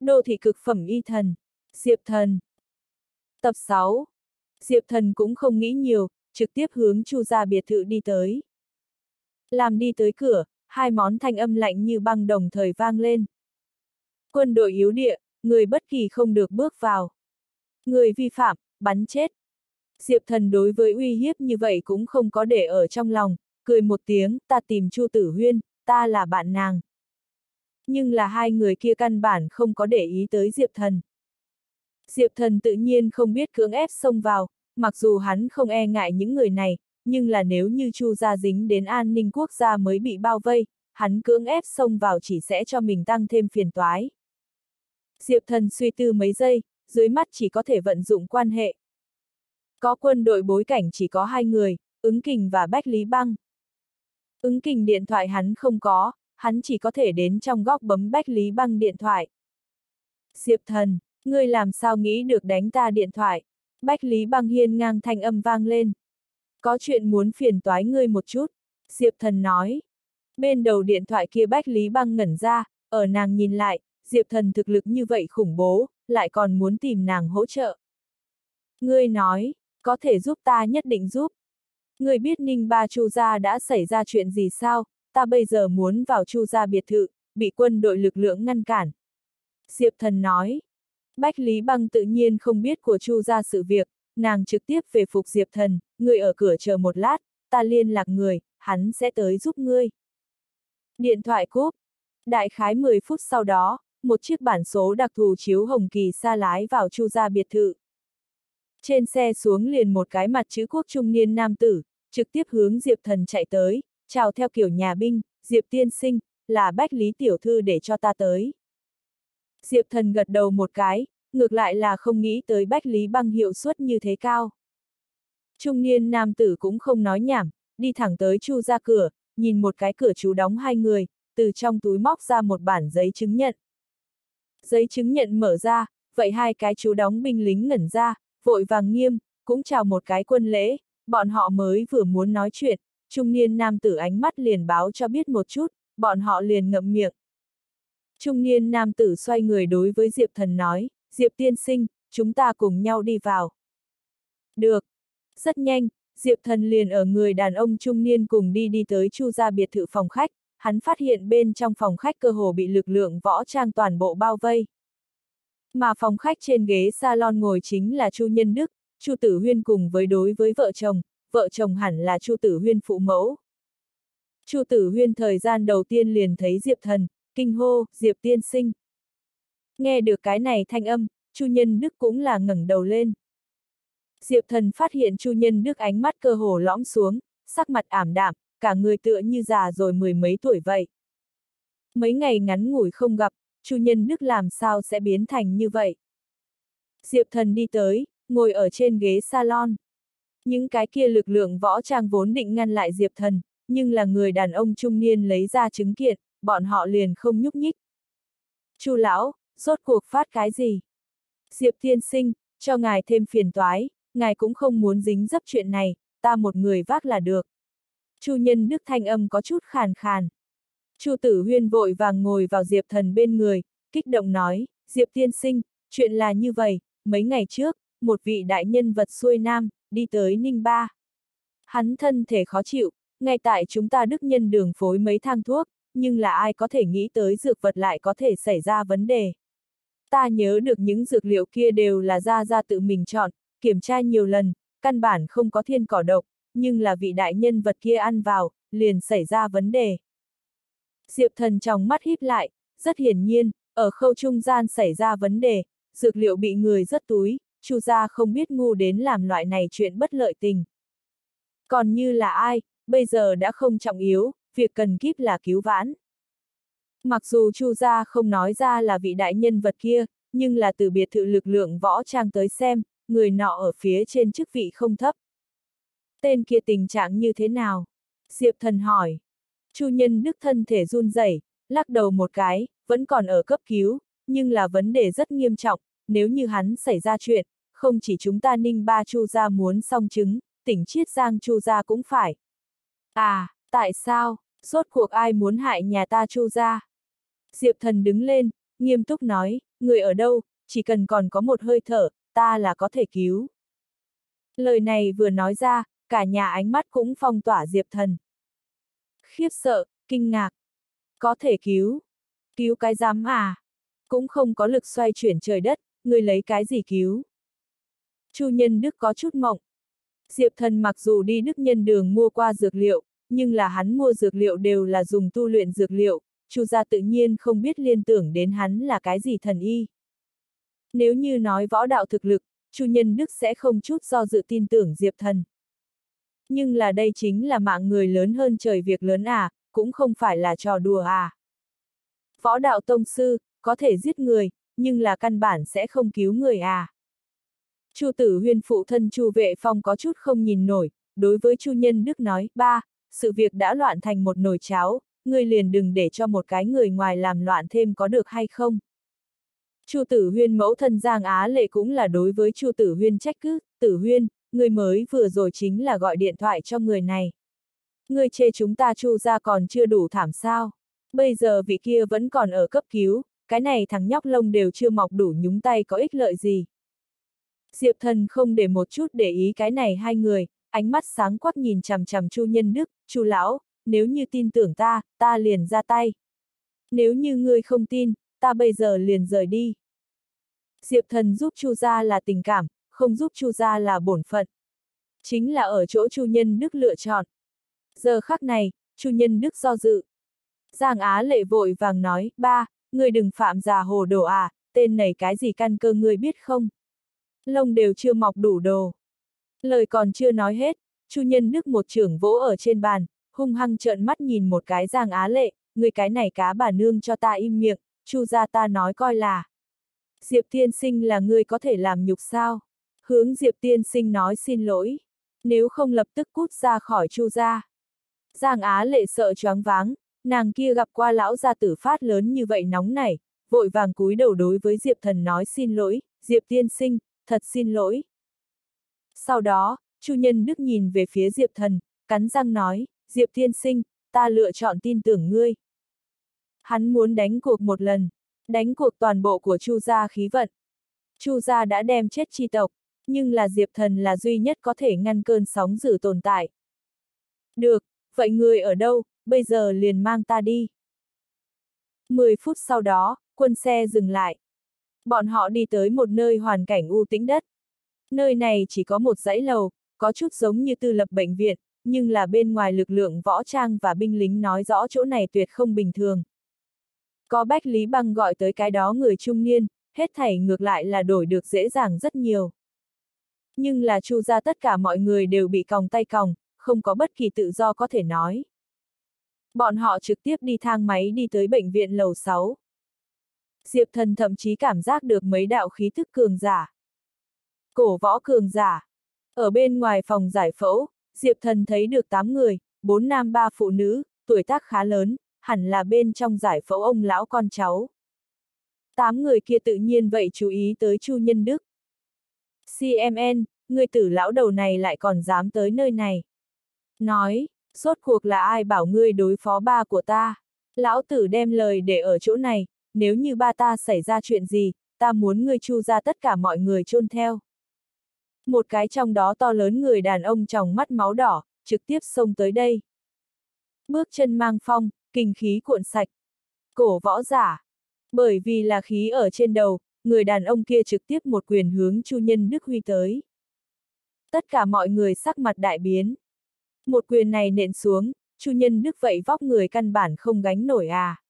Đô thị cực phẩm y thần. Diệp thần. Tập 6. Diệp thần cũng không nghĩ nhiều, trực tiếp hướng chu gia biệt thự đi tới. Làm đi tới cửa, hai món thanh âm lạnh như băng đồng thời vang lên. Quân đội yếu địa, người bất kỳ không được bước vào. Người vi phạm, bắn chết. Diệp thần đối với uy hiếp như vậy cũng không có để ở trong lòng, cười một tiếng, ta tìm Chu Tử Huyên, ta là bạn nàng. Nhưng là hai người kia căn bản không có để ý tới Diệp thần. Diệp thần tự nhiên không biết cưỡng ép xông vào, mặc dù hắn không e ngại những người này, nhưng là nếu như Chu gia dính đến an ninh quốc gia mới bị bao vây, hắn cưỡng ép xông vào chỉ sẽ cho mình tăng thêm phiền toái. Diệp thần suy tư mấy giây, dưới mắt chỉ có thể vận dụng quan hệ. Có quân đội bối cảnh chỉ có hai người, ứng kình và Bách Lý Băng. Ứng kình điện thoại hắn không có, hắn chỉ có thể đến trong góc bấm Bách Lý Băng điện thoại. Diệp thần, ngươi làm sao nghĩ được đánh ta điện thoại? Bách Lý Băng hiên ngang thanh âm vang lên. Có chuyện muốn phiền toái ngươi một chút, Diệp thần nói. Bên đầu điện thoại kia Bách Lý Băng ngẩn ra, ở nàng nhìn lại, Diệp thần thực lực như vậy khủng bố, lại còn muốn tìm nàng hỗ trợ. Ngươi nói, có thể giúp ta nhất định giúp. Ngươi biết Ninh Ba Chu Gia đã xảy ra chuyện gì sao, ta bây giờ muốn vào Chu Gia biệt thự, bị quân đội lực lượng ngăn cản. Diệp thần nói. Bách Lý Băng tự nhiên không biết của Chu Gia sự việc, nàng trực tiếp về phục Diệp thần, ngươi ở cửa chờ một lát, ta liên lạc người, hắn sẽ tới giúp ngươi. Điện thoại cúp. Đại khái 10 phút sau đó, một chiếc bản số đặc thù chiếu hồng kỳ xa lái vào Chu gia biệt thự. Trên xe xuống liền một cái mặt chữ quốc trung niên nam tử, trực tiếp hướng Diệp Thần chạy tới, chào theo kiểu nhà binh, Diệp tiên sinh, là Bách Lý Tiểu Thư để cho ta tới. Diệp Thần gật đầu một cái, ngược lại là không nghĩ tới Bách Lý băng hiệu suất như thế cao. Trung niên nam tử cũng không nói nhảm, đi thẳng tới Chu ra cửa, nhìn một cái cửa chú đóng hai người, từ trong túi móc ra một bản giấy chứng nhận. Giấy chứng nhận mở ra, vậy hai cái chú đóng binh lính ngẩn ra, vội vàng nghiêm, cũng chào một cái quân lễ, bọn họ mới vừa muốn nói chuyện, trung niên nam tử ánh mắt liền báo cho biết một chút, bọn họ liền ngậm miệng. Trung niên nam tử xoay người đối với Diệp thần nói, Diệp tiên sinh, chúng ta cùng nhau đi vào. Được. Rất nhanh, Diệp thần liền ở người đàn ông trung niên cùng đi đi tới chu gia biệt thự phòng khách, hắn phát hiện bên trong phòng khách cơ hồ bị lực lượng võ trang toàn bộ bao vây. Mà phòng khách trên ghế salon ngồi chính là Chu Nhân Đức, Chu Tử Huyên cùng với đối với vợ chồng, vợ chồng hẳn là Chu Tử Huyên phụ mẫu. Chu Tử Huyên thời gian đầu tiên liền thấy Diệp Thần, kinh hô, Diệp tiên sinh. Nghe được cái này thanh âm, Chu Nhân Đức cũng là ngẩng đầu lên. Diệp Thần phát hiện Chu Nhân Đức ánh mắt cơ hồ lõm xuống, sắc mặt ảm đạm, cả người tựa như già rồi mười mấy tuổi vậy. Mấy ngày ngắn ngủi không gặp, Chu Nhân Đức làm sao sẽ biến thành như vậy? Diệp Thần đi tới, ngồi ở trên ghế salon. Những cái kia lực lượng võ trang vốn định ngăn lại Diệp Thần, nhưng là người đàn ông trung niên lấy ra chứng kiện, bọn họ liền không nhúc nhích. Chu lão, rốt cuộc phát cái gì? Diệp Thiên Sinh, cho ngài thêm phiền toái, ngài cũng không muốn dính dấp chuyện này, ta một người vác là được. Chu nhân đức thanh âm có chút khàn khàn. Chu tử huyên vội vàng ngồi vào Diệp thần bên người, kích động nói, Diệp Thiên sinh, chuyện là như vậy, mấy ngày trước, một vị đại nhân vật xuôi nam, đi tới Ninh Ba. Hắn thân thể khó chịu, ngay tại chúng ta đức nhân đường phối mấy thang thuốc, nhưng là ai có thể nghĩ tới dược vật lại có thể xảy ra vấn đề. Ta nhớ được những dược liệu kia đều là ra ra tự mình chọn, kiểm tra nhiều lần, căn bản không có thiên cỏ độc, nhưng là vị đại nhân vật kia ăn vào, liền xảy ra vấn đề. Diệp thần trong mắt híp lại, rất hiển nhiên, ở khâu trung gian xảy ra vấn đề, dược liệu bị người rất túi, chu gia không biết ngu đến làm loại này chuyện bất lợi tình. Còn như là ai, bây giờ đã không trọng yếu, việc cần kíp là cứu vãn. Mặc dù chu gia không nói ra là vị đại nhân vật kia, nhưng là từ biệt thự lực lượng võ trang tới xem, người nọ ở phía trên chức vị không thấp. Tên kia tình trạng như thế nào? Diệp thần hỏi. Chu nhân đức thân thể run rẩy, lắc đầu một cái, vẫn còn ở cấp cứu, nhưng là vấn đề rất nghiêm trọng, nếu như hắn xảy ra chuyện, không chỉ chúng ta ninh ba chu gia muốn song chứng, tỉnh chiết giang chu gia cũng phải. À, tại sao, rốt cuộc ai muốn hại nhà ta chu gia? Diệp thần đứng lên, nghiêm túc nói, người ở đâu, chỉ cần còn có một hơi thở, ta là có thể cứu. Lời này vừa nói ra, cả nhà ánh mắt cũng phong tỏa Diệp Thần. Khiếp sợ, kinh ngạc. Có thể cứu. Cứu cái dám à? Cũng không có lực xoay chuyển trời đất, người lấy cái gì cứu? Chu Nhân Đức có chút mộng. Diệp Thần mặc dù đi Đức Nhân đường mua qua dược liệu, nhưng là hắn mua dược liệu đều là dùng tu luyện dược liệu, Chu gia tự nhiên không biết liên tưởng đến hắn là cái gì thần y. Nếu như nói võ đạo thực lực, Chu Nhân Đức sẽ không chút do dự tin tưởng Diệp Thần. Nhưng là đây chính là mạng người lớn hơn trời việc lớn à, cũng không phải là trò đùa à. Võ đạo tông sư, có thể giết người, nhưng là căn bản sẽ không cứu người à. Chu tử huyên phụ thân Chu vệ phong có chút không nhìn nổi, đối với Chu Nhân Đức nói, ba, sự việc đã loạn thành một nồi cháo, ngươi liền đừng để cho một cái người ngoài làm loạn thêm có được hay không. Chu Tử Huyên mẫu thân Giang Á Lệ cũng là đối với Chu Tử Huyên trách cứ, Tử Huyên, người mới vừa rồi chính là gọi điện thoại cho người này. Người chê chúng ta Chu ra còn chưa đủ thảm sao. Bây giờ vị kia vẫn còn ở cấp cứu, cái này thằng nhóc lông đều chưa mọc đủ nhúng tay có ích lợi gì. Diệp thần không để một chút để ý cái này hai người, ánh mắt sáng quắc nhìn chằm chằm Chu Nhân Đức, Chu lão, nếu như tin tưởng ta, ta liền ra tay. Nếu như ngươi không tin, ta bây giờ liền rời đi. Diệp thần giúp Chu gia là tình cảm, không giúp Chu gia là bổn phận. Chính là ở chỗ Chu Nhân Đức lựa chọn. Giờ khắc này, Chu Nhân Đức do dự. Giang Á lệ vội vàng nói, ba, ngươi đừng phạm già hồ đồ à, tên này cái gì căn cơ ngươi biết không? Lông đều chưa mọc đủ đồ. Lời còn chưa nói hết, Chu Nhân Đức một trưởng vỗ ở trên bàn, hung hăng trợn mắt nhìn một cái Giang Á lệ, người cái này cá bà nương cho ta im miệng, Chu gia ta nói coi là. Diệp tiên sinh là người có thể làm nhục sao? Hướng Diệp tiên sinh nói xin lỗi. Nếu không lập tức cút ra khỏi Chu gia. Giang Á lệ sợ choáng váng, nàng kia gặp qua lão gia tử phát lớn như vậy nóng này, vội vàng cúi đầu đối với Diệp thần nói xin lỗi, Diệp tiên sinh, thật xin lỗi. Sau đó, Chu Nhân Đức nhìn về phía Diệp thần, cắn răng nói, Diệp Thiên sinh, ta lựa chọn tin tưởng ngươi. Hắn muốn đánh cuộc một lần, đánh cuộc toàn bộ của Chu gia khí vận. Chu gia đã đem chết chi tộc, nhưng là Diệp Thần là duy nhất có thể ngăn cơn sóng dữ tồn tại. Được, vậy người ở đâu, bây giờ liền mang ta đi. 10 phút sau đó, quân xe dừng lại. Bọn họ đi tới một nơi hoàn cảnh u tĩnh đất. Nơi này chỉ có một dãy lầu, có chút giống như tư lập bệnh viện, nhưng là bên ngoài lực lượng võ trang và binh lính nói rõ chỗ này tuyệt không bình thường. Có Bách Lý Băng gọi tới cái đó người trung niên, hết thảy ngược lại là đổi được dễ dàng rất nhiều. Nhưng là chu ra tất cả mọi người đều bị còng tay còng, không có bất kỳ tự do có thể nói. Bọn họ trực tiếp đi thang máy đi tới bệnh viện lầu 6. Diệp thần thậm chí cảm giác được mấy đạo khí thức cường giả. Cổ võ cường giả. Ở bên ngoài phòng giải phẫu, Diệp thần thấy được 8 người, 4 nam 3 phụ nữ, tuổi tác khá lớn, hẳn là bên trong giải phẫu ông lão con cháu. Tám người kia tự nhiên vậy chú ý tới Chu Nhân Đức. CMN, người tử lão đầu này lại còn dám tới nơi này. Nói, sốt cuộc là ai bảo ngươi đối phó ba của ta. Lão tử đem lời để ở chỗ này, nếu như ba ta xảy ra chuyện gì, ta muốn ngươi chu ra tất cả mọi người chôn theo. Một cái trong đó to lớn người đàn ông trong mắt máu đỏ, trực tiếp xông tới đây. Bước chân mang phong, kinh khí cuộn sạch. Cổ võ giả. Bởi vì là khí ở trên đầu, người đàn ông kia trực tiếp một quyền hướng Chu Nhân Đức Huy tới. Tất cả mọi người sắc mặt đại biến. Một quyền này nện xuống, Chu Nhân Đức vậy vóc người căn bản không gánh nổi à.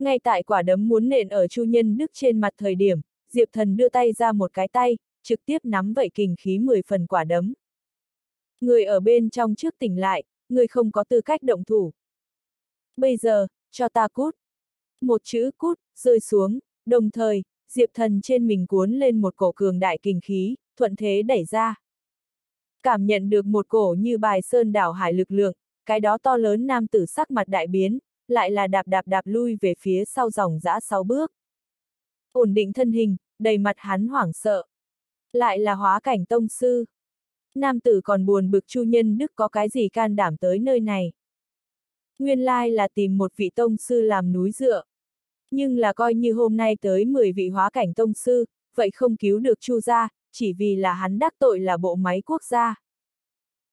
Ngay tại quả đấm muốn nện ở Chu Nhân Đức trên mặt thời điểm, Diệp Thần đưa tay ra một cái tay, trực tiếp nắm vậy kình khí 10 phần quả đấm. Người ở bên trong trước tỉnh lại, người không có tư cách động thủ. Bây giờ, cho ta cút. Một chữ cút, rơi xuống, đồng thời, Diệp Thần trên mình cuốn lên một cổ cường đại kình khí, thuận thế đẩy ra. Cảm nhận được một cổ như bài sơn đảo hải lực lượng, cái đó to lớn nam tử sắc mặt đại biến, lại là đạp đạp đạp lui về phía sau dòng dã sáu bước. Ổn định thân hình, đầy mặt hắn hoảng sợ. Lại là hóa cảnh tông sư. Nam tử còn buồn bực chu nhân đức có cái gì can đảm tới nơi này. Nguyên lai là tìm một vị tông sư làm núi dựa. Nhưng là coi như hôm nay tới 10 vị hóa cảnh tông sư, vậy không cứu được Chu gia, chỉ vì là hắn đắc tội là bộ máy quốc gia.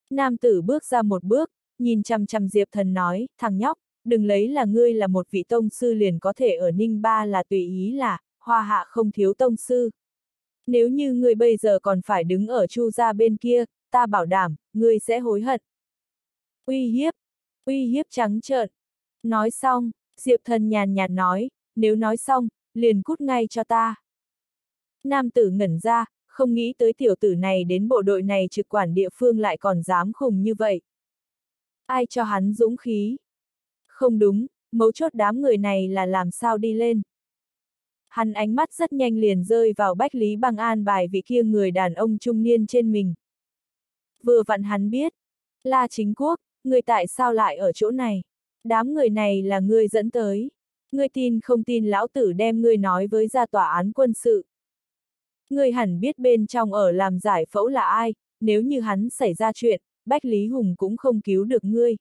Nam tử bước ra một bước, nhìn chăm chăm Diệp Thần nói, thằng nhóc, đừng lấy là ngươi là một vị tông sư liền có thể ở Ninh Ba là tùy ý là, hoa hạ không thiếu tông sư. Nếu như ngươi bây giờ còn phải đứng ở Chu gia bên kia, ta bảo đảm, ngươi sẽ hối hận. Uy hiếp, uy hiếp trắng trợn. Nói xong, Diệp Thần nhàn nhạt nói, nếu nói xong, liền cút ngay cho ta. Nam tử ngẩn ra, không nghĩ tới tiểu tử này đến bộ đội này trực quản địa phương lại còn dám khùng như vậy. Ai cho hắn dũng khí? Không đúng, mấu chốt đám người này là làm sao đi lên. Hắn ánh mắt rất nhanh liền rơi vào bách lý băng an bài vị kia người đàn ông trung niên trên mình. Vừa vặn hắn biết, là chính quốc, người tại sao lại ở chỗ này? Đám người này là người dẫn tới. Ngươi tin không tin lão tử đem ngươi nói với ra tòa án quân sự. Ngươi hẳn biết bên trong ở làm giải phẫu là ai, nếu như hắn xảy ra chuyện, Bách Lý Hùng cũng không cứu được ngươi.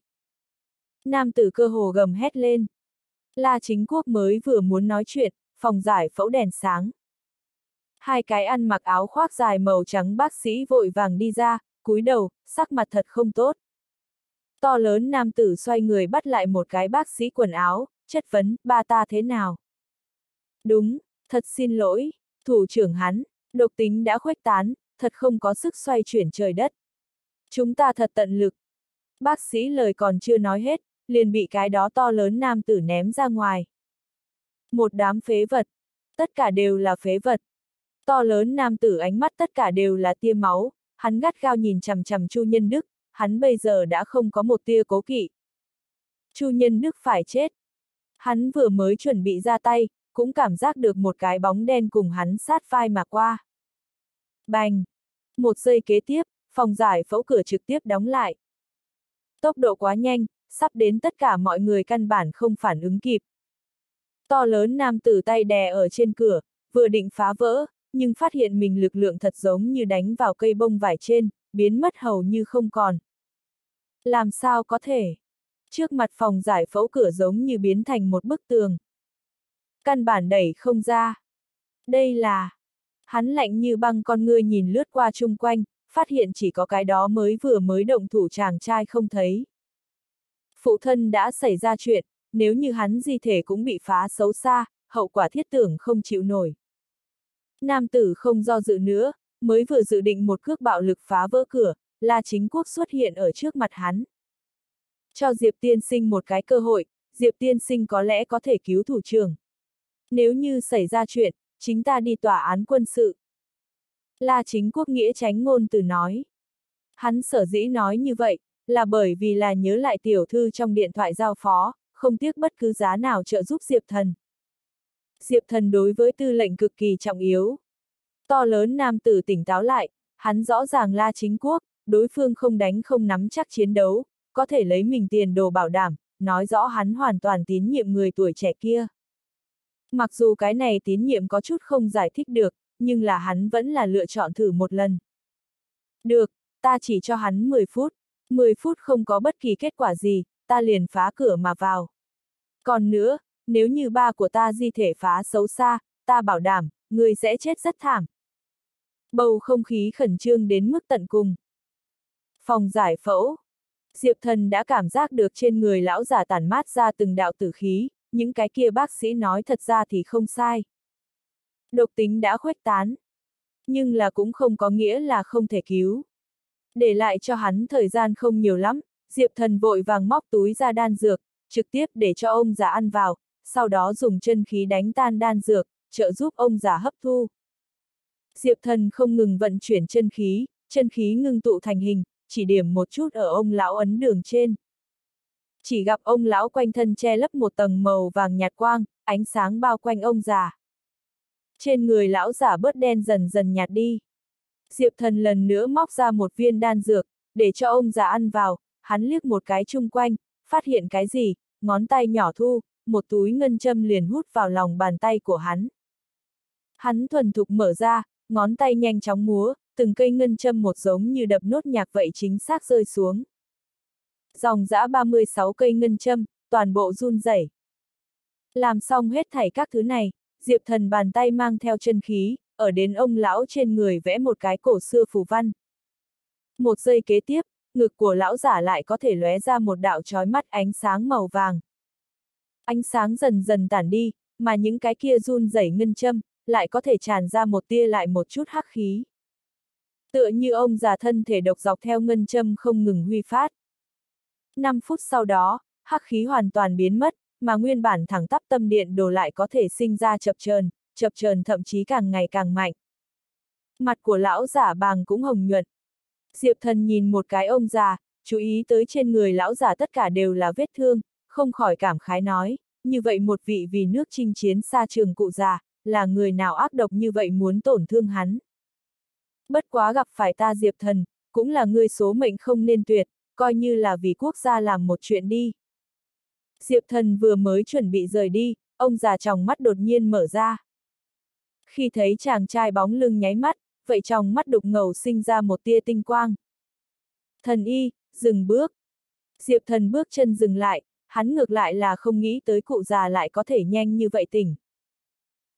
Nam tử cơ hồ gầm hét lên. La chính quốc mới vừa muốn nói chuyện, phòng giải phẫu đèn sáng. Hai cái ăn mặc áo khoác dài màu trắng bác sĩ vội vàng đi ra, cúi đầu, sắc mặt thật không tốt. To lớn nam tử xoay người bắt lại một cái bác sĩ quần áo, chất vấn, ba ta thế nào? Đúng, thật xin lỗi, thủ trưởng hắn, độc tính đã khuếch tán, thật không có sức xoay chuyển trời đất. Chúng ta thật tận lực. Bác sĩ lời còn chưa nói hết, liền bị cái đó to lớn nam tử ném ra ngoài. Một đám phế vật. Tất cả đều là phế vật. To lớn nam tử ánh mắt tất cả đều là tia máu, hắn gắt gao nhìn chằm chằm Chu Nhân Đức, hắn bây giờ đã không có một tia cố kỵ. Chu Nhân Đức phải chết. Hắn vừa mới chuẩn bị ra tay, cũng cảm giác được một cái bóng đen cùng hắn sát vai mà qua. Bành! Một giây kế tiếp, phòng giải phẫu cửa trực tiếp đóng lại. Tốc độ quá nhanh, sắp đến tất cả mọi người căn bản không phản ứng kịp. To lớn nam tử tay đè ở trên cửa, vừa định phá vỡ, nhưng phát hiện mình lực lượng thật giống như đánh vào cây bông vải trên, biến mất hầu như không còn. Làm sao có thể? Trước mặt phòng giải phẫu cửa giống như biến thành một bức tường. Căn bản đẩy không ra. Đây là... Hắn lạnh như băng con ngươi nhìn lướt qua chung quanh, phát hiện chỉ có cái đó mới vừa mới động thủ chàng trai không thấy. Phụ thân đã xảy ra chuyện, nếu như hắn di thể cũng bị phá xấu xa, hậu quả thiết tưởng không chịu nổi. Nam tử không do dự nữa, mới vừa dự định một cước bạo lực phá vỡ cửa, La Chính Quốc xuất hiện ở trước mặt hắn. Cho Diệp Tiên Sinh một cái cơ hội, Diệp Tiên Sinh có lẽ có thể cứu thủ trưởng. Nếu như xảy ra chuyện, chính ta đi tòa án quân sự. La Chính Quốc nghĩa tránh ngôn từ nói. Hắn sở dĩ nói như vậy, là bởi vì là nhớ lại tiểu thư trong điện thoại giao phó, không tiếc bất cứ giá nào trợ giúp Diệp Thần. Diệp Thần đối với tư lệnh cực kỳ trọng yếu. To lớn nam tử tỉnh táo lại, hắn rõ ràng la chính quốc, đối phương không đánh không nắm chắc chiến đấu, có thể lấy mình tiền đồ bảo đảm, nói rõ hắn hoàn toàn tín nhiệm người tuổi trẻ kia. Mặc dù cái này tín nhiệm có chút không giải thích được, nhưng là hắn vẫn là lựa chọn thử một lần. Được, ta chỉ cho hắn 10 phút, 10 phút không có bất kỳ kết quả gì, ta liền phá cửa mà vào. Còn nữa, nếu như ba của ta di thể phá xấu xa, ta bảo đảm, người sẽ chết rất thảm. Bầu không khí khẩn trương đến mức tận cùng. Phòng giải phẫu. Diệp thần đã cảm giác được trên người lão giả tản mát ra từng đạo tử khí, những cái kia bác sĩ nói thật ra thì không sai. Độc tính đã khuếch tán. Nhưng là cũng không có nghĩa là không thể cứu. Để lại cho hắn thời gian không nhiều lắm, Diệp thần vội vàng móc túi ra đan dược, trực tiếp để cho ông già ăn vào, sau đó dùng chân khí đánh tan đan dược, trợ giúp ông già hấp thu. Diệp thần không ngừng vận chuyển chân khí, chân khí ngưng tụ thành hình, chỉ điểm một chút ở ông lão ấn đường trên. Chỉ gặp ông lão quanh thân che lấp một tầng màu vàng nhạt quang, ánh sáng bao quanh ông già. Trên người lão giả bớt đen dần dần nhạt đi. Diệp thần lần nữa móc ra một viên đan dược, để cho ông già ăn vào, hắn liếc một cái chung quanh, phát hiện cái gì, ngón tay nhỏ thu, một túi ngân châm liền hút vào lòng bàn tay của hắn. Hắn thuần thục mở ra, ngón tay nhanh chóng múa, từng cây ngân châm một giống như đập nốt nhạc vậy chính xác rơi xuống. Dòng dã 36 cây ngân châm, toàn bộ run rẩy. Làm xong hết thảy các thứ này, Diệp Thần bàn tay mang theo chân khí, ở đến ông lão trên người vẽ một cái cổ xưa phù văn. Một giây kế tiếp, ngực của lão giả lại có thể lóe ra một đạo trói mắt ánh sáng màu vàng. Ánh sáng dần dần tản đi, mà những cái kia run rẩy ngân châm, lại có thể tràn ra một tia lại một chút hắc khí. Tựa như ông già thân thể độc dọc theo ngân châm không ngừng huy phát. 5 phút sau đó, hắc khí hoàn toàn biến mất, mà nguyên bản thẳng tắp tâm điện đồ lại có thể sinh ra chập chờn, chập chờn thậm chí càng ngày càng mạnh. Mặt của lão giả bàng cũng hồng nhuận. Diệp thần nhìn một cái ông già, chú ý tới trên người lão giả tất cả đều là vết thương, không khỏi cảm khái nói, như vậy một vị vì nước chinh chiến xa trường cụ già, là người nào ác độc như vậy muốn tổn thương hắn. Bất quá gặp phải ta Diệp thần, cũng là người số mệnh không nên tuyệt, coi như là vì quốc gia làm một chuyện đi. Diệp thần vừa mới chuẩn bị rời đi, ông già trong mắt đột nhiên mở ra. Khi thấy chàng trai bóng lưng nháy mắt, vậy trong mắt đục ngầu sinh ra một tia tinh quang. Thần y, dừng bước. Diệp thần bước chân dừng lại, hắn ngược lại là không nghĩ tới cụ già lại có thể nhanh như vậy tỉnh.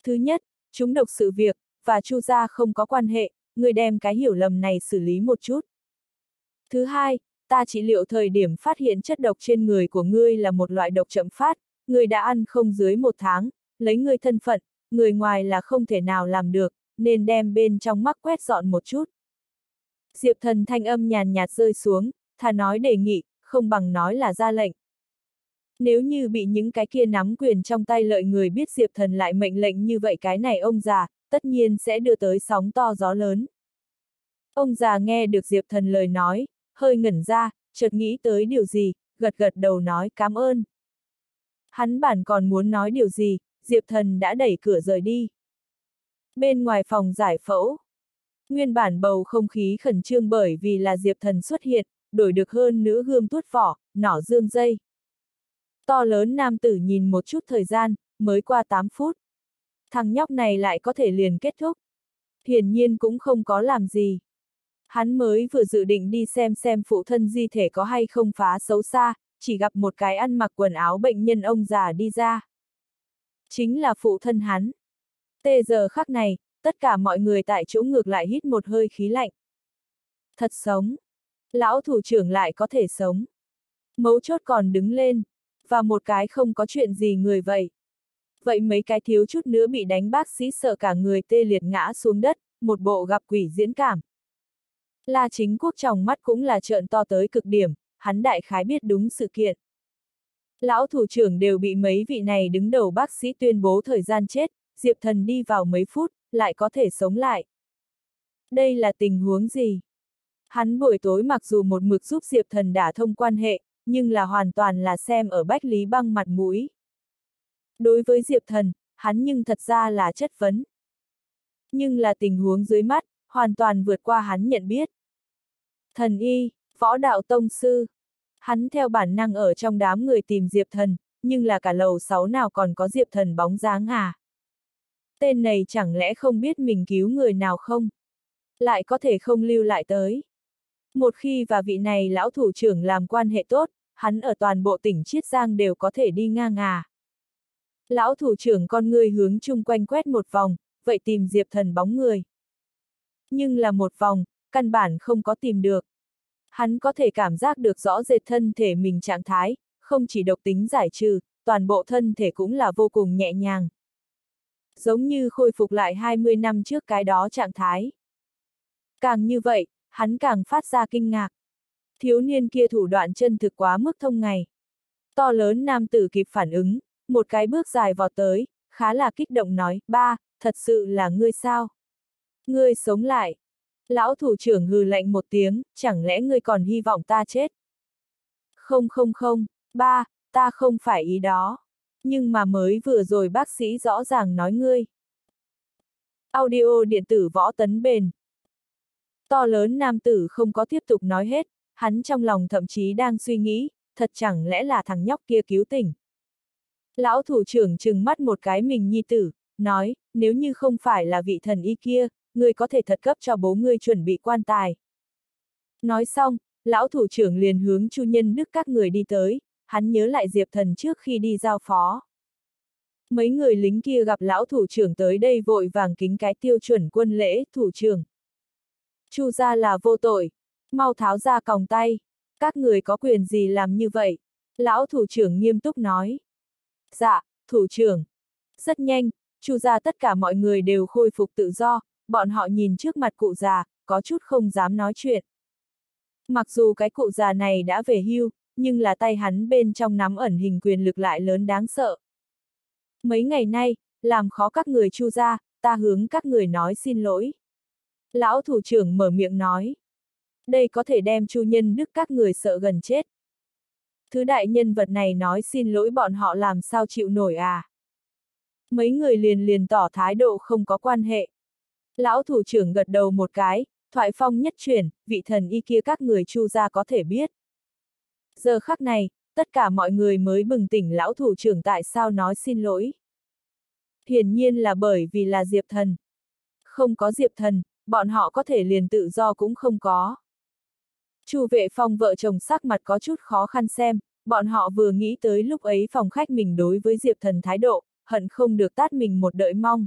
Thứ nhất, chúng độc sự việc, và chu gia không có quan hệ, người đem cái hiểu lầm này xử lý một chút. Thứ hai, ta trị liệu thời điểm phát hiện chất độc trên người của ngươi là một loại độc chậm phát, ngươi đã ăn không dưới một tháng, lấy ngươi thân phận, người ngoài là không thể nào làm được, nên đem bên trong mắc quét dọn một chút. Diệp thần thanh âm nhàn nhạt rơi xuống, thà nói đề nghị, không bằng nói là ra lệnh. Nếu như bị những cái kia nắm quyền trong tay lợi người biết Diệp thần lại mệnh lệnh như vậy cái này ông già, tất nhiên sẽ đưa tới sóng to gió lớn. Ông già nghe được Diệp thần lời nói, hơi ngẩn ra, chợt nghĩ tới điều gì, gật gật đầu nói cảm ơn. Hắn bản còn muốn nói điều gì, Diệp thần đã đẩy cửa rời đi. Bên ngoài phòng giải phẫu, nguyên bản bầu không khí khẩn trương bởi vì là Diệp thần xuất hiện, đổi được hơn nữ gươm tuốt vỏ, nỏ dương dây. To lớn nam tử nhìn một chút thời gian, mới qua 8 phút. Thằng nhóc này lại có thể liền kết thúc. Hiển nhiên cũng không có làm gì. Hắn mới vừa dự định đi xem xem phụ thân di thể có hay không phá xấu xa, chỉ gặp một cái ăn mặc quần áo bệnh nhân ông già đi ra. Chính là phụ thân hắn. Tê giờ khắc này, tất cả mọi người tại chỗ ngược lại hít một hơi khí lạnh. Thật sống. Lão thủ trưởng lại có thể sống. Mấu chốt còn đứng lên, và một cái không có chuyện gì người vậy. Vậy mấy cái thiếu chút nữa bị đánh bác sĩ sợ cả người tê liệt ngã xuống đất, một bộ gặp quỷ diễn cảm. La chính quốc trong mắt cũng là trợn to tới cực điểm, hắn đại khái biết đúng sự kiện. Lão thủ trưởng đều bị mấy vị này đứng đầu bác sĩ tuyên bố thời gian chết, Diệp Thần đi vào mấy phút, lại có thể sống lại. Đây là tình huống gì? Hắn buổi tối mặc dù một mực giúp Diệp Thần đả thông quan hệ, nhưng là hoàn toàn là xem ở Bách Lý Băng mặt mũi. Đối với Diệp Thần, hắn nhưng thật ra là chất vấn. Nhưng là tình huống dưới mắt, hoàn toàn vượt qua hắn nhận biết. Thần y, võ đạo tông sư. Hắn theo bản năng ở trong đám người tìm Diệp Thần, nhưng là cả lầu sáu nào còn có Diệp Thần bóng dáng à? Tên này chẳng lẽ không biết mình cứu người nào không? Lại có thể không lưu lại tới. Một khi và vị này lão thủ trưởng làm quan hệ tốt, hắn ở toàn bộ tỉnh Chiết Giang đều có thể đi ngang à. Lão thủ trưởng con người hướng chung quanh quét một vòng, vậy tìm Diệp Thần bóng người. Nhưng là một vòng, căn bản không có tìm được. Hắn có thể cảm giác được rõ rệt thân thể mình trạng thái, không chỉ độc tính giải trừ, toàn bộ thân thể cũng là vô cùng nhẹ nhàng. Giống như khôi phục lại 20 năm trước cái đó trạng thái. Càng như vậy, hắn càng phát ra kinh ngạc. Thiếu niên kia thủ đoạn chân thực quá mức thông ngày. To lớn nam tử kịp phản ứng, một cái bước dài vọt tới, khá là kích động nói, ba, thật sự là ngươi sao? Ngươi sống lại. Lão thủ trưởng hừ lạnh một tiếng, chẳng lẽ ngươi còn hy vọng ta chết? Không không không, ba, ta không phải ý đó. Nhưng mà mới vừa rồi bác sĩ rõ ràng nói ngươi. Audio điện tử võ tấn bền. To lớn nam tử không có tiếp tục nói hết, hắn trong lòng thậm chí đang suy nghĩ, thật chẳng lẽ là thằng nhóc kia cứu tỉnh. Lão thủ trưởng trừng mắt một cái mình nhi tử, nói, nếu như không phải là vị thần y kia, ngươi có thể thật cấp cho bố ngươi chuẩn bị quan tài. Nói xong, lão thủ trưởng liền hướng chu nhân đức các người đi tới, hắn nhớ lại Diệp thần trước khi đi giao phó. Mấy người lính kia gặp lão thủ trưởng tới đây vội vàng kính cái tiêu chuẩn quân lễ, thủ trưởng. Chu gia là vô tội, mau tháo ra còng tay, các người có quyền gì làm như vậy? Lão thủ trưởng nghiêm túc nói. Dạ, thủ trưởng. Rất nhanh, chu gia tất cả mọi người đều khôi phục tự do, bọn họ nhìn trước mặt cụ già, có chút không dám nói chuyện. Mặc dù cái cụ già này đã về hưu, nhưng là tay hắn bên trong nắm ẩn hình quyền lực lại lớn đáng sợ. Mấy ngày nay, làm khó các người chu gia, ta hướng các người nói xin lỗi. Lão thủ trưởng mở miệng nói. Đây có thể đem chu nhân đức các người sợ gần chết. Thứ đại nhân vật này nói xin lỗi bọn họ làm sao chịu nổi à. Mấy người liền liền tỏ thái độ không có quan hệ. Lão thủ trưởng gật đầu một cái, thoại phong nhất chuyển, vị thần y kia các người chu ra có thể biết. Giờ khắc này, tất cả mọi người mới bừng tỉnh lão thủ trưởng tại sao nói xin lỗi. Hiển nhiên là bởi vì là Diệp Thần. Không có Diệp Thần, bọn họ có thể liền tự do cũng không có. Chu vệ phong vợ chồng sắc mặt có chút khó khăn xem, bọn họ vừa nghĩ tới lúc ấy phòng khách mình đối với Diệp Thần thái độ, hận không được tát mình một đợi mong.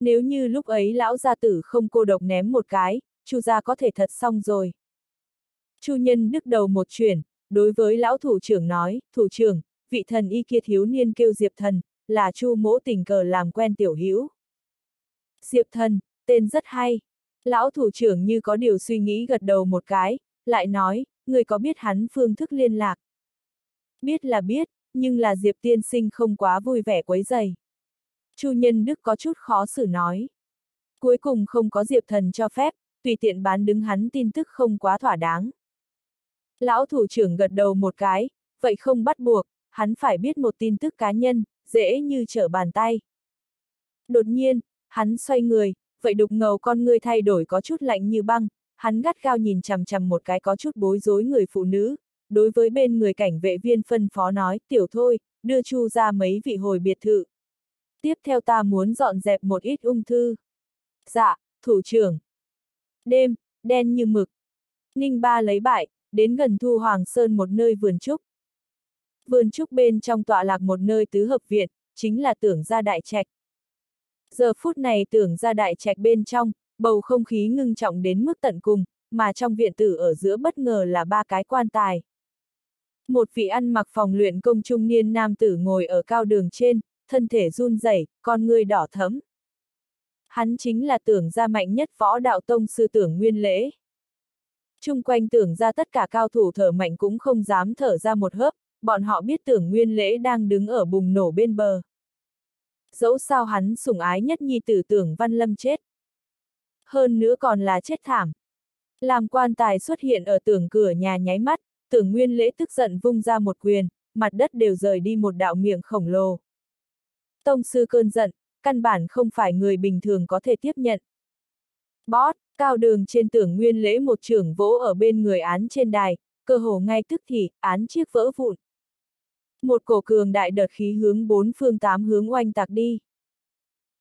Nếu như lúc ấy lão gia tử không cô độc ném một cái, chu gia có thể thật xong rồi. Chu nhân đức đầu một chuyển, đối với lão thủ trưởng nói, thủ trưởng, vị thần y kia thiếu niên kêu Diệp thần, là chu mỗ tình cờ làm quen tiểu hữu. Diệp thần, tên rất hay. Lão thủ trưởng như có điều suy nghĩ gật đầu một cái, lại nói, người có biết hắn phương thức liên lạc. Biết là biết, nhưng là Diệp tiên sinh không quá vui vẻ quấy dày. Chu Nhân Đức có chút khó xử nói. Cuối cùng không có Diệp thần cho phép, tùy tiện bán đứng hắn tin tức không quá thỏa đáng. Lão thủ trưởng gật đầu một cái, vậy không bắt buộc, hắn phải biết một tin tức cá nhân, dễ như trở bàn tay. Đột nhiên, hắn xoay người, vậy đục ngầu con ngươi thay đổi có chút lạnh như băng, hắn gắt gao nhìn chằm chằm một cái có chút bối rối người phụ nữ, đối với bên người cảnh vệ viên phân phó nói, tiểu thôi, đưa chu ra mấy vị hồi biệt thự. Tiếp theo ta muốn dọn dẹp một ít ung thư. Dạ, thủ trưởng. Đêm, đen như mực. Ninh ba lấy bại, đến gần Thu Hoàng Sơn một nơi vườn trúc. Vườn trúc bên trong tọa lạc một nơi tứ hợp viện, chính là tưởng gia đại trạch. Giờ phút này tưởng gia đại trạch bên trong, bầu không khí ngưng trọng đến mức tận cùng, mà trong viện tử ở giữa bất ngờ là ba cái quan tài. Một vị ăn mặc phòng luyện công trung niên nam tử ngồi ở cao đường trên, thân thể run rẩy, con người đỏ thẫm. Hắn chính là tưởng gia mạnh nhất võ đạo tông sư tưởng nguyên lễ. Trung quanh tưởng ra tất cả cao thủ thở mạnh cũng không dám thở ra một hớp, bọn họ biết tưởng nguyên lễ đang đứng ở bùng nổ bên bờ. Dẫu sao hắn sủng ái nhất nhi tử tưởng văn lâm chết. Hơn nữa còn là chết thảm. Làm quan tài xuất hiện ở tưởng cửa nhà nháy mắt, tưởng nguyên lễ tức giận vung ra một quyền, mặt đất đều rời đi một đạo miệng khổng lồ. Tông sư cơn giận, căn bản không phải người bình thường có thể tiếp nhận. Bót, cao đường trên tưởng nguyên lễ một trưởng vỗ ở bên người án trên đài, cơ hồ ngay tức thì, án chiếc vỡ vụn. Một cổ cường đại đợt khí hướng bốn phương tám hướng oanh tạc đi.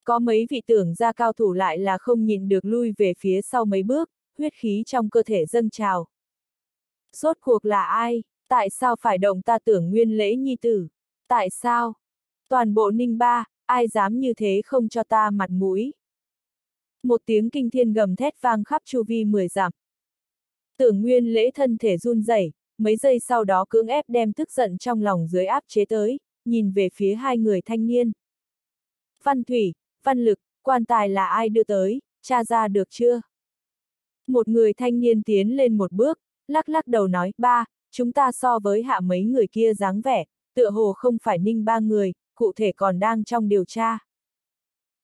Có mấy vị tưởng ra cao thủ lại là không nhìn được lui về phía sau mấy bước, huyết khí trong cơ thể dâng trào. Rốt cuộc là ai? Tại sao phải động ta tưởng nguyên lễ nhi tử? Tại sao? Toàn bộ ninh ba, ai dám như thế không cho ta mặt mũi? Một tiếng kinh thiên gầm thét vang khắp chu vi mười dặm. Tưởng nguyên lễ thân thể run rẩy, mấy giây sau đó cưỡng ép đem tức giận trong lòng dưới áp chế tới, nhìn về phía hai người thanh niên. Văn Thủy, Văn Lực, quan tài là ai đưa tới, tra ra được chưa? Một người thanh niên tiến lên một bước, lắc lắc đầu nói, ba, chúng ta so với hạ mấy người kia dáng vẻ, tựa hồ không phải ninh ba người, cụ thể còn đang trong điều tra.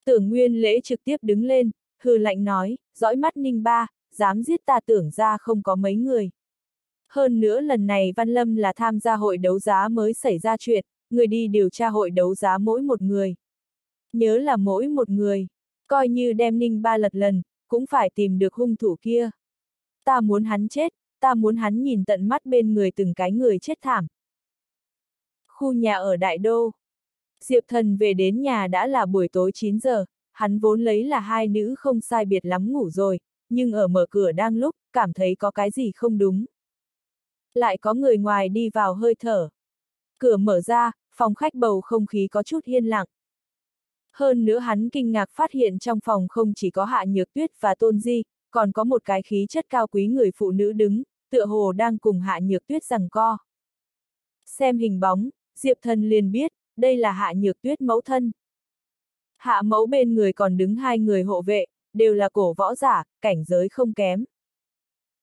Tưởng Nguyên Lễ trực tiếp đứng lên, hư lạnh nói, dõi mắt ninh ba, dám giết ta tưởng ra không có mấy người. Hơn nữa lần này Văn Lâm là tham gia hội đấu giá mới xảy ra chuyện, người đi điều tra hội đấu giá mỗi một người. Nhớ là mỗi một người, coi như đem ninh ba lật lần, cũng phải tìm được hung thủ kia. Ta muốn hắn chết, ta muốn hắn nhìn tận mắt bên người từng cái người chết thảm. Khu nhà ở Đại Đô Diệp Thần về đến nhà đã là buổi tối 9 giờ, hắn vốn lấy là hai nữ không sai biệt lắm ngủ rồi, nhưng ở mở cửa đang lúc, cảm thấy có cái gì không đúng. Lại có người ngoài đi vào hơi thở. Cửa mở ra, phòng khách bầu không khí có chút yên lặng. Hơn nữa hắn kinh ngạc phát hiện trong phòng không chỉ có hạ nhược tuyết và tôn di, còn có một cái khí chất cao quý người phụ nữ đứng, tựa hồ đang cùng hạ nhược tuyết rằng co. Xem hình bóng, Diệp Thần liền biết, đây là hạ nhược tuyết mẫu thân. Hạ mẫu bên người còn đứng hai người hộ vệ, đều là cổ võ giả, cảnh giới không kém.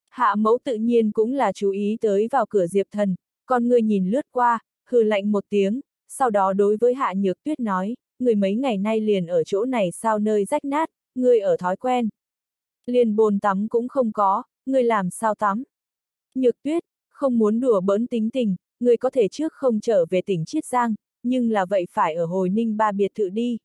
Hạ mẫu tự nhiên cũng là chú ý tới vào cửa Diệp Thần, con người nhìn lướt qua, hừ lạnh một tiếng, sau đó đối với Hạ Nhược Tuyết nói, người mấy ngày nay liền ở chỗ này sao nơi rách nát, người ở thói quen. Liền bồn tắm cũng không có, người làm sao tắm. Nhược Tuyết, không muốn đùa bỡn tính tình, người có thể trước không trở về tỉnh Chiết Giang, nhưng là vậy phải ở hồi ninh ba biệt thự đi.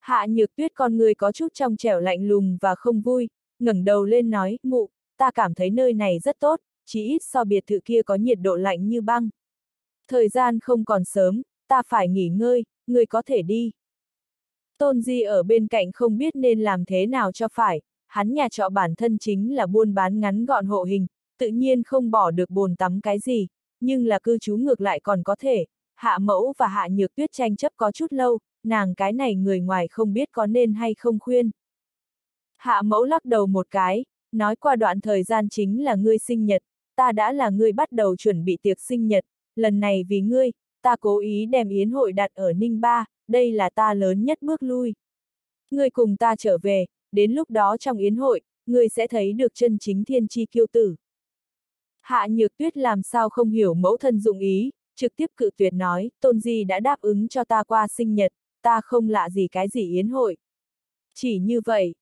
Hạ Nhược Tuyết con người có chút trong trẻo lạnh lùng và không vui, ngẩng đầu lên nói, mụ, ta cảm thấy nơi này rất tốt, chỉ ít so biệt thự kia có nhiệt độ lạnh như băng. Thời gian không còn sớm, ta phải nghỉ ngơi, người có thể đi. Tôn Di ở bên cạnh không biết nên làm thế nào cho phải, hắn nhà trọ bản thân chính là buôn bán ngắn gọn hộ hình, tự nhiên không bỏ được bồn tắm cái gì, nhưng là cư trú ngược lại còn có thể, hạ mẫu và hạ nhược tuyết tranh chấp có chút lâu, nàng cái này người ngoài không biết có nên hay không khuyên. Hạ mẫu lắc đầu một cái, nói qua đoạn thời gian chính là ngươi sinh nhật, ta đã là ngươi bắt đầu chuẩn bị tiệc sinh nhật, lần này vì ngươi, ta cố ý đem yến hội đặt ở Ninh Ba, đây là ta lớn nhất bước lui. Ngươi cùng ta trở về, đến lúc đó trong yến hội, ngươi sẽ thấy được chân chính thiên chi kiêu tử. Hạ nhược tuyết làm sao không hiểu mẫu thân dụng ý, trực tiếp cự tuyệt nói, tôn di đã đáp ứng cho ta qua sinh nhật, ta không lạ gì cái gì yến hội. Chỉ như vậy,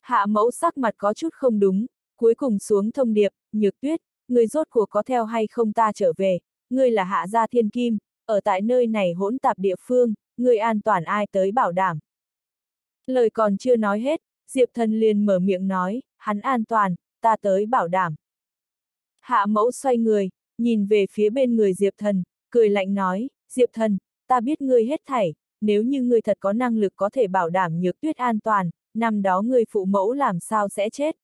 hạ mẫu sắc mặt có chút không đúng, cuối cùng xuống thông điệp, nhược tuyết, người rốt cuộc có theo hay không ta trở về, ngươi là hạ gia thiên kim, ở tại nơi này hỗn tạp địa phương, người an toàn ai tới bảo đảm. Lời còn chưa nói hết, Diệp thần liền mở miệng nói, hắn an toàn, ta tới bảo đảm. Hạ mẫu xoay người, nhìn về phía bên người Diệp thần, cười lạnh nói, Diệp thần, ta biết ngươi hết thảy, nếu như ngươi thật có năng lực có thể bảo đảm nhược tuyết an toàn, năm đó ngươi phụ mẫu làm sao sẽ chết.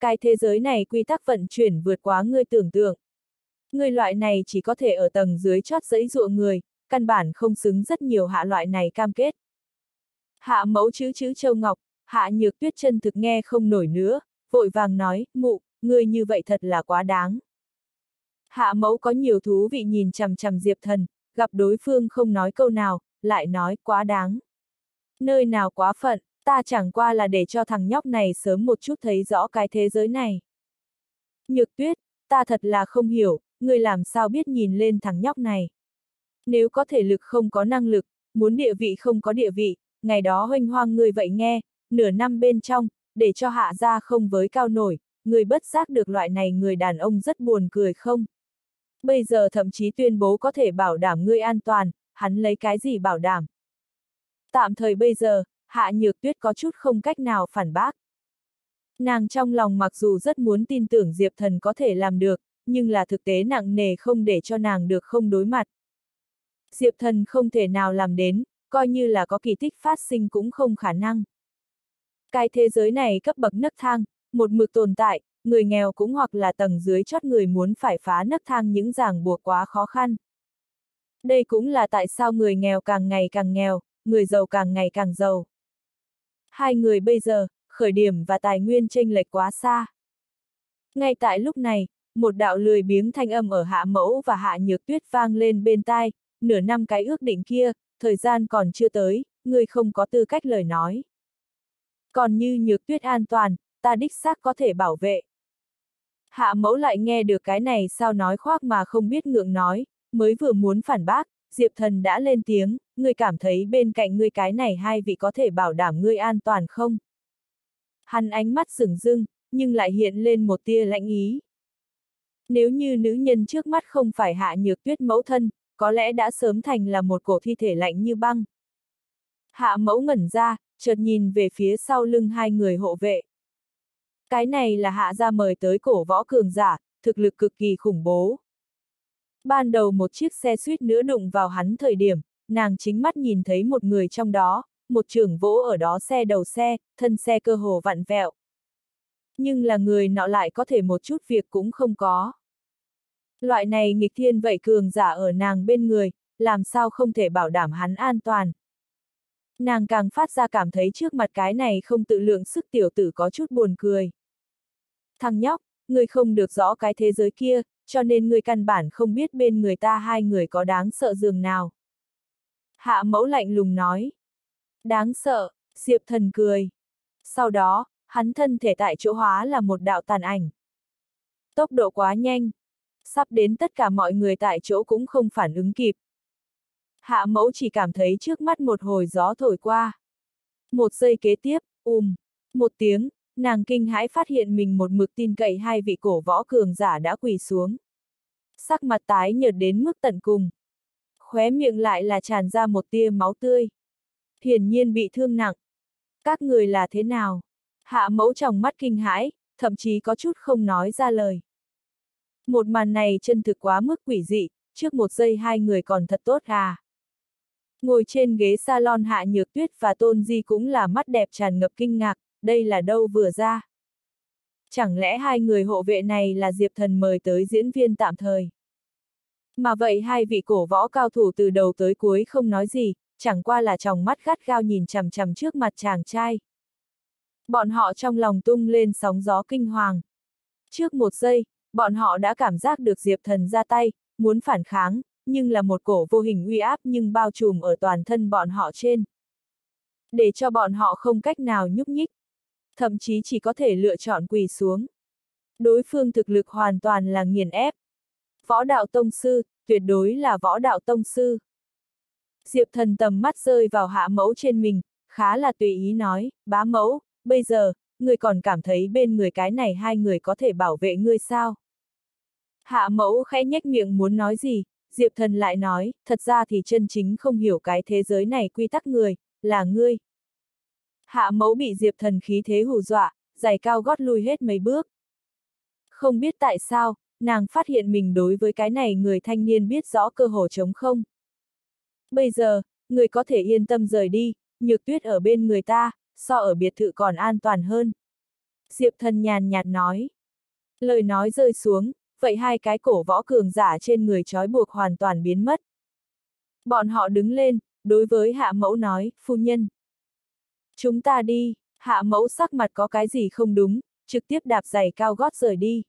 Cái thế giới này quy tắc vận chuyển vượt quá ngươi tưởng tượng. ngươi loại này chỉ có thể ở tầng dưới chót dẫy ruộng người, căn bản không xứng rất nhiều hạ loại này cam kết. Hạ mẫu chữ chữ châu ngọc, hạ nhược tuyết chân thực nghe không nổi nữa, vội vàng nói, mụ, ngươi như vậy thật là quá đáng. Hạ mẫu có nhiều thú vị nhìn chằm chằm Diệp thần, gặp đối phương không nói câu nào, lại nói quá đáng. Nơi nào quá phận, ta chẳng qua là để cho thằng nhóc này sớm một chút thấy rõ cái thế giới này. Nhược tuyết, ta thật là không hiểu, người làm sao biết nhìn lên thằng nhóc này. Nếu có thể lực không có năng lực, muốn địa vị không có địa vị, ngày đó hoanh hoang người vậy nghe, nửa năm bên trong, để cho hạ ra không với cao nổi, người bất giác được loại này người đàn ông rất buồn cười không? Bây giờ thậm chí tuyên bố có thể bảo đảm ngươi an toàn, hắn lấy cái gì bảo đảm? Tạm thời bây giờ, hạ nhược tuyết có chút không cách nào phản bác. Nàng trong lòng mặc dù rất muốn tin tưởng Diệp Thần có thể làm được, nhưng là thực tế nặng nề không để cho nàng được không đối mặt. Diệp Thần không thể nào làm đến, coi như là có kỳ tích phát sinh cũng không khả năng. Cái thế giới này cấp bậc nấc thang, một mực tồn tại, người nghèo cũng hoặc là tầng dưới chót người muốn phải phá nấc thang những ràng buộc quá khó khăn. Đây cũng là tại sao người nghèo càng ngày càng nghèo, người giàu càng ngày càng giàu. Hai người bây giờ, khởi điểm và tài nguyên chênh lệch quá xa. Ngay tại lúc này, một đạo lười biếng thanh âm ở hạ mẫu và hạ nhược tuyết vang lên bên tai, nửa năm cái ước định kia, thời gian còn chưa tới, người không có tư cách lời nói. Còn như nhược tuyết an toàn, ta đích xác có thể bảo vệ. Hạ mẫu lại nghe được cái này sao nói khoác mà không biết ngượng nói, mới vừa muốn phản bác, Diệp thần đã lên tiếng, ngươi cảm thấy bên cạnh ngươi cái này hai vị có thể bảo đảm ngươi an toàn không? Hắn ánh mắt rừng dưng, nhưng lại hiện lên một tia lãnh ý. Nếu như nữ nhân trước mắt không phải hạ nhược tuyết mẫu thân, có lẽ đã sớm thành là một cổ thi thể lạnh như băng. Hạ mẫu ngẩn ra, chợt nhìn về phía sau lưng hai người hộ vệ. Cái này là hạ ra mời tới cổ võ cường giả, thực lực cực kỳ khủng bố. Ban đầu một chiếc xe suýt nữa đụng vào hắn thời điểm, nàng chính mắt nhìn thấy một người trong đó, một trưởng vỗ ở đó xe đầu xe, thân xe cơ hồ vặn vẹo. Nhưng là người nọ lại có thể một chút việc cũng không có. Loại này nghịch thiên vậy cường giả ở nàng bên người, làm sao không thể bảo đảm hắn an toàn. Nàng càng phát ra cảm thấy trước mặt cái này không tự lượng sức tiểu tử có chút buồn cười. Thằng nhóc, ngươi không được rõ cái thế giới kia, cho nên ngươi căn bản không biết bên người ta hai người có đáng sợ dường nào. Hạ mẫu lạnh lùng nói. Đáng sợ, Diệp thần cười. Sau đó, hắn thân thể tại chỗ hóa là một đạo tàn ảnh. Tốc độ quá nhanh. Sắp đến tất cả mọi người tại chỗ cũng không phản ứng kịp. Hạ mẫu chỉ cảm thấy trước mắt một hồi gió thổi qua. Một giây kế tiếp, ùm, một tiếng, nàng kinh hãi phát hiện mình một mực tin cậy hai vị cổ võ cường giả đã quỳ xuống. Sắc mặt tái nhợt đến mức tận cùng. Khóe miệng lại là tràn ra một tia máu tươi. Hiển nhiên bị thương nặng. Các người là thế nào? Hạ mẫu trong mắt kinh hãi, thậm chí có chút không nói ra lời. Một màn này chân thực quá mức quỷ dị, trước một giây hai người còn thật tốt à. Ngồi trên ghế salon hạ nhược tuyết và tôn di cũng là mắt đẹp tràn ngập kinh ngạc, đây là đâu vừa ra. Chẳng lẽ hai người hộ vệ này là Diệp Thần mời tới diễn viên tạm thời? Mà vậy hai vị cổ võ cao thủ từ đầu tới cuối không nói gì, chẳng qua là tròng mắt gắt gao nhìn chằm chằm trước mặt chàng trai. Bọn họ trong lòng tung lên sóng gió kinh hoàng. Trước một giây, bọn họ đã cảm giác được Diệp Thần ra tay, muốn phản kháng, nhưng là một cổ vô hình uy áp nhưng bao trùm ở toàn thân bọn họ trên. Để cho bọn họ không cách nào nhúc nhích. Thậm chí chỉ có thể lựa chọn quỳ xuống. Đối phương thực lực hoàn toàn là nghiền ép. Võ đạo tông sư, tuyệt đối là võ đạo tông sư. Diệp thần tầm mắt rơi vào hạ mẫu trên mình, khá là tùy ý nói, bá mẫu, bây giờ, người còn cảm thấy bên người cái này hai người có thể bảo vệ ngươi sao? Hạ mẫu khẽ nhếch miệng muốn nói gì, Diệp thần lại nói, thật ra thì chân chính không hiểu cái thế giới này quy tắc người, là ngươi. Hạ mẫu bị Diệp thần khí thế hù dọa, giày cao gót lui hết mấy bước. Không biết tại sao, nàng phát hiện mình đối với cái này người thanh niên biết rõ cơ hồ chống không. Bây giờ, người có thể yên tâm rời đi, nhược tuyết ở bên người ta, so ở biệt thự còn an toàn hơn. Diệp thần nhàn nhạt nói. Lời nói rơi xuống, vậy hai cái cổ võ cường giả trên người trói buộc hoàn toàn biến mất. Bọn họ đứng lên, đối với hạ mẫu nói, phu nhân. Chúng ta đi, hạ mẫu sắc mặt có cái gì không đúng, trực tiếp đạp giày cao gót rời đi.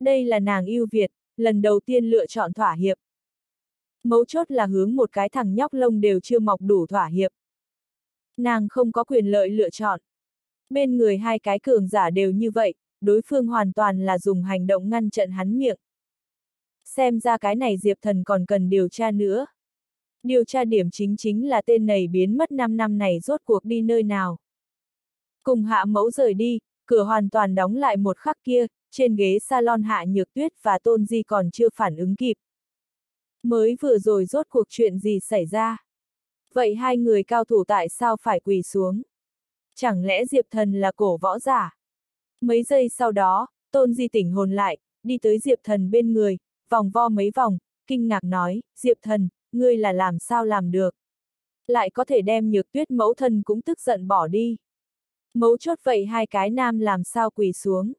Đây là nàng yêu Việt, lần đầu tiên lựa chọn thỏa hiệp. Mấu chốt là hướng một cái thằng nhóc lông đều chưa mọc đủ thỏa hiệp. Nàng không có quyền lợi lựa chọn. Bên người hai cái cường giả đều như vậy, đối phương hoàn toàn là dùng hành động ngăn chặn hắn miệng. Xem ra cái này Diệp Thần còn cần điều tra nữa. Điều tra điểm chính chính là tên này biến mất 5 năm này rốt cuộc đi nơi nào. Cùng hạ mẫu rời đi, cửa hoàn toàn đóng lại một khắc kia, trên ghế salon hạ nhược tuyết và tôn di còn chưa phản ứng kịp. Mới vừa rồi rốt cuộc chuyện gì xảy ra? Vậy hai người cao thủ tại sao phải quỳ xuống? Chẳng lẽ Diệp Thần là cổ võ giả? Mấy giây sau đó, Tôn Di tỉnh hồn lại, đi tới Diệp Thần bên người, vòng vo mấy vòng, kinh ngạc nói, Diệp Thần, ngươi là làm sao làm được? Lại có thể đem nhược tuyết mẫu thân cũng tức giận bỏ đi. Mấu chốt vậy hai cái nam làm sao quỳ xuống?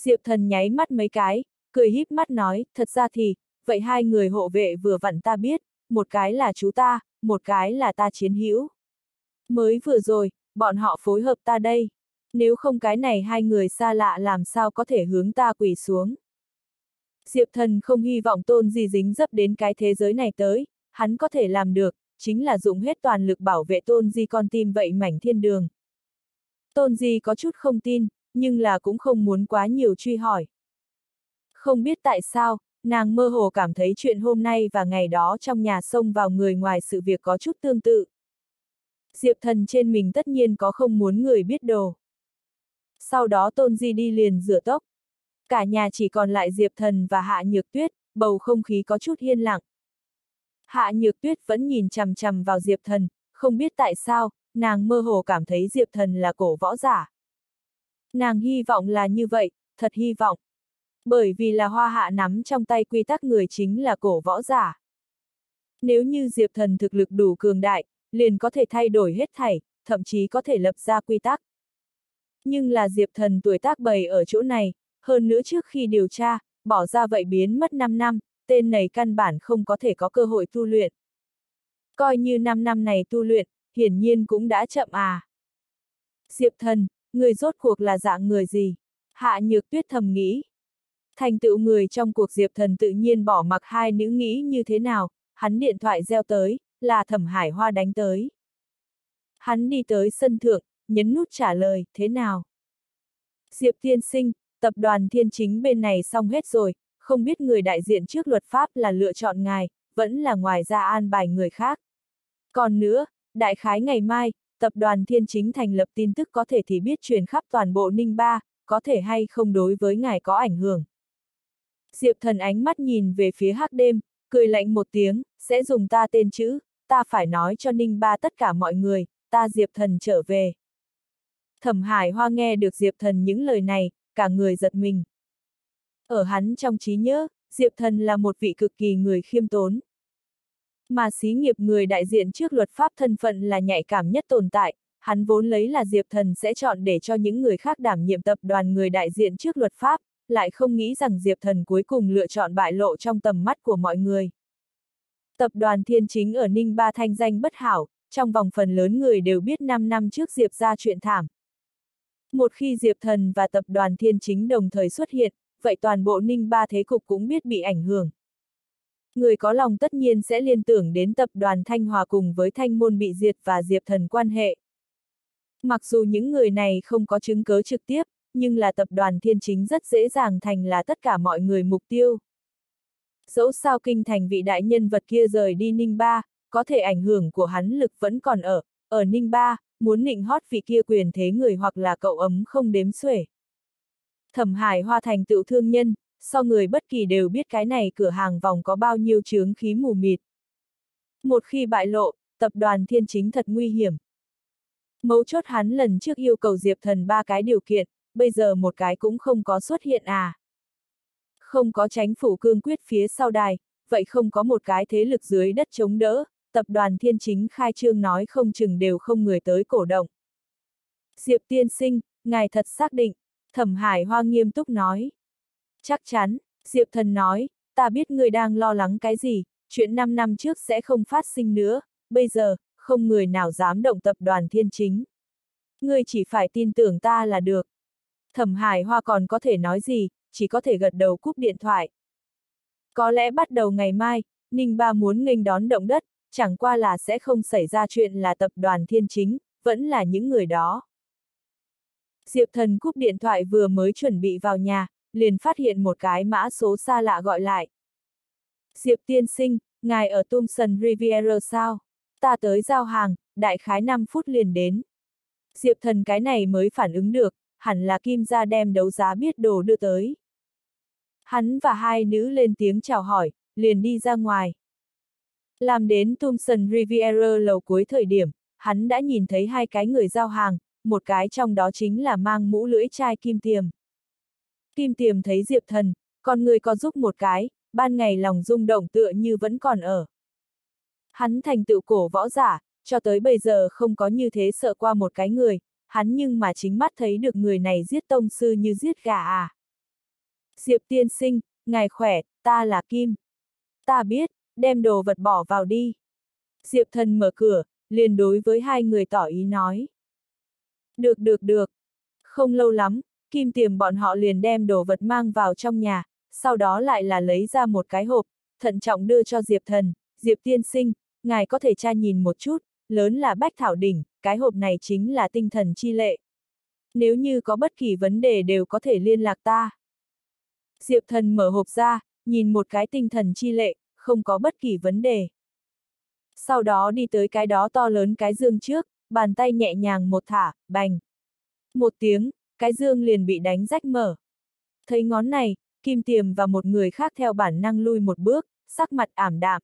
Diệp Thần nháy mắt mấy cái, cười híp mắt nói, thật ra thì, vậy hai người hộ vệ vừa vặn ta biết, một cái là chú ta, một cái là ta chiến hữu. Mới vừa rồi, bọn họ phối hợp ta đây. Nếu không cái này hai người xa lạ làm sao có thể hướng ta quỳ xuống. Diệp thần không hy vọng tôn gì dính dấp đến cái thế giới này tới, hắn có thể làm được, chính là dùng hết toàn lực bảo vệ tôn di con tim vậy mảnh thiên đường. Tôn di có chút không tin, nhưng là cũng không muốn quá nhiều truy hỏi. Không biết tại sao, nàng mơ hồ cảm thấy chuyện hôm nay và ngày đó trong nhà sông vào người ngoài sự việc có chút tương tự. Diệp thần trên mình tất nhiên có không muốn người biết đồ. Sau đó Tôn Di đi liền rửa tóc. Cả nhà chỉ còn lại Diệp thần và Hạ Nhược Tuyết, bầu không khí có chút yên lặng. Hạ Nhược Tuyết vẫn nhìn chằm chằm vào Diệp thần, không biết tại sao, nàng mơ hồ cảm thấy Diệp thần là cổ võ giả. Nàng hy vọng là như vậy, thật hy vọng. Bởi vì là hoa hạ nắm trong tay quy tắc người chính là cổ võ giả. Nếu như Diệp Thần thực lực đủ cường đại, liền có thể thay đổi hết thảy, thậm chí có thể lập ra quy tắc. Nhưng là Diệp Thần tuổi tác bầy ở chỗ này, hơn nữa trước khi điều tra, bỏ ra vậy biến mất 5 năm, tên này căn bản không có thể có cơ hội tu luyện. Coi như 5 năm này tu luyện, hiển nhiên cũng đã chậm à. Diệp thần, người rốt cuộc là dạng người gì? Hạ nhược tuyết thầm nghĩ. Thành tựu người trong cuộc Diệp thần tự nhiên bỏ mặc hai nữ nghĩ như thế nào, hắn điện thoại gieo tới, là thẩm hải hoa đánh tới. Hắn đi tới sân thượng, nhấn nút trả lời, thế nào? Diệp thiên sinh, tập đoàn thiên chính bên này xong hết rồi, không biết người đại diện trước luật pháp là lựa chọn ngài, vẫn là ngoài ra an bài người khác. Còn nữa, đại khái ngày mai, tập đoàn thiên chính thành lập tin tức có thể thì biết truyền khắp toàn bộ Ninh Ba, có thể hay không đối với ngài có ảnh hưởng. Diệp thần ánh mắt nhìn về phía hắc đêm, cười lạnh một tiếng, sẽ dùng ta tên chữ, ta phải nói cho Ninh Ba tất cả mọi người, ta Diệp thần trở về. Thẩm Hải Hoa nghe được Diệp thần những lời này, cả người giật mình. Ở hắn trong trí nhớ, Diệp thần là một vị cực kỳ người khiêm tốn. Mà xí nghiệp người đại diện trước luật pháp thân phận là nhạy cảm nhất tồn tại, hắn vốn lấy là Diệp Thần sẽ chọn để cho những người khác đảm nhiệm tập đoàn người đại diện trước luật pháp, lại không nghĩ rằng Diệp Thần cuối cùng lựa chọn bại lộ trong tầm mắt của mọi người. Tập đoàn Thiên Chính ở Ninh Ba thanh danh bất hảo, trong vòng phần lớn người đều biết 5 năm trước Diệp ra chuyện thảm. Một khi Diệp Thần và tập đoàn Thiên Chính đồng thời xuất hiện, vậy toàn bộ Ninh Ba thế cục cũng biết bị ảnh hưởng. Người có lòng tất nhiên sẽ liên tưởng đến tập đoàn Thanh Hòa cùng với Thanh Môn bị diệt và Diệp Thần quan hệ. Mặc dù những người này không có chứng cớ trực tiếp, nhưng là tập đoàn thiên chính rất dễ dàng thành là tất cả mọi người mục tiêu. Dẫu sao kinh thành vị đại nhân vật kia rời đi Ninh Ba, có thể ảnh hưởng của hắn lực vẫn còn ở, ở Ninh Ba, muốn nịnh hót vị kia quyền thế người hoặc là cậu ấm không đếm xuể. Thẩm Hải Hoa thành tựu thương nhân, so người bất kỳ đều biết cái này cửa hàng vòng có bao nhiêu chướng khí mù mịt. Một khi bại lộ, tập đoàn thiên chính thật nguy hiểm. Mấu chốt hắn lần trước yêu cầu Diệp Thần ba cái điều kiện, bây giờ một cái cũng không có xuất hiện à. Không có tránh phủ cương quyết phía sau đài, vậy không có một cái thế lực dưới đất chống đỡ, tập đoàn thiên chính khai trương nói không chừng đều không người tới cổ động. Diệp tiên sinh, ngài thật xác định, thẩm hải hoa nghiêm túc nói. Chắc chắn, Diệp thần nói, ta biết người đang lo lắng cái gì, chuyện 5 năm trước sẽ không phát sinh nữa, bây giờ, không người nào dám động tập đoàn thiên chính. Ngươi chỉ phải tin tưởng ta là được. Thẩm Hải Hoa còn có thể nói gì, chỉ có thể gật đầu cúp điện thoại. Có lẽ bắt đầu ngày mai, Ninh Ba muốn nghênh đón động đất, chẳng qua là sẽ không xảy ra chuyện là tập đoàn thiên chính, vẫn là những người đó. Diệp thần cúp điện thoại vừa mới chuẩn bị vào nhà, liền phát hiện một cái mã số xa lạ gọi lại. Diệp tiên sinh, ngài ở Thompson Riviera sao? Ta tới giao hàng, đại khái 5 phút liền đến. Diệp thần cái này mới phản ứng được, hẳn là Kim gia đem đấu giá biết đồ đưa tới. Hắn và hai nữ lên tiếng chào hỏi, liền đi ra ngoài. Làm đến Thompson Riviera lầu cuối thời điểm, hắn đã nhìn thấy hai cái người giao hàng, một cái trong đó chính là mang mũ lưỡi chai Kim Tiềm. Kim Tiềm thấy Diệp Thần, con người có giúp một cái, ban ngày lòng rung động tựa như vẫn còn ở. Hắn thành tựu cổ võ giả, cho tới bây giờ không có như thế sợ qua một cái người, hắn nhưng mà chính mắt thấy được người này giết tông sư như giết gà à. Diệp tiên sinh, ngài khỏe, ta là Kim. Ta biết, đem đồ vật bỏ vào đi. Diệp thần mở cửa, liền đối với hai người tỏ ý nói. Được được được. Không lâu lắm, Kim tiềm bọn họ liền đem đồ vật mang vào trong nhà, sau đó lại là lấy ra một cái hộp, thận trọng đưa cho Diệp thần, Diệp tiên sinh, ngài có thể tra nhìn một chút, lớn là bách thảo đỉnh, cái hộp này chính là tinh thần chi lệ. Nếu như có bất kỳ vấn đề đều có thể liên lạc ta. Diệp thần mở hộp ra, nhìn một cái tinh thần chi lệ, không có bất kỳ vấn đề. Sau đó đi tới cái đó to lớn cái dương trước, bàn tay nhẹ nhàng một thả, bành. Một tiếng, cái dương liền bị đánh rách mở. Thấy ngón này, Kim Tiềm và một người khác theo bản năng lui một bước, sắc mặt ảm đạm.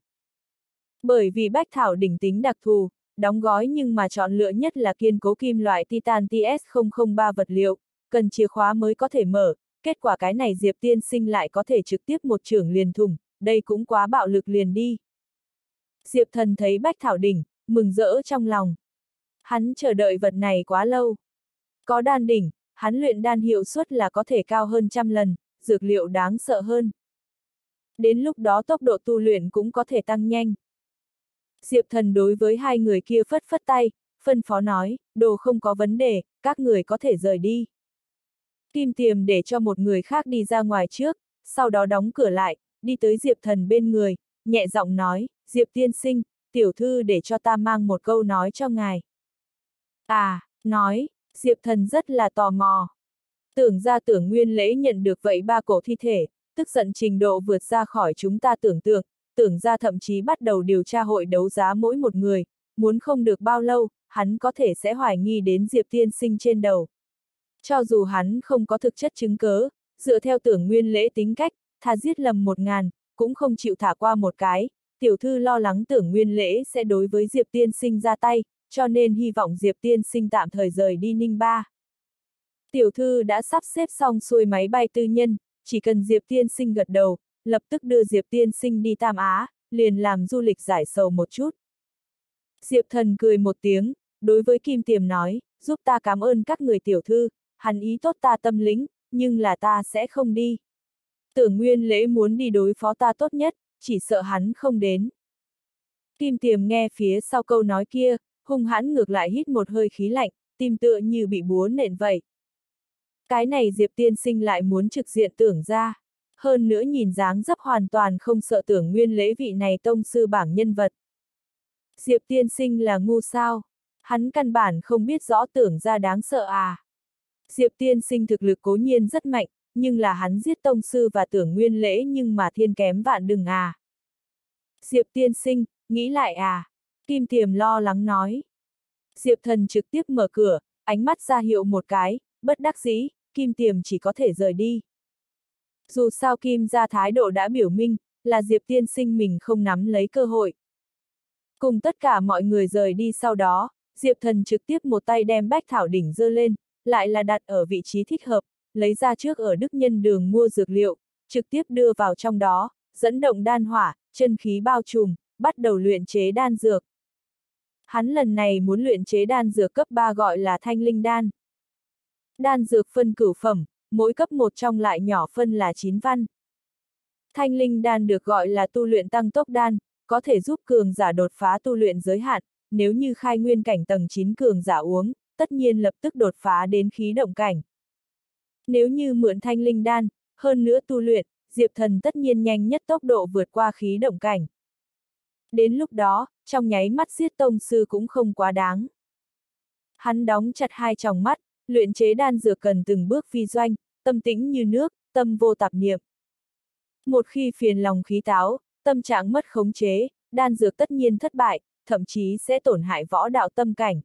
Bởi vì bách thảo đỉnh tính đặc thù, đóng gói nhưng mà chọn lựa nhất là kiên cố kim loại Titan TS003 vật liệu, cần chìa khóa mới có thể mở, kết quả cái này Diệp tiên sinh lại có thể trực tiếp một trưởng liền thủng, đây cũng quá bạo lực liền đi. Diệp thần thấy bách thảo đỉnh, mừng rỡ trong lòng. Hắn chờ đợi vật này quá lâu. Có đan đỉnh, hắn luyện đan hiệu suất là có thể cao hơn trăm lần, dược liệu đáng sợ hơn. đến lúc đó tốc độ tu luyện cũng có thể tăng nhanh. Diệp thần đối với hai người kia phất phất tay, phân phó nói, đồ không có vấn đề, các người có thể rời đi. Kim tiềm để cho một người khác đi ra ngoài trước, sau đó đóng cửa lại, đi tới Diệp thần bên người, nhẹ giọng nói, Diệp tiên sinh, tiểu thư để cho ta mang một câu nói cho ngài. À, nói, Diệp thần rất là tò mò. Tưởng ra tưởng nguyên lễ nhận được vậy ba cổ thi thể, tức giận trình độ vượt ra khỏi chúng ta tưởng tượng, tưởng ra thậm chí bắt đầu điều tra hội đấu giá mỗi một người, muốn không được bao lâu, hắn có thể sẽ hoài nghi đến Diệp tiên sinh trên đầu. Cho dù hắn không có thực chất chứng cớ, dựa theo tưởng nguyên lễ tính cách, thà giết lầm một ngàn, cũng không chịu thả qua một cái, tiểu thư lo lắng tưởng nguyên lễ sẽ đối với Diệp tiên sinh ra tay, cho nên hy vọng Diệp tiên sinh tạm thời rời đi Ninh Ba. Tiểu thư đã sắp xếp xong xuôi máy bay tư nhân, chỉ cần Diệp tiên sinh gật đầu, lập tức đưa Diệp tiên sinh đi Tam Á, liền làm du lịch giải sầu một chút. Diệp thần cười một tiếng, đối với Kim Tiềm nói, giúp ta cảm ơn các người tiểu thư, hắn ý tốt ta tâm lĩnh, nhưng là ta sẽ không đi. Tưởng nguyên lễ muốn đi đối phó ta tốt nhất, chỉ sợ hắn không đến. Kim tiềm nghe phía sau câu nói kia, hung hãn ngược lại hít một hơi khí lạnh, tim tựa như bị búa nện vậy. Cái này Diệp tiên sinh lại muốn trực diện tưởng ra. Hơn nữa nhìn dáng dấp hoàn toàn không sợ tưởng nguyên lễ vị này tông sư bảng nhân vật. Diệp tiên sinh là ngu sao? Hắn căn bản không biết rõ tưởng ra đáng sợ à. Diệp tiên sinh thực lực cố nhiên rất mạnh, nhưng là hắn giết tông sư và tưởng nguyên lễ nhưng mà thiên kém vạn đừng à. Diệp tiên sinh, nghĩ lại à? Kim tiềm lo lắng nói. Diệp thần trực tiếp mở cửa, ánh mắt ra hiệu một cái, bất đắc dĩ, Kim tiềm chỉ có thể rời đi. Dù sao Kim ra thái độ đã biểu minh, là Diệp tiên sinh mình không nắm lấy cơ hội. Cùng tất cả mọi người rời đi sau đó, Diệp thần trực tiếp một tay đem bách thảo đỉnh dơ lên, lại là đặt ở vị trí thích hợp, lấy ra trước ở Đức Nhân đường mua dược liệu, trực tiếp đưa vào trong đó, dẫn động đan hỏa, chân khí bao trùm, bắt đầu luyện chế đan dược. Hắn lần này muốn luyện chế đan dược cấp 3 gọi là thanh linh đan. Đan dược phân cửu phẩm, mỗi cấp một trong lại nhỏ phân là 9 văn. Thanh linh đan được gọi là tu luyện tăng tốc đan, có thể giúp cường giả đột phá tu luyện giới hạn, nếu như khai nguyên cảnh tầng 9 cường giả uống, tất nhiên lập tức đột phá đến khí động cảnh. Nếu như mượn thanh linh đan, hơn nữa tu luyện, Diệp Thần tất nhiên nhanh nhất tốc độ vượt qua khí động cảnh. Đến lúc đó, trong nháy mắt giết tông sư cũng không quá đáng. Hắn đóng chặt hai tròng mắt, luyện chế đan dược cần từng bước phi doanh, tâm tĩnh như nước, tâm vô tạp niệm. Một khi phiền lòng khí táo, tâm trạng mất khống chế, đan dược tất nhiên thất bại, thậm chí sẽ tổn hại võ đạo tâm cảnh.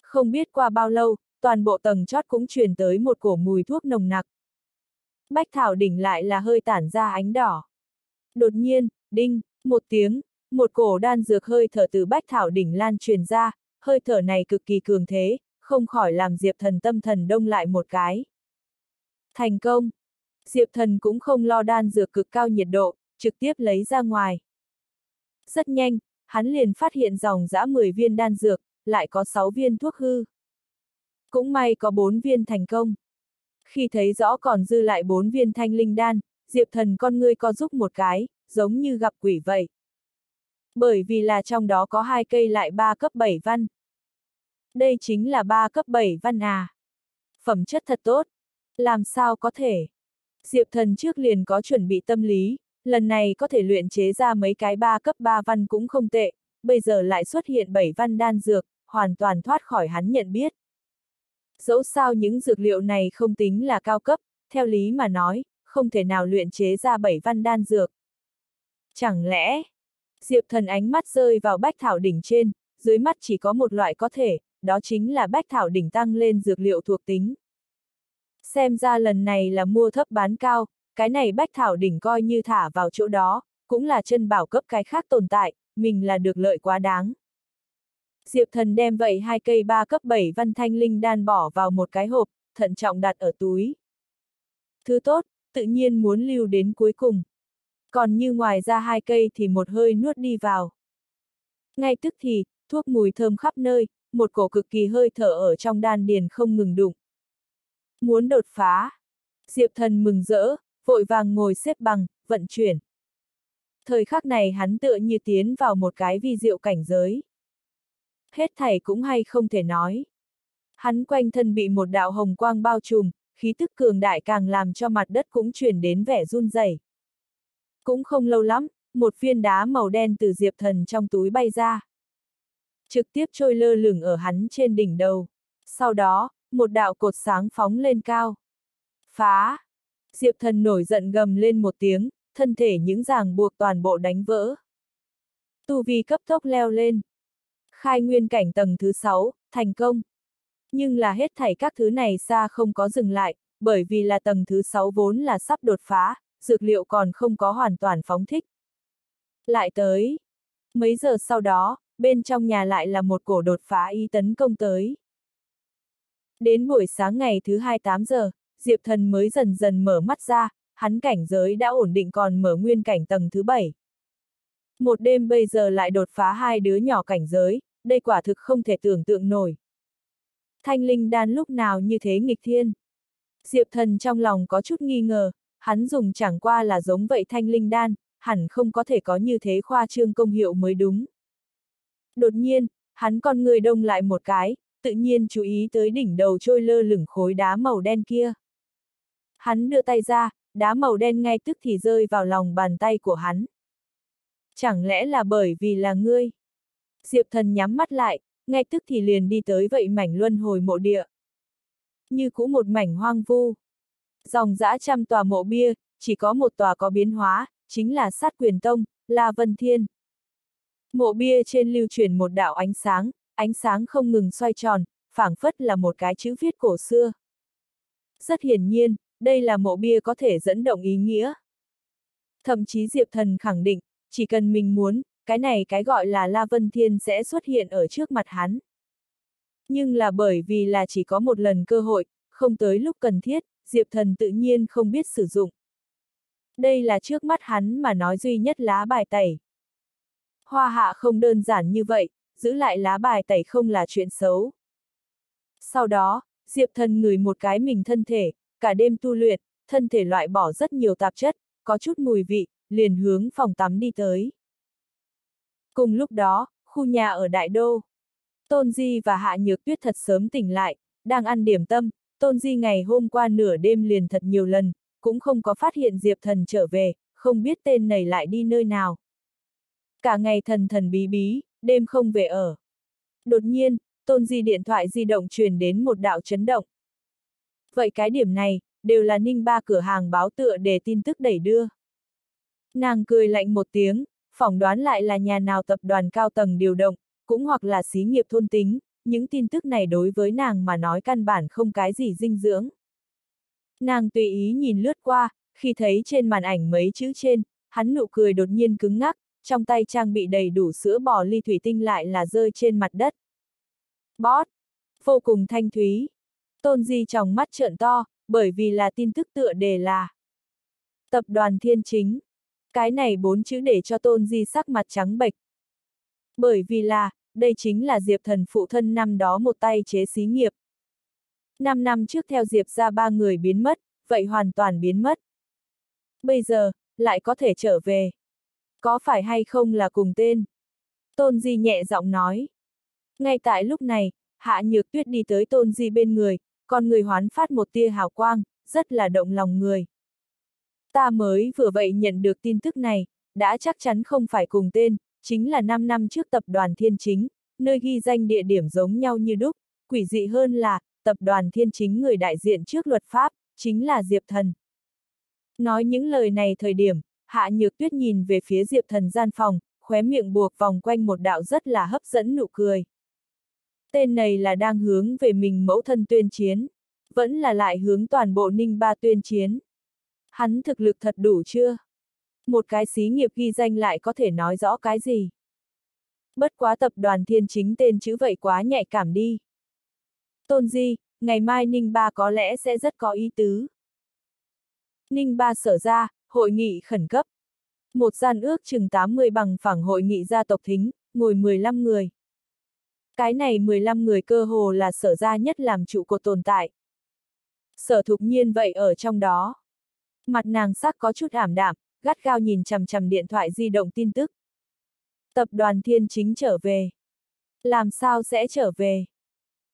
Không biết qua bao lâu, toàn bộ tầng chót cũng truyền tới một cổ mùi thuốc nồng nặc. Bách thảo đỉnh lại là hơi tản ra ánh đỏ. Đột nhiên, đinh, một tiếng, một cổ đan dược hơi thở từ bách thảo đỉnh lan truyền ra, hơi thở này cực kỳ cường thế, không khỏi làm Diệp thần tâm thần đông lại một cái. Thành công! Diệp thần cũng không lo đan dược cực cao nhiệt độ, trực tiếp lấy ra ngoài. Rất nhanh, hắn liền phát hiện dòng dã 10 viên đan dược, lại có 6 viên thuốc hư. Cũng may có bốn viên thành công. Khi thấy rõ còn dư lại bốn viên thanh linh đan, Diệp thần con ngươi co giúp một cái, giống như gặp quỷ vậy. Bởi vì là trong đó có hai cây lại ba cấp 7 văn. Đây chính là ba cấp 7 văn à. Phẩm chất thật tốt. Làm sao có thể? Diệp thần trước liền có chuẩn bị tâm lý, lần này có thể luyện chế ra mấy cái ba cấp 3 văn cũng không tệ, bây giờ lại xuất hiện 7 văn đan dược, hoàn toàn thoát khỏi hắn nhận biết. Dẫu sao những dược liệu này không tính là cao cấp, theo lý mà nói, không thể nào luyện chế ra bảy văn đan dược. Chẳng lẽ, Diệp thần ánh mắt rơi vào bách thảo đỉnh trên, dưới mắt chỉ có một loại có thể, đó chính là bách thảo đỉnh tăng lên dược liệu thuộc tính. Xem ra lần này là mua thấp bán cao, cái này bách thảo đỉnh coi như thả vào chỗ đó, cũng là chân bảo cấp cái khác tồn tại, mình là được lợi quá đáng. Diệp thần đem vậy hai cây ba cấp 7 văn thanh linh đan bỏ vào một cái hộp, thận trọng đặt ở túi. Thứ tốt, tự nhiên muốn lưu đến cuối cùng. Còn như ngoài ra hai cây thì một hơi nuốt đi vào. Ngay tức thì, thuốc mùi thơm khắp nơi, một cổ cực kỳ hơi thở ở trong đan điền không ngừng đụng. Muốn đột phá. Diệp thần mừng rỡ, vội vàng ngồi xếp bằng, vận chuyển, Thời khắc này hắn tựa như tiến vào một cái vi diệu cảnh giới. Hết thảy cũng hay không thể nói. Hắn quanh thân bị một đạo hồng quang bao trùm, khí tức cường đại càng làm cho mặt đất cũng chuyển đến vẻ run rẩy. Cũng không lâu lắm, một viên đá màu đen từ diệp thần trong túi bay ra. Trực tiếp trôi lơ lửng ở hắn trên đỉnh đầu. Sau đó, một đạo cột sáng phóng lên cao. Phá! Diệp thần nổi giận gầm lên một tiếng, thân thể những ràng buộc toàn bộ đánh vỡ. Tu vi cấp tốc leo lên. Khai nguyên cảnh tầng thứ 6, thành công. Nhưng là hết thảy các thứ này xa không có dừng lại, bởi vì là tầng thứ 6 vốn là sắp đột phá, dược liệu còn không có hoàn toàn phóng thích. Lại tới. Mấy giờ sau đó, bên trong nhà lại là một cổ đột phá y tấn công tới. Đến buổi sáng ngày thứ hai 8 giờ, Diệp Thần mới dần dần mở mắt ra, hắn cảnh giới đã ổn định còn mở nguyên cảnh tầng thứ bảy. Một đêm bây giờ lại đột phá hai đứa nhỏ cảnh giới, đây quả thực không thể tưởng tượng nổi. Thanh linh đan lúc nào như thế nghịch thiên. Diệp thần trong lòng có chút nghi ngờ, hắn dùng chẳng qua là giống vậy thanh linh đan, hẳn không có thể có như thế khoa trương công hiệu mới đúng. Đột nhiên, hắn con người đông lại một cái, tự nhiên chú ý tới đỉnh đầu trôi lơ lửng khối đá màu đen kia. Hắn đưa tay ra, đá màu đen ngay tức thì rơi vào lòng bàn tay của hắn. Chẳng lẽ là bởi vì là ngươi? Diệp thần nhắm mắt lại, ngay tức thì liền đi tới vậy mảnh luân hồi mộ địa. Như cũ một mảnh hoang vu. Dòng dã trăm tòa mộ bia, chỉ có một tòa có biến hóa, chính là sát quyền tông, La Vân Thiên. Mộ bia trên lưu truyền một đạo ánh sáng, ánh sáng không ngừng xoay tròn, phảng phất là một cái chữ viết cổ xưa. Rất hiển nhiên, đây là mộ bia có thể dẫn động ý nghĩa. Thậm chí Diệp Thần khẳng định, chỉ cần mình muốn, cái này cái gọi là La Vân Thiên sẽ xuất hiện ở trước mặt hắn. Nhưng là bởi vì là chỉ có một lần cơ hội, không tới lúc cần thiết, Diệp Thần tự nhiên không biết sử dụng. Đây là trước mắt hắn mà nói duy nhất lá bài tẩy. Hoa hạ không đơn giản như vậy, giữ lại lá bài tẩy không là chuyện xấu. Sau đó, Diệp Thần ngửi một cái mình thân thể, cả đêm tu luyện, thân thể loại bỏ rất nhiều tạp chất, có chút mùi vị, liền hướng phòng tắm đi tới. Cùng lúc đó, khu nhà ở Đại Đô. Tôn Di và Hạ Nhược Tuyết thật sớm tỉnh lại, đang ăn điểm tâm, Tôn Di ngày hôm qua nửa đêm liền thật nhiều lần, cũng không có phát hiện Diệp Thần trở về, không biết tên này lại đi nơi nào. Cả ngày thần thần bí bí, đêm không về ở. Đột nhiên, Tôn Di điện thoại di động truyền đến một đạo chấn động. Vậy cái điểm này, đều là ninh ba cửa hàng báo tựa để tin tức đẩy đưa. Nàng cười lạnh một tiếng, phỏng đoán lại là nhà nào tập đoàn cao tầng điều động, cũng hoặc là xí nghiệp thôn tính, những tin tức này đối với nàng mà nói căn bản không cái gì dinh dưỡng. Nàng tùy ý nhìn lướt qua, khi thấy trên màn ảnh mấy chữ trên, hắn nụ cười đột nhiên cứng ngắc, trong tay trang bị đầy đủ sữa bò ly thủy tinh lại là rơi trên mặt đất. Bót! Vô cùng thanh thúy. Tôn Di trong mắt trợn to, bởi vì là tin tức tựa đề là Tập đoàn Thiên Chính. Cái này bốn chữ để cho Tôn Di sắc mặt trắng bệch. Bởi vì là, đây chính là Diệp thần phụ thân năm đó một tay chế xí nghiệp. Năm năm trước theo Diệp ra ba người biến mất, vậy hoàn toàn biến mất. Bây giờ, lại có thể trở về. Có phải hay không là cùng tên? Tôn Di nhẹ giọng nói. Ngay tại lúc này, Hạ Nhược Tuyết đi tới Tôn Di bên người, con người hoán phát một tia hào quang, rất là động lòng người. Ta mới vừa vậy nhận được tin tức này, đã chắc chắn không phải cùng tên, chính là 5 năm trước tập đoàn Thiên Chính, nơi ghi danh địa điểm giống nhau như đúc, quỷ dị hơn là, tập đoàn Thiên Chính người đại diện trước luật pháp, chính là Diệp Thần. Nói những lời này thời điểm, Hạ Nhược Tuyết nhìn về phía Diệp Thần gian phòng, khóe miệng buộc vòng quanh một đạo rất là hấp dẫn nụ cười. Tên này là đang hướng về mình mẫu thân tuyên chiến, vẫn là lại hướng toàn bộ ninh ba tuyên chiến. Hắn thực lực thật đủ chưa? Một cái xí nghiệp ghi danh lại có thể nói rõ cái gì? Bất quá tập đoàn thiên chính tên chữ vậy quá nhạy cảm đi. Tôn Di, ngày mai Ninh Ba có lẽ sẽ rất có ý tứ. Ninh Ba sở ra, hội nghị khẩn cấp. Một gian ước chừng 80 bằng phẳng hội nghị gia tộc thính, ngồi 15 người. Cái này 15 người cơ hồ là sở ra nhất làm trụ cột tồn tại. Sở thục nhiên vậy ở trong đó. Mặt nàng sắc có chút ảm đạm, gắt gao nhìn chằm chằm điện thoại di động tin tức. Tập đoàn Thiên Chính trở về. Làm sao sẽ trở về?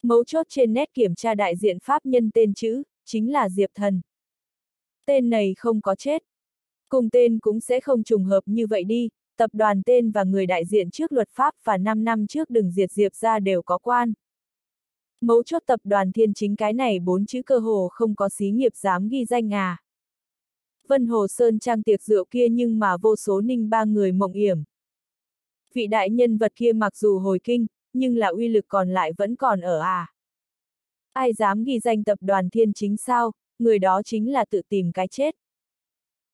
Mấu chốt trên nét kiểm tra đại diện pháp nhân tên chữ, chính là Diệp Thần. Tên này không có chết. Cùng tên cũng sẽ không trùng hợp như vậy đi, tập đoàn tên và người đại diện trước luật pháp và 5 năm trước đừng diệt Diệp ra đều có quan. Mấu chốt tập đoàn thiên chính cái này bốn chữ cơ hồ không có xí nghiệp dám ghi danh à. Vân Hồ Sơn trang tiệc rượu kia nhưng mà vô số ninh ba người mộng yểm. Vị đại nhân vật kia mặc dù hồi kinh, nhưng là uy lực còn lại vẫn còn ở à. Ai dám ghi danh tập đoàn thiên chính sao, người đó chính là tự tìm cái chết.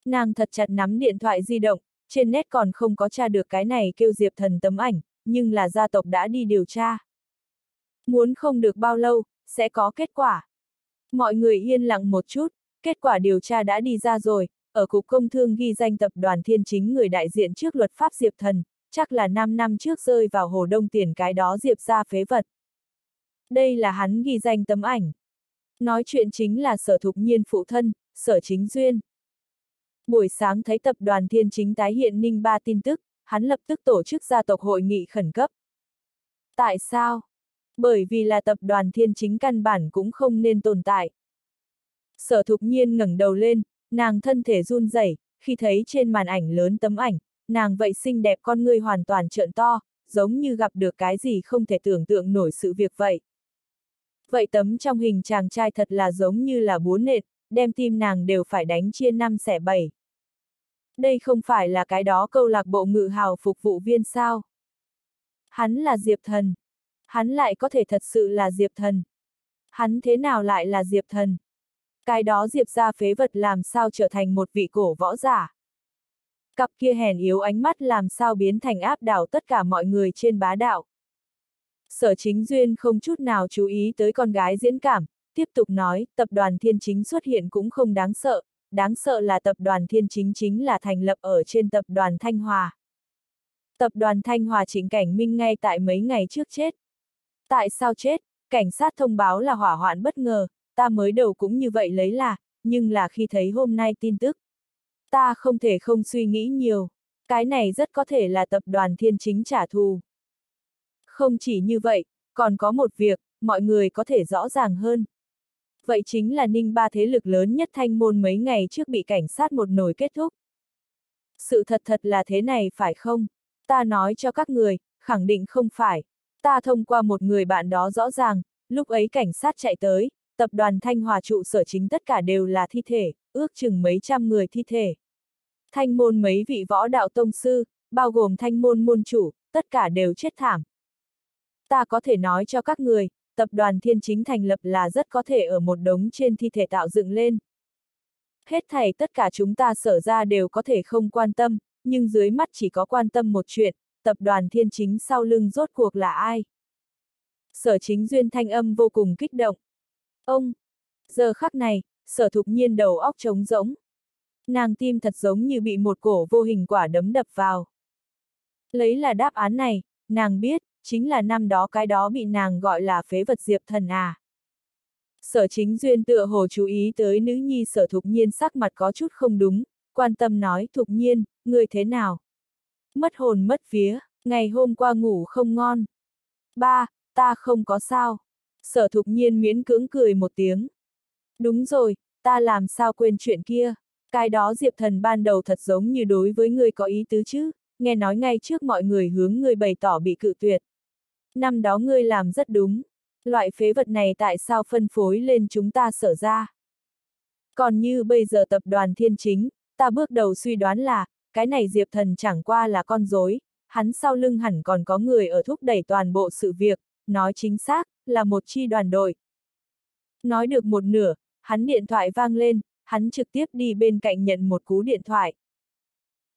Nàng thật chặt nắm điện thoại di động, trên nét còn không có tra được cái này kêu Diệp Thần tấm ảnh, nhưng là gia tộc đã đi điều tra. Muốn không được bao lâu, sẽ có kết quả. Mọi người yên lặng một chút, kết quả điều tra đã đi ra rồi, ở Cục Công Thương ghi danh tập đoàn thiên chính người đại diện trước luật pháp Diệp Thần, chắc là 5 năm trước rơi vào hồ đông tiền cái đó Diệp ra phế vật. Đây là hắn ghi danh tấm ảnh. Nói chuyện chính là sở thục nhiên phụ thân, sở chính duyên. Buổi sáng thấy tập đoàn thiên chính tái hiện ninh ba tin tức, hắn lập tức tổ chức gia tộc hội nghị khẩn cấp. Tại sao? Bởi vì là tập đoàn thiên chính căn bản cũng không nên tồn tại. Sở thục nhiên ngẩng đầu lên, nàng thân thể run rẩy, khi thấy trên màn ảnh lớn tấm ảnh, nàng vậy xinh đẹp con người hoàn toàn trợn to, giống như gặp được cái gì không thể tưởng tượng nổi sự việc vậy. Vậy tấm trong hình chàng trai thật là giống như là búa nện, đem tim nàng đều phải đánh chia năm xẻ bảy. Đây không phải là cái đó câu lạc bộ ngự hào phục vụ viên sao. Hắn là Diệp Thần. Hắn lại có thể thật sự là Diệp Thần. Hắn thế nào lại là Diệp Thần? Cái đó Diệp ra phế vật làm sao trở thành một vị cổ võ giả. Cặp kia hèn yếu ánh mắt làm sao biến thành áp đảo tất cả mọi người trên bá đạo. Sở chính duyên không chút nào chú ý tới con gái diễn cảm, tiếp tục nói, tập đoàn thiên chính xuất hiện cũng không đáng sợ, đáng sợ là tập đoàn thiên chính chính là thành lập ở trên tập đoàn Thanh Hòa. Tập đoàn Thanh Hòa chính cảnh minh ngay tại mấy ngày trước chết. Tại sao chết? Cảnh sát thông báo là hỏa hoạn bất ngờ, ta mới đầu cũng như vậy lấy là, nhưng là khi thấy hôm nay tin tức. Ta không thể không suy nghĩ nhiều, cái này rất có thể là tập đoàn thiên chính trả thù. Không chỉ như vậy, còn có một việc, mọi người có thể rõ ràng hơn. Vậy chính là ninh ba thế lực lớn nhất thanh môn mấy ngày trước bị cảnh sát một nồi kết thúc. Sự thật thật là thế này phải không? Ta nói cho các người, khẳng định không phải. Ta thông qua một người bạn đó rõ ràng, lúc ấy cảnh sát chạy tới, tập đoàn Thanh Hòa trụ sở chính tất cả đều là thi thể, ước chừng mấy trăm người thi thể. Thanh môn mấy vị võ đạo tông sư, bao gồm thanh môn môn chủ, tất cả đều chết thảm. Ta có thể nói cho các người, tập đoàn thiên chính thành lập là rất có thể ở một đống trên thi thể tạo dựng lên. Hết thảy tất cả chúng ta sở ra đều có thể không quan tâm, nhưng dưới mắt chỉ có quan tâm một chuyện, tập đoàn thiên chính sau lưng rốt cuộc là ai? Sở chính duyên thanh âm vô cùng kích động. Ông! Giờ khắc này, sở thục nhiên đầu óc trống rỗng. Nàng tim thật giống như bị một cổ vô hình quả đấm đập vào. Lấy là đáp án này, nàng biết, chính là năm đó cái đó bị nàng gọi là phế vật diệp thần à. Sở chính duyên tựa hồ chú ý tới nữ nhi sở thục nhiên sắc mặt có chút không đúng, quan tâm nói thục nhiên, người thế nào? Mất hồn mất vía, ngày hôm qua ngủ không ngon. Ba, ta không có sao. Sở thục nhiên miễn cưỡng cười một tiếng. Đúng rồi, ta làm sao quên chuyện kia. Cái đó Diệp Thần ban đầu thật giống như đối với người có ý tứ chứ, nghe nói ngay trước mọi người hướng người bày tỏ bị cự tuyệt. Năm đó ngươi làm rất đúng. Loại phế vật này tại sao phân phối lên chúng ta sở ra? Còn như bây giờ tập đoàn thiên chính, ta bước đầu suy đoán là, cái này Diệp Thần chẳng qua là con dối, hắn sau lưng hẳn còn có người ở thúc đẩy toàn bộ sự việc, nói chính xác, là một chi đoàn đội. Nói được một nửa, hắn điện thoại vang lên, hắn trực tiếp đi bên cạnh nhận một cú điện thoại.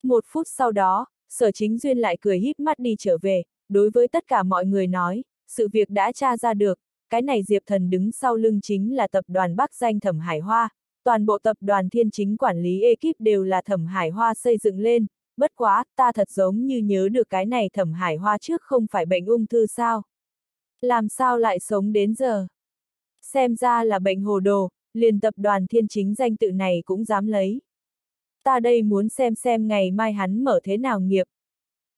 Một phút sau đó, sở chính duyên lại cười híp mắt đi trở về, đối với tất cả mọi người nói, sự việc đã tra ra được, cái này Diệp Thần đứng sau lưng chính là tập đoàn Bắc danh Thẩm Hải Hoa, toàn bộ tập đoàn thiên chính quản lý ekip đều là Thẩm Hải Hoa xây dựng lên, bất quá, ta thật giống như nhớ được cái này Thẩm Hải Hoa trước không phải bệnh ung thư sao. Làm sao lại sống đến giờ? Xem ra là bệnh hồ đồ, liền tập đoàn thiên chính danh tự này cũng dám lấy. Ta đây muốn xem xem ngày mai hắn mở thế nào nghiệp.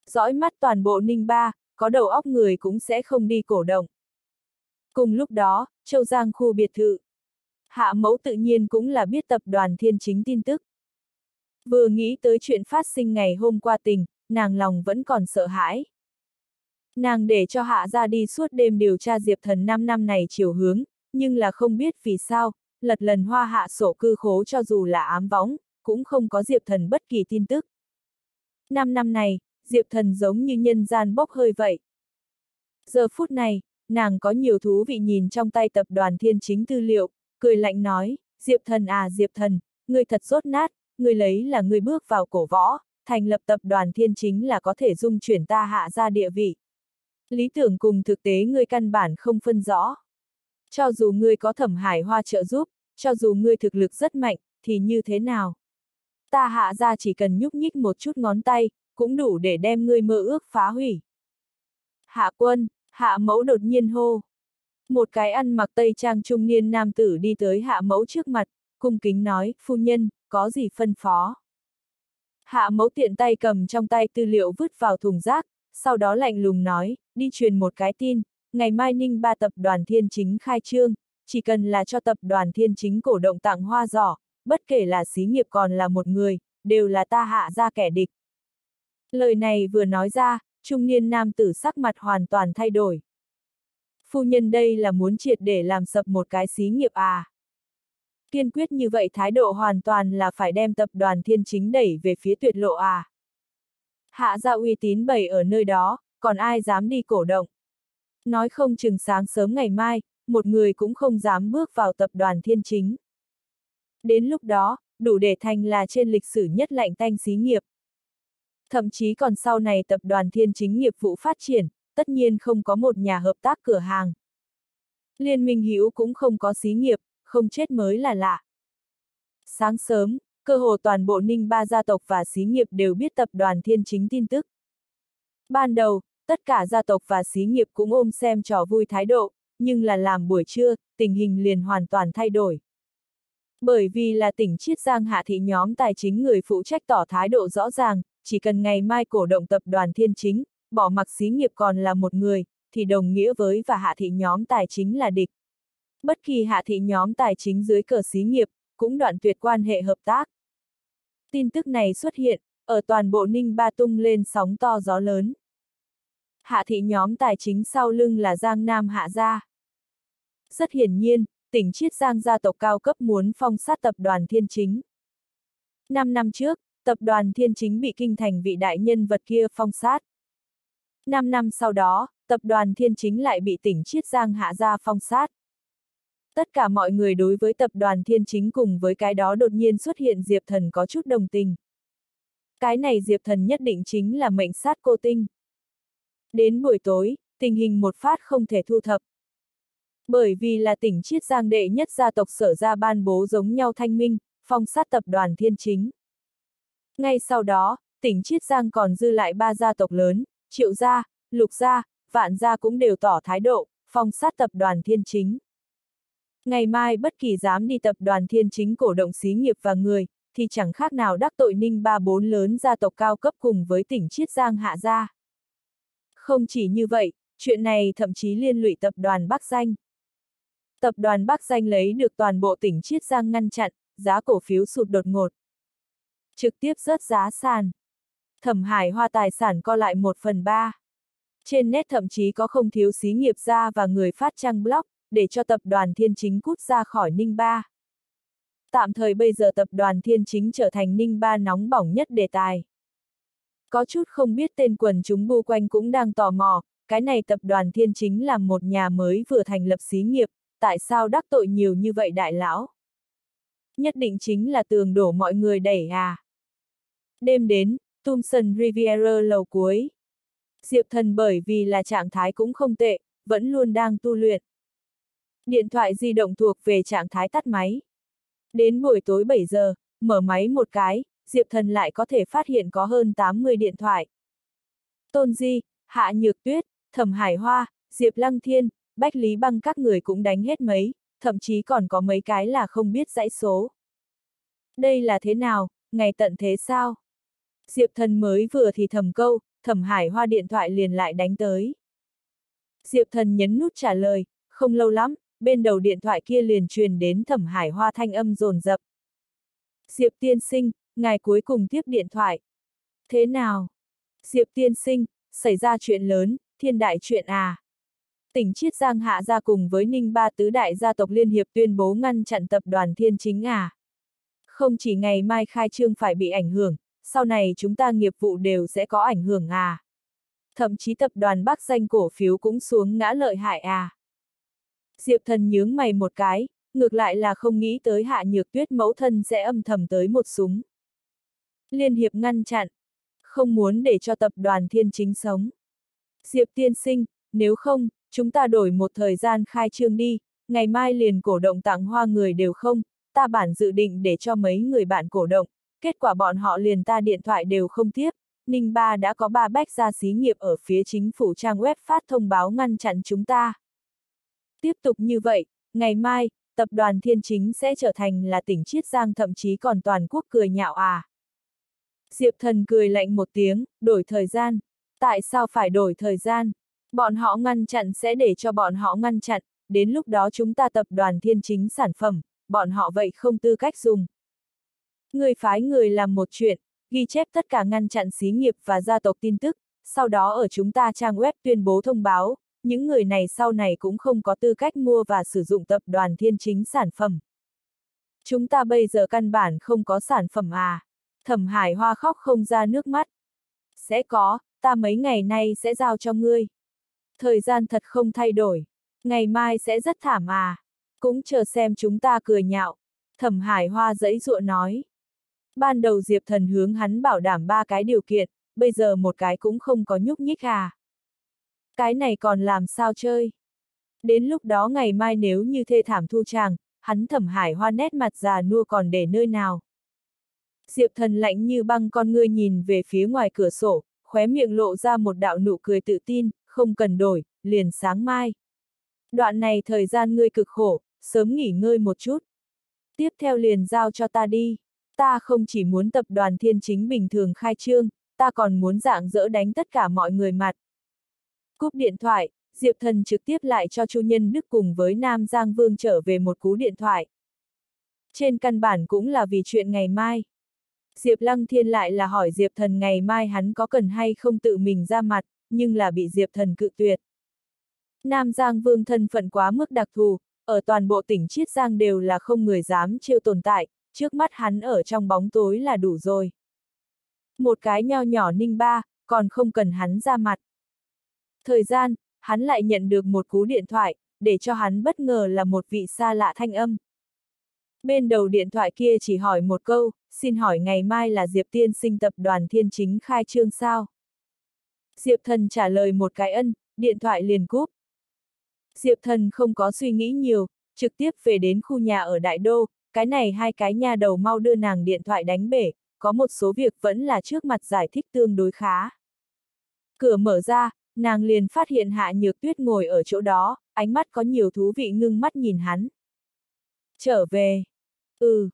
Dõi mắt toàn bộ ninh ba, có đầu óc người cũng sẽ không đi cổ động. Cùng lúc đó, Châu Giang khu biệt thự. Hạ mẫu tự nhiên cũng là biết tập đoàn thiên chính tin tức. Vừa nghĩ tới chuyện phát sinh ngày hôm qua tình, nàng lòng vẫn còn sợ hãi. Nàng để cho hạ ra đi suốt đêm điều tra Diệp Thần 5 năm này chiều hướng, nhưng là không biết vì sao, lật lần hoa hạ sổ cư khố cho dù là ám võng, cũng không có Diệp Thần bất kỳ tin tức. Năm năm này, Diệp Thần giống như nhân gian bốc hơi vậy. Giờ phút này, nàng có nhiều thú vị nhìn trong tay tập đoàn thiên chính tư liệu, cười lạnh nói, Diệp Thần à Diệp Thần, người thật rốt nát, người lấy là người bước vào cổ võ, thành lập tập đoàn thiên chính là có thể dung chuyển ta hạ ra địa vị. Lý tưởng cùng thực tế ngươi căn bản không phân rõ. Cho dù ngươi có thẩm hải hoa trợ giúp, cho dù ngươi thực lực rất mạnh, thì như thế nào? Ta hạ ra chỉ cần nhúc nhích một chút ngón tay, cũng đủ để đem ngươi mơ ước phá hủy. Hạ quân, hạ mẫu đột nhiên hô. Một cái ăn mặc tây trang trung niên nam tử đi tới hạ mẫu trước mặt, cung kính nói, phu nhân, có gì phân phó. Hạ mẫu tiện tay cầm trong tay tư liệu vứt vào thùng rác, sau đó lạnh lùng nói, đi truyền một cái tin, ngày mai Ninh ba tập đoàn thiên chính khai trương, chỉ cần là cho tập đoàn thiên chính cổ động tặng hoa giỏ, bất kể là xí nghiệp còn là một người, đều là ta hạ ra kẻ địch. Lời này vừa nói ra, trung niên nam tử sắc mặt hoàn toàn thay đổi. Phu nhân đây là muốn triệt để làm sập một cái xí nghiệp à. Kiên quyết như vậy thái độ hoàn toàn là phải đem tập đoàn thiên chính đẩy về phía tuyệt lộ à. Hạ ra uy tín bày ở nơi đó, còn ai dám đi cổ động. Nói không chừng sáng sớm ngày mai, một người cũng không dám bước vào tập đoàn thiên chính. Đến lúc đó, đủ để thành là trên lịch sử nhất lạnh tanh xí nghiệp. Thậm chí còn sau này tập đoàn thiên chính nghiệp vụ phát triển, tất nhiên không có một nhà hợp tác cửa hàng. Liên minh hữu cũng không có xí nghiệp, không chết mới là lạ. Sáng sớm, cơ hồ toàn bộ ninh ba gia tộc và xí nghiệp đều biết tập đoàn thiên chính tin tức. Ban đầu, tất cả gia tộc và xí nghiệp cũng ôm xem trò vui thái độ, nhưng là làm buổi trưa, tình hình liền hoàn toàn thay đổi. Bởi vì là tỉnh Chiết Giang hạ thị nhóm tài chính người phụ trách tỏ thái độ rõ ràng, chỉ cần ngày mai cổ động tập đoàn thiên chính, bỏ mặc xí nghiệp còn là một người, thì đồng nghĩa với và hạ thị nhóm tài chính là địch. Bất kỳ hạ thị nhóm tài chính dưới cờ xí nghiệp, cũng đoạn tuyệt quan hệ hợp tác. Tin tức này xuất hiện, ở toàn bộ Ninh Ba tung lên sóng to gió lớn. Hạ thị nhóm tài chính sau lưng là Giang Nam Hạ Gia. Rất hiển nhiên, tỉnh Chiết Giang gia tộc cao cấp muốn phong sát tập đoàn thiên chính. Năm năm trước, tập đoàn thiên chính bị kinh thành vị đại nhân vật kia phong sát. Năm năm sau đó, tập đoàn thiên chính lại bị tỉnh Chiết Giang hạ gia phong sát. Tất cả mọi người đối với tập đoàn thiên chính cùng với cái đó đột nhiên xuất hiện Diệp Thần có chút đồng tình. Cái này Diệp Thần nhất định chính là mệnh sát cô tinh. Đến buổi tối, tình hình một phát không thể thu thập. Bởi vì là tỉnh Chiết Giang đệ nhất gia tộc sở ra ban bố giống nhau thanh minh, phong sát tập đoàn thiên chính. Ngay sau đó, tỉnh Chiết Giang còn dư lại ba gia tộc lớn, triệu gia, lục gia, vạn gia cũng đều tỏ thái độ, phong sát tập đoàn thiên chính. Ngày mai bất kỳ dám đi tập đoàn thiên chính cổ động xí nghiệp và người, thì chẳng khác nào đắc tội ninh ba bốn lớn gia tộc cao cấp cùng với tỉnh Chiết Giang hạ gia. Không chỉ như vậy, chuyện này thậm chí liên lụy tập đoàn Bắc Danh. Tập đoàn Bắc Danh lấy được toàn bộ tỉnh Chiết Giang ngăn chặn, giá cổ phiếu sụt đột ngột. Trực tiếp rớt giá sàn. Thẩm hải hoa tài sản co lại một phần ba. Trên nét thậm chí có không thiếu xí nghiệp ra và người phát trang blog, để cho tập đoàn thiên chính cút ra khỏi Ninh Ba. Tạm thời bây giờ tập đoàn thiên chính trở thành Ninh Ba nóng bỏng nhất đề tài. Có chút không biết tên quần chúng bu quanh cũng đang tò mò, cái này tập đoàn thiên chính là một nhà mới vừa thành lập xí nghiệp, tại sao đắc tội nhiều như vậy đại lão? Nhất định chính là tường đổ mọi người đẩy à. Đêm đến, Thompson Riviera lầu cuối. Diệp thần bởi vì là trạng thái cũng không tệ, vẫn luôn đang tu luyện. Điện thoại di động thuộc về trạng thái tắt máy. Đến buổi tối 7 giờ, mở máy một cái, Diệp thần lại có thể phát hiện có hơn 80 điện thoại. Tôn Di, Hạ Nhược Tuyết, Thẩm Hải Hoa, Diệp Lăng Thiên, Bách Lý Băng các người cũng đánh hết mấy, thậm chí còn có mấy cái là không biết dãy số. Đây là thế nào, ngày tận thế sao? Diệp thần mới vừa thì thầm câu, thẩm hải hoa điện thoại liền lại đánh tới. Diệp thần nhấn nút trả lời, không lâu lắm, bên đầu điện thoại kia liền truyền đến thẩm hải hoa thanh âm rồn rập. Diệp tiên sinh, ngài cuối cùng tiếp điện thoại. Thế nào? Diệp tiên sinh, xảy ra chuyện lớn, thiên đại chuyện à? Tỉnh Chiết Giang hạ ra cùng với Ninh Ba tứ đại gia tộc Liên Hiệp tuyên bố ngăn chặn tập đoàn thiên chính à? Không chỉ ngày mai khai trương phải bị ảnh hưởng, sau này chúng ta nghiệp vụ đều sẽ có ảnh hưởng à? Thậm chí tập đoàn Bắc danh cổ phiếu cũng xuống ngã lợi hại à? Diệp thần nhướng mày một cái, ngược lại là không nghĩ tới hạ nhược tuyết mẫu thân sẽ âm thầm tới một súng. Liên hiệp ngăn chặn, không muốn để cho tập đoàn thiên chính sống. Diệp tiên sinh, nếu không, chúng ta đổi một thời gian khai trương đi, ngày mai liền cổ động tặng hoa người đều không, ta bản dự định để cho mấy người bạn cổ động, kết quả bọn họ liền ta điện thoại đều không tiếp. Ninh Ba đã có ba bách gia xí nghiệp ở phía chính phủ trang web phát thông báo ngăn chặn chúng ta. Tiếp tục như vậy, ngày mai, tập đoàn Thiên Chính sẽ trở thành là tỉnh Chiết Giang thậm chí còn toàn quốc cười nhạo à. Diệp thần cười lạnh một tiếng, đổi thời gian. Tại sao phải đổi thời gian? Bọn họ ngăn chặn sẽ để cho bọn họ ngăn chặn, đến lúc đó chúng ta tập đoàn Thiên Chính sản phẩm, bọn họ vậy không tư cách dùng. Người phái người làm một chuyện, ghi chép tất cả ngăn chặn xí nghiệp và gia tộc tin tức, sau đó ở chúng ta trang web tuyên bố thông báo, những người này sau này cũng không có tư cách mua và sử dụng tập đoàn thiên chính sản phẩm. Chúng ta bây giờ căn bản không có sản phẩm à. Thẩm Hải Hoa khóc không ra nước mắt. Sẽ có, ta mấy ngày nay sẽ giao cho ngươi. Thời gian thật không thay đổi. Ngày mai sẽ rất thảm à. Cũng chờ xem chúng ta cười nhạo. Thẩm Hải Hoa dãy dụa nói. Ban đầu Diệp Thần hướng hắn bảo đảm ba cái điều kiện, bây giờ một cái cũng không có nhúc nhích à. Cái này còn làm sao chơi? Đến lúc đó ngày mai nếu như thê thảm thu chàng, hắn thẩm hải hoa nét mặt già nua còn để nơi nào? Diệp thần lạnh như băng con ngươi nhìn về phía ngoài cửa sổ, khóe miệng lộ ra một đạo nụ cười tự tin, không cần đổi, liền sáng mai. Đoạn này thời gian ngươi cực khổ, sớm nghỉ ngơi một chút. Tiếp theo liền giao cho ta đi. Ta không chỉ muốn tập đoàn thiên chính bình thường khai trương, ta còn muốn dạng dỡ đánh tất cả mọi người mặt. Cúp điện thoại, Diệp Thần trực tiếp lại cho Chu Nhân Đức cùng với Nam Giang Vương trở về một cú điện thoại. Trên căn bản cũng là vì chuyện ngày mai. Diệp Lăng Thiên lại là hỏi Diệp Thần ngày mai hắn có cần hay không tự mình ra mặt, nhưng là bị Diệp Thần cự tuyệt. Nam Giang Vương thân phận quá mức đặc thù, ở toàn bộ tỉnh Chiết Giang đều là không người dám chiêu tồn tại, trước mắt hắn ở trong bóng tối là đủ rồi. Một cái nho nhỏ ninh ba, còn không cần hắn ra mặt. Thời gian, hắn lại nhận được một cú điện thoại, để cho hắn bất ngờ là một vị xa lạ thanh âm. Bên đầu điện thoại kia chỉ hỏi một câu, xin hỏi ngày mai là Diệp Tiên sinh tập đoàn thiên chính khai trương sao? Diệp thần trả lời một cái ân, điện thoại liền cúp. Diệp thần không có suy nghĩ nhiều, trực tiếp về đến khu nhà ở Đại Đô, cái này hai cái nhà đầu mau đưa nàng điện thoại đánh bể, có một số việc vẫn là trước mặt giải thích tương đối khá. Cửa mở ra, nàng liền phát hiện hạ nhược tuyết ngồi ở chỗ đó, ánh mắt có nhiều thú vị ngưng mắt nhìn hắn. Trở về. Ừ.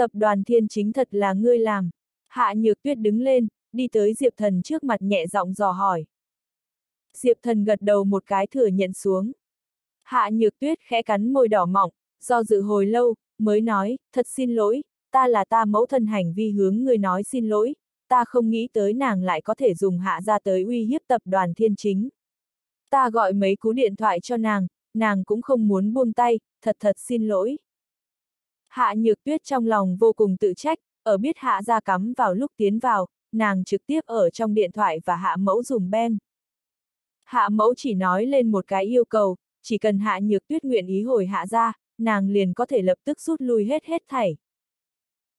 Tập đoàn thiên chính thật là ngươi làm. Hạ nhược tuyết đứng lên, đi tới Diệp Thần trước mặt nhẹ giọng dò hỏi. Diệp Thần gật đầu một cái thừa nhận xuống. Hạ nhược tuyết khẽ cắn môi đỏ mỏng, do dự hồi lâu, mới nói, thật xin lỗi, ta là ta mẫu thân hành vi hướng người nói xin lỗi, ta không nghĩ tới nàng lại có thể dùng hạ ra tới uy hiếp tập đoàn thiên chính. Ta gọi mấy cú điện thoại cho nàng, nàng cũng không muốn buông tay, thật thật xin lỗi. Hạ nhược tuyết trong lòng vô cùng tự trách, ở biết hạ ra cắm vào lúc tiến vào, nàng trực tiếp ở trong điện thoại và hạ mẫu dùng beng. Hạ mẫu chỉ nói lên một cái yêu cầu, chỉ cần hạ nhược tuyết nguyện ý hồi hạ ra, nàng liền có thể lập tức rút lui hết hết thảy.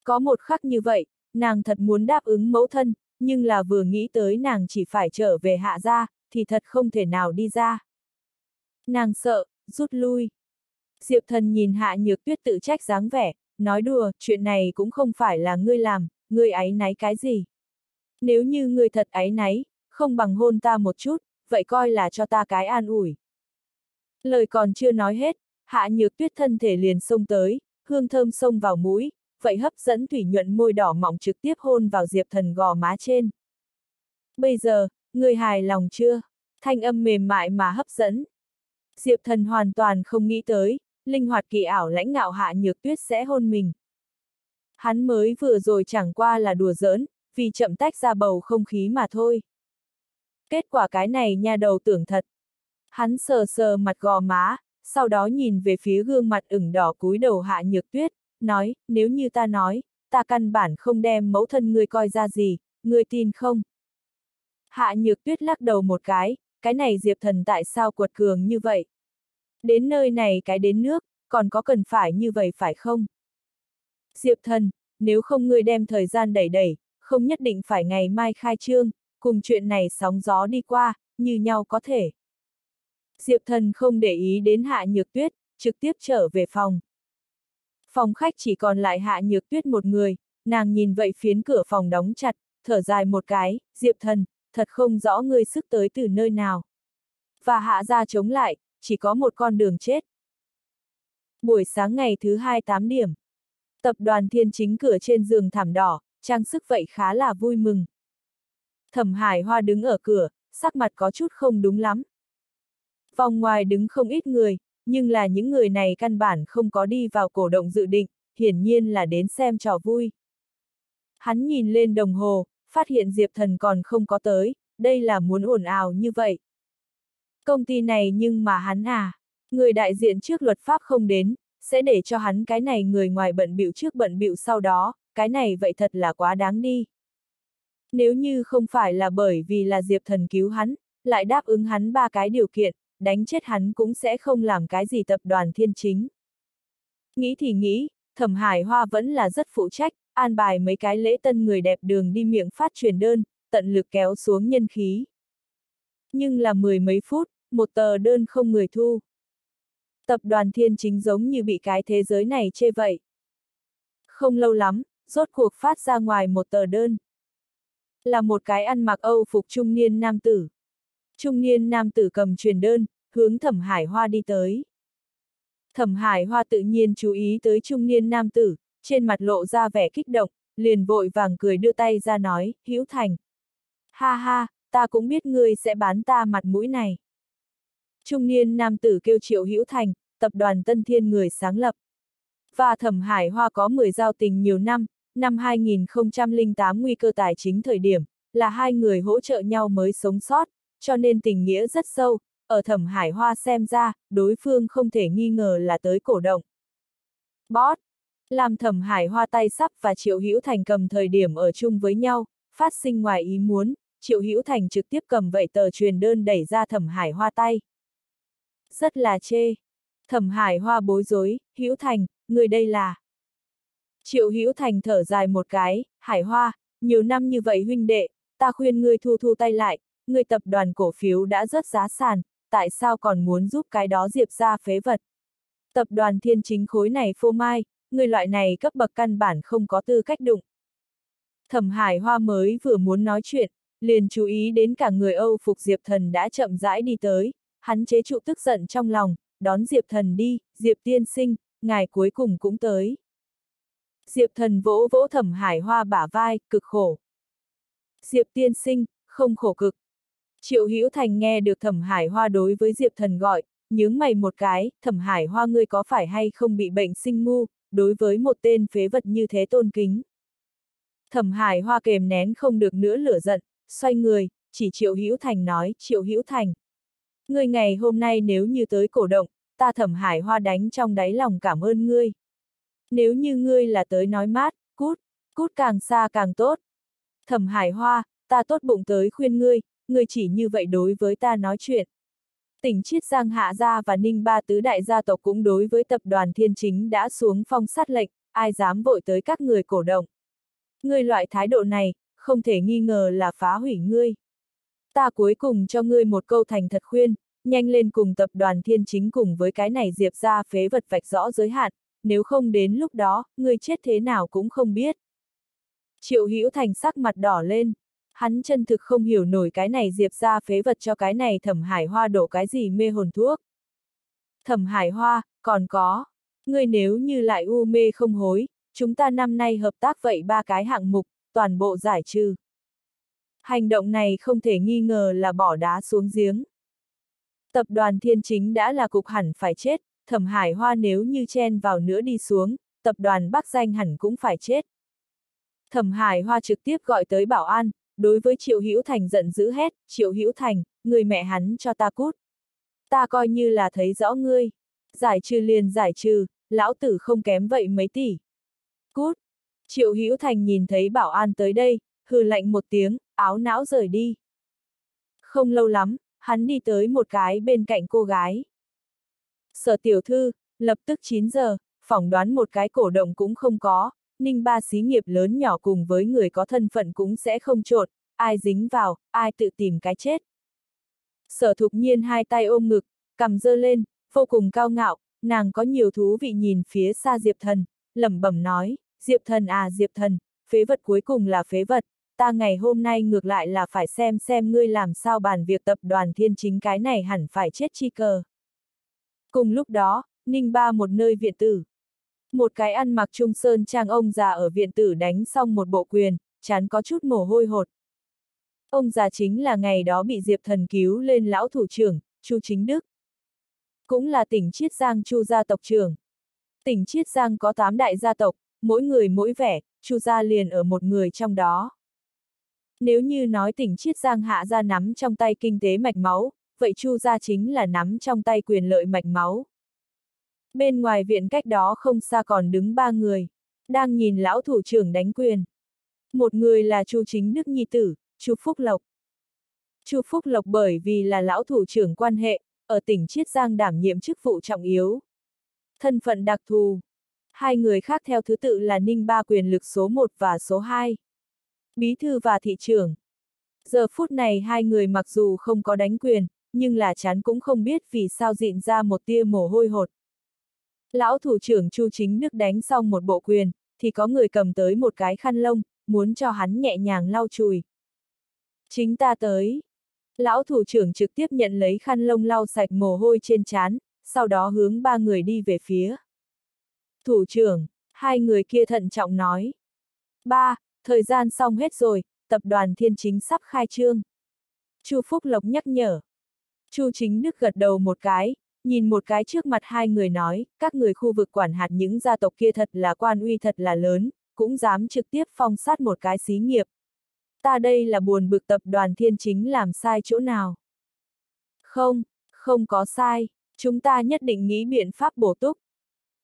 Có một khắc như vậy, nàng thật muốn đáp ứng mẫu thân, nhưng là vừa nghĩ tới nàng chỉ phải trở về hạ ra, thì thật không thể nào đi ra. Nàng sợ, rút lui. Diệp thần nhìn hạ nhược tuyết tự trách dáng vẻ, nói đùa, chuyện này cũng không phải là ngươi làm, ngươi ấy náy cái gì. Nếu như ngươi thật ấy náy, không bằng hôn ta một chút, vậy coi là cho ta cái an ủi. Lời còn chưa nói hết, hạ nhược tuyết thân thể liền xông tới, hương thơm xông vào mũi, vậy hấp dẫn thủy nhuận môi đỏ mỏng trực tiếp hôn vào Diệp Thần gò má trên. Bây giờ, người hài lòng chưa? Thanh âm mềm mại mà hấp dẫn. Diệp Thần hoàn toàn không nghĩ tới, linh hoạt kỳ ảo lãnh ngạo hạ nhược tuyết sẽ hôn mình. Hắn mới vừa rồi chẳng qua là đùa giỡn, vì chậm tách ra bầu không khí mà thôi. Kết quả cái này nha đầu tưởng thật. Hắn sờ sờ mặt gò má, sau đó nhìn về phía gương mặt ửng đỏ cúi đầu hạ nhược tuyết, nói, nếu như ta nói, ta căn bản không đem mẫu thân ngươi coi ra gì, ngươi tin không? Hạ nhược tuyết lắc đầu một cái, cái này diệp thần tại sao quật cường như vậy? Đến nơi này cái đến nước, còn có cần phải như vậy phải không? Diệp thần, nếu không ngươi đem thời gian đẩy đẩy, không nhất định phải ngày mai khai trương, cùng chuyện này sóng gió đi qua, như nhau có thể. Diệp thần không để ý đến hạ nhược tuyết, trực tiếp trở về phòng. Phòng khách chỉ còn lại hạ nhược tuyết một người, nàng nhìn vậy phiến cửa phòng đóng chặt, thở dài một cái, Diệp thần, thật không rõ ngươi sức tới từ nơi nào. Và hạ ra chống lại, chỉ có một con đường chết. Buổi sáng ngày thứ hai 8 điểm. Tập đoàn thiên chính cửa trên giường thảm đỏ, trang sức vậy khá là vui mừng. Thẩm Hải Hoa đứng ở cửa, sắc mặt có chút không đúng lắm. Vòng ngoài đứng không ít người, nhưng là những người này căn bản không có đi vào cổ động dự định, hiển nhiên là đến xem trò vui. Hắn nhìn lên đồng hồ, phát hiện Diệp Thần còn không có tới, đây là muốn ồn ào như vậy. Công ty này nhưng mà hắn à, người đại diện trước luật pháp không đến, sẽ để cho hắn cái này người ngoài bận bịu trước bận bịu sau đó, cái này vậy thật là quá đáng đi. Nếu như không phải là bởi vì là Diệp Thần cứu hắn, lại đáp ứng hắn ba cái điều kiện, đánh chết hắn cũng sẽ không làm cái gì tập đoàn thiên chính. Nghĩ thì nghĩ, thẩm hải hoa vẫn là rất phụ trách, an bài mấy cái lễ tân người đẹp đường đi miệng phát truyền đơn, tận lực kéo xuống nhân khí. Nhưng là mười mấy phút, một tờ đơn không người thu. Tập đoàn thiên chính giống như bị cái thế giới này chê vậy. Không lâu lắm, rốt cuộc phát ra ngoài một tờ đơn. Là một cái ăn mặc Âu phục trung niên nam tử. Trung niên nam tử cầm truyền đơn, hướng thẩm hải hoa đi tới. Thẩm hải hoa tự nhiên chú ý tới trung niên nam tử, trên mặt lộ ra vẻ kích động, liền vội vàng cười đưa tay ra nói, hữu thành. Ha ha, ta cũng biết ngươi sẽ bán ta mặt mũi này. Trung niên nam tử kêu triệu hữu thành, tập đoàn Tân Thiên người sáng lập. Và thẩm hải hoa có 10 giao tình nhiều năm, năm 2008 nguy cơ tài chính thời điểm, là hai người hỗ trợ nhau mới sống sót, cho nên tình nghĩa rất sâu, ở thẩm hải hoa xem ra, đối phương không thể nghi ngờ là tới cổ động. Bót! Làm thẩm hải hoa tay sắp và triệu hữu thành cầm thời điểm ở chung với nhau, phát sinh ngoài ý muốn, triệu hữu thành trực tiếp cầm vậy tờ truyền đơn đẩy ra thẩm hải hoa tay. Rất là chê. Thẩm hải hoa bối rối, hữu thành, người đây là. Triệu hữu thành thở dài một cái, hải hoa, nhiều năm như vậy huynh đệ, ta khuyên ngươi thu thu tay lại, người tập đoàn cổ phiếu đã rất giá sàn, tại sao còn muốn giúp cái đó diệp ra phế vật. Tập đoàn thiên chính khối này phô mai, người loại này cấp bậc căn bản không có tư cách đụng. Thẩm hải hoa mới vừa muốn nói chuyện, liền chú ý đến cả người Âu phục Diệp Thần đã chậm rãi đi tới, hắn chế trụ tức giận trong lòng, đón Diệp Thần đi, Diệp tiên sinh, ngài cuối cùng cũng tới. Diệp Thần vỗ vỗ thẩm hải hoa bả vai, cực khổ. Diệp tiên sinh, không khổ cực. Triệu Hữu Thành nghe được thẩm hải hoa đối với Diệp Thần gọi, nhướng mày một cái, thẩm hải hoa ngươi có phải hay không bị bệnh sinh ngu, đối với một tên phế vật như thế tôn kính. Thẩm hải hoa kềm nén không được nữa lửa giận, xoay người, chỉ Triệu Hữu Thành nói, Triệu Hữu Thành. Ngươi ngày hôm nay nếu như tới cổ động, ta thẩm hải hoa đánh trong đáy lòng cảm ơn ngươi. Nếu như ngươi là tới nói mát, cút, cút càng xa càng tốt. Thẩm hải hoa, ta tốt bụng tới khuyên ngươi, ngươi chỉ như vậy đối với ta nói chuyện. Tỉnh Chiết Giang Hạ Gia và Ninh Ba Tứ Đại gia tộc cũng đối với tập đoàn thiên chính đã xuống phong sát lệnh, ai dám vội tới các người cổ động. Ngươi loại thái độ này, không thể nghi ngờ là phá hủy ngươi. Ta cuối cùng cho ngươi một câu thành thật khuyên, nhanh lên cùng tập đoàn thiên chính cùng với cái này diệp ra phế vật vạch rõ giới hạn, nếu không đến lúc đó, ngươi chết thế nào cũng không biết. Triệu Hữu Thành sắc mặt đỏ lên, hắn chân thực không hiểu nổi cái này diệp ra phế vật cho cái này thẩm hải hoa đổ cái gì mê hồn thuốc. Thẩm hải hoa, còn có, ngươi nếu như lại u mê không hối, chúng ta năm nay hợp tác vậy ba cái hạng mục, toàn bộ giải trừ. Hành động này không thể nghi ngờ là bỏ đá xuống giếng. Tập đoàn Thiên Chính đã là cục hẳn phải chết, Thẩm Hải Hoa nếu như chen vào nữa đi xuống, tập đoàn Bắc Danh hẳn cũng phải chết. Thẩm Hải Hoa trực tiếp gọi tới bảo an, đối với Triệu Hữu Thành giận dữ hét, Triệu Hữu Thành, người mẹ hắn cho ta cút. Ta coi như là thấy rõ ngươi. Giải trừ liền giải trừ, lão tử không kém vậy mấy tỷ. Cút. Triệu Hữu Thành nhìn thấy bảo an tới đây, hừ lạnh một tiếng, áo não rời đi. Không lâu lắm, hắn đi tới một cái bên cạnh cô gái. Sở tiểu thư, lập tức 9 giờ, phỏng đoán một cái cổ động cũng không có, ninh ba xí nghiệp lớn nhỏ cùng với người có thân phận cũng sẽ không trộn, ai dính vào, ai tự tìm cái chết. Sở thục nhiên hai tay ôm ngực, cầm dơ lên, vô cùng cao ngạo, nàng có nhiều thú vị nhìn phía xa Diệp Thần, lẩm bẩm nói, Diệp Thần à Diệp Thần, phế vật cuối cùng là phế vật, ta ngày hôm nay ngược lại là phải xem xem ngươi làm sao bàn việc tập đoàn thiên chính cái này hẳn phải chết chi cờ. Cùng lúc đó, Ninh Ba một nơi viện tử. Một cái ăn mặc trung sơn trang ông già ở viện tử đánh xong một bộ quyền, chán có chút mồ hôi hột. Ông già chính là ngày đó bị Diệp Thần cứu lên lão thủ trưởng, Chu Chính Đức. Cũng là tỉnh Chiết Giang Chu gia tộc trưởng. Tỉnh Chiết Giang có 8 đại gia tộc, mỗi người mỗi vẻ, Chu gia liền ở một người trong đó. Nếu như nói tỉnh Chiết Giang hạ gia nắm trong tay kinh tế mạch máu, vậy Chu gia chính là nắm trong tay quyền lợi mạch máu. Bên ngoài viện cách đó không xa còn đứng ba người, đang nhìn lão thủ trưởng đánh quyền. Một người là Chu Chính Đức Nhi Tử, Chu Phúc Lộc. Chu Phúc Lộc bởi vì là lão thủ trưởng quan hệ, ở tỉnh Chiết Giang đảm nhiệm chức vụ trọng yếu. Thân phận đặc thù. Hai người khác theo thứ tự là Ninh Ba quyền lực số 1 và số 2. Bí thư và thị trưởng. Giờ phút này hai người mặc dù không có đánh quyền, nhưng là chán cũng không biết vì sao dịn ra một tia mồ hôi hột. Lão thủ trưởng Chu Chính Đức đánh xong một bộ quyền, thì có người cầm tới một cái khăn lông, muốn cho hắn nhẹ nhàng lau chùi. Chính ta tới. Lão thủ trưởng trực tiếp nhận lấy khăn lông lau sạch mồ hôi trên trán, sau đó hướng ba người đi về phía. Thủ trưởng, hai người kia thận trọng nói. Ba, thời gian xong hết rồi, tập đoàn thiên chính sắp khai trương. Chu Phúc Lộc nhắc nhở. Chu Chính Đức gật đầu một cái, nhìn một cái trước mặt hai người nói, các người khu vực quản hạt những gia tộc kia thật là quan uy thật là lớn, cũng dám trực tiếp phong sát một cái xí nghiệp. Ta đây là buồn bực tập đoàn thiên chính làm sai chỗ nào. Không, không có sai, chúng ta nhất định nghĩ biện pháp bổ túc.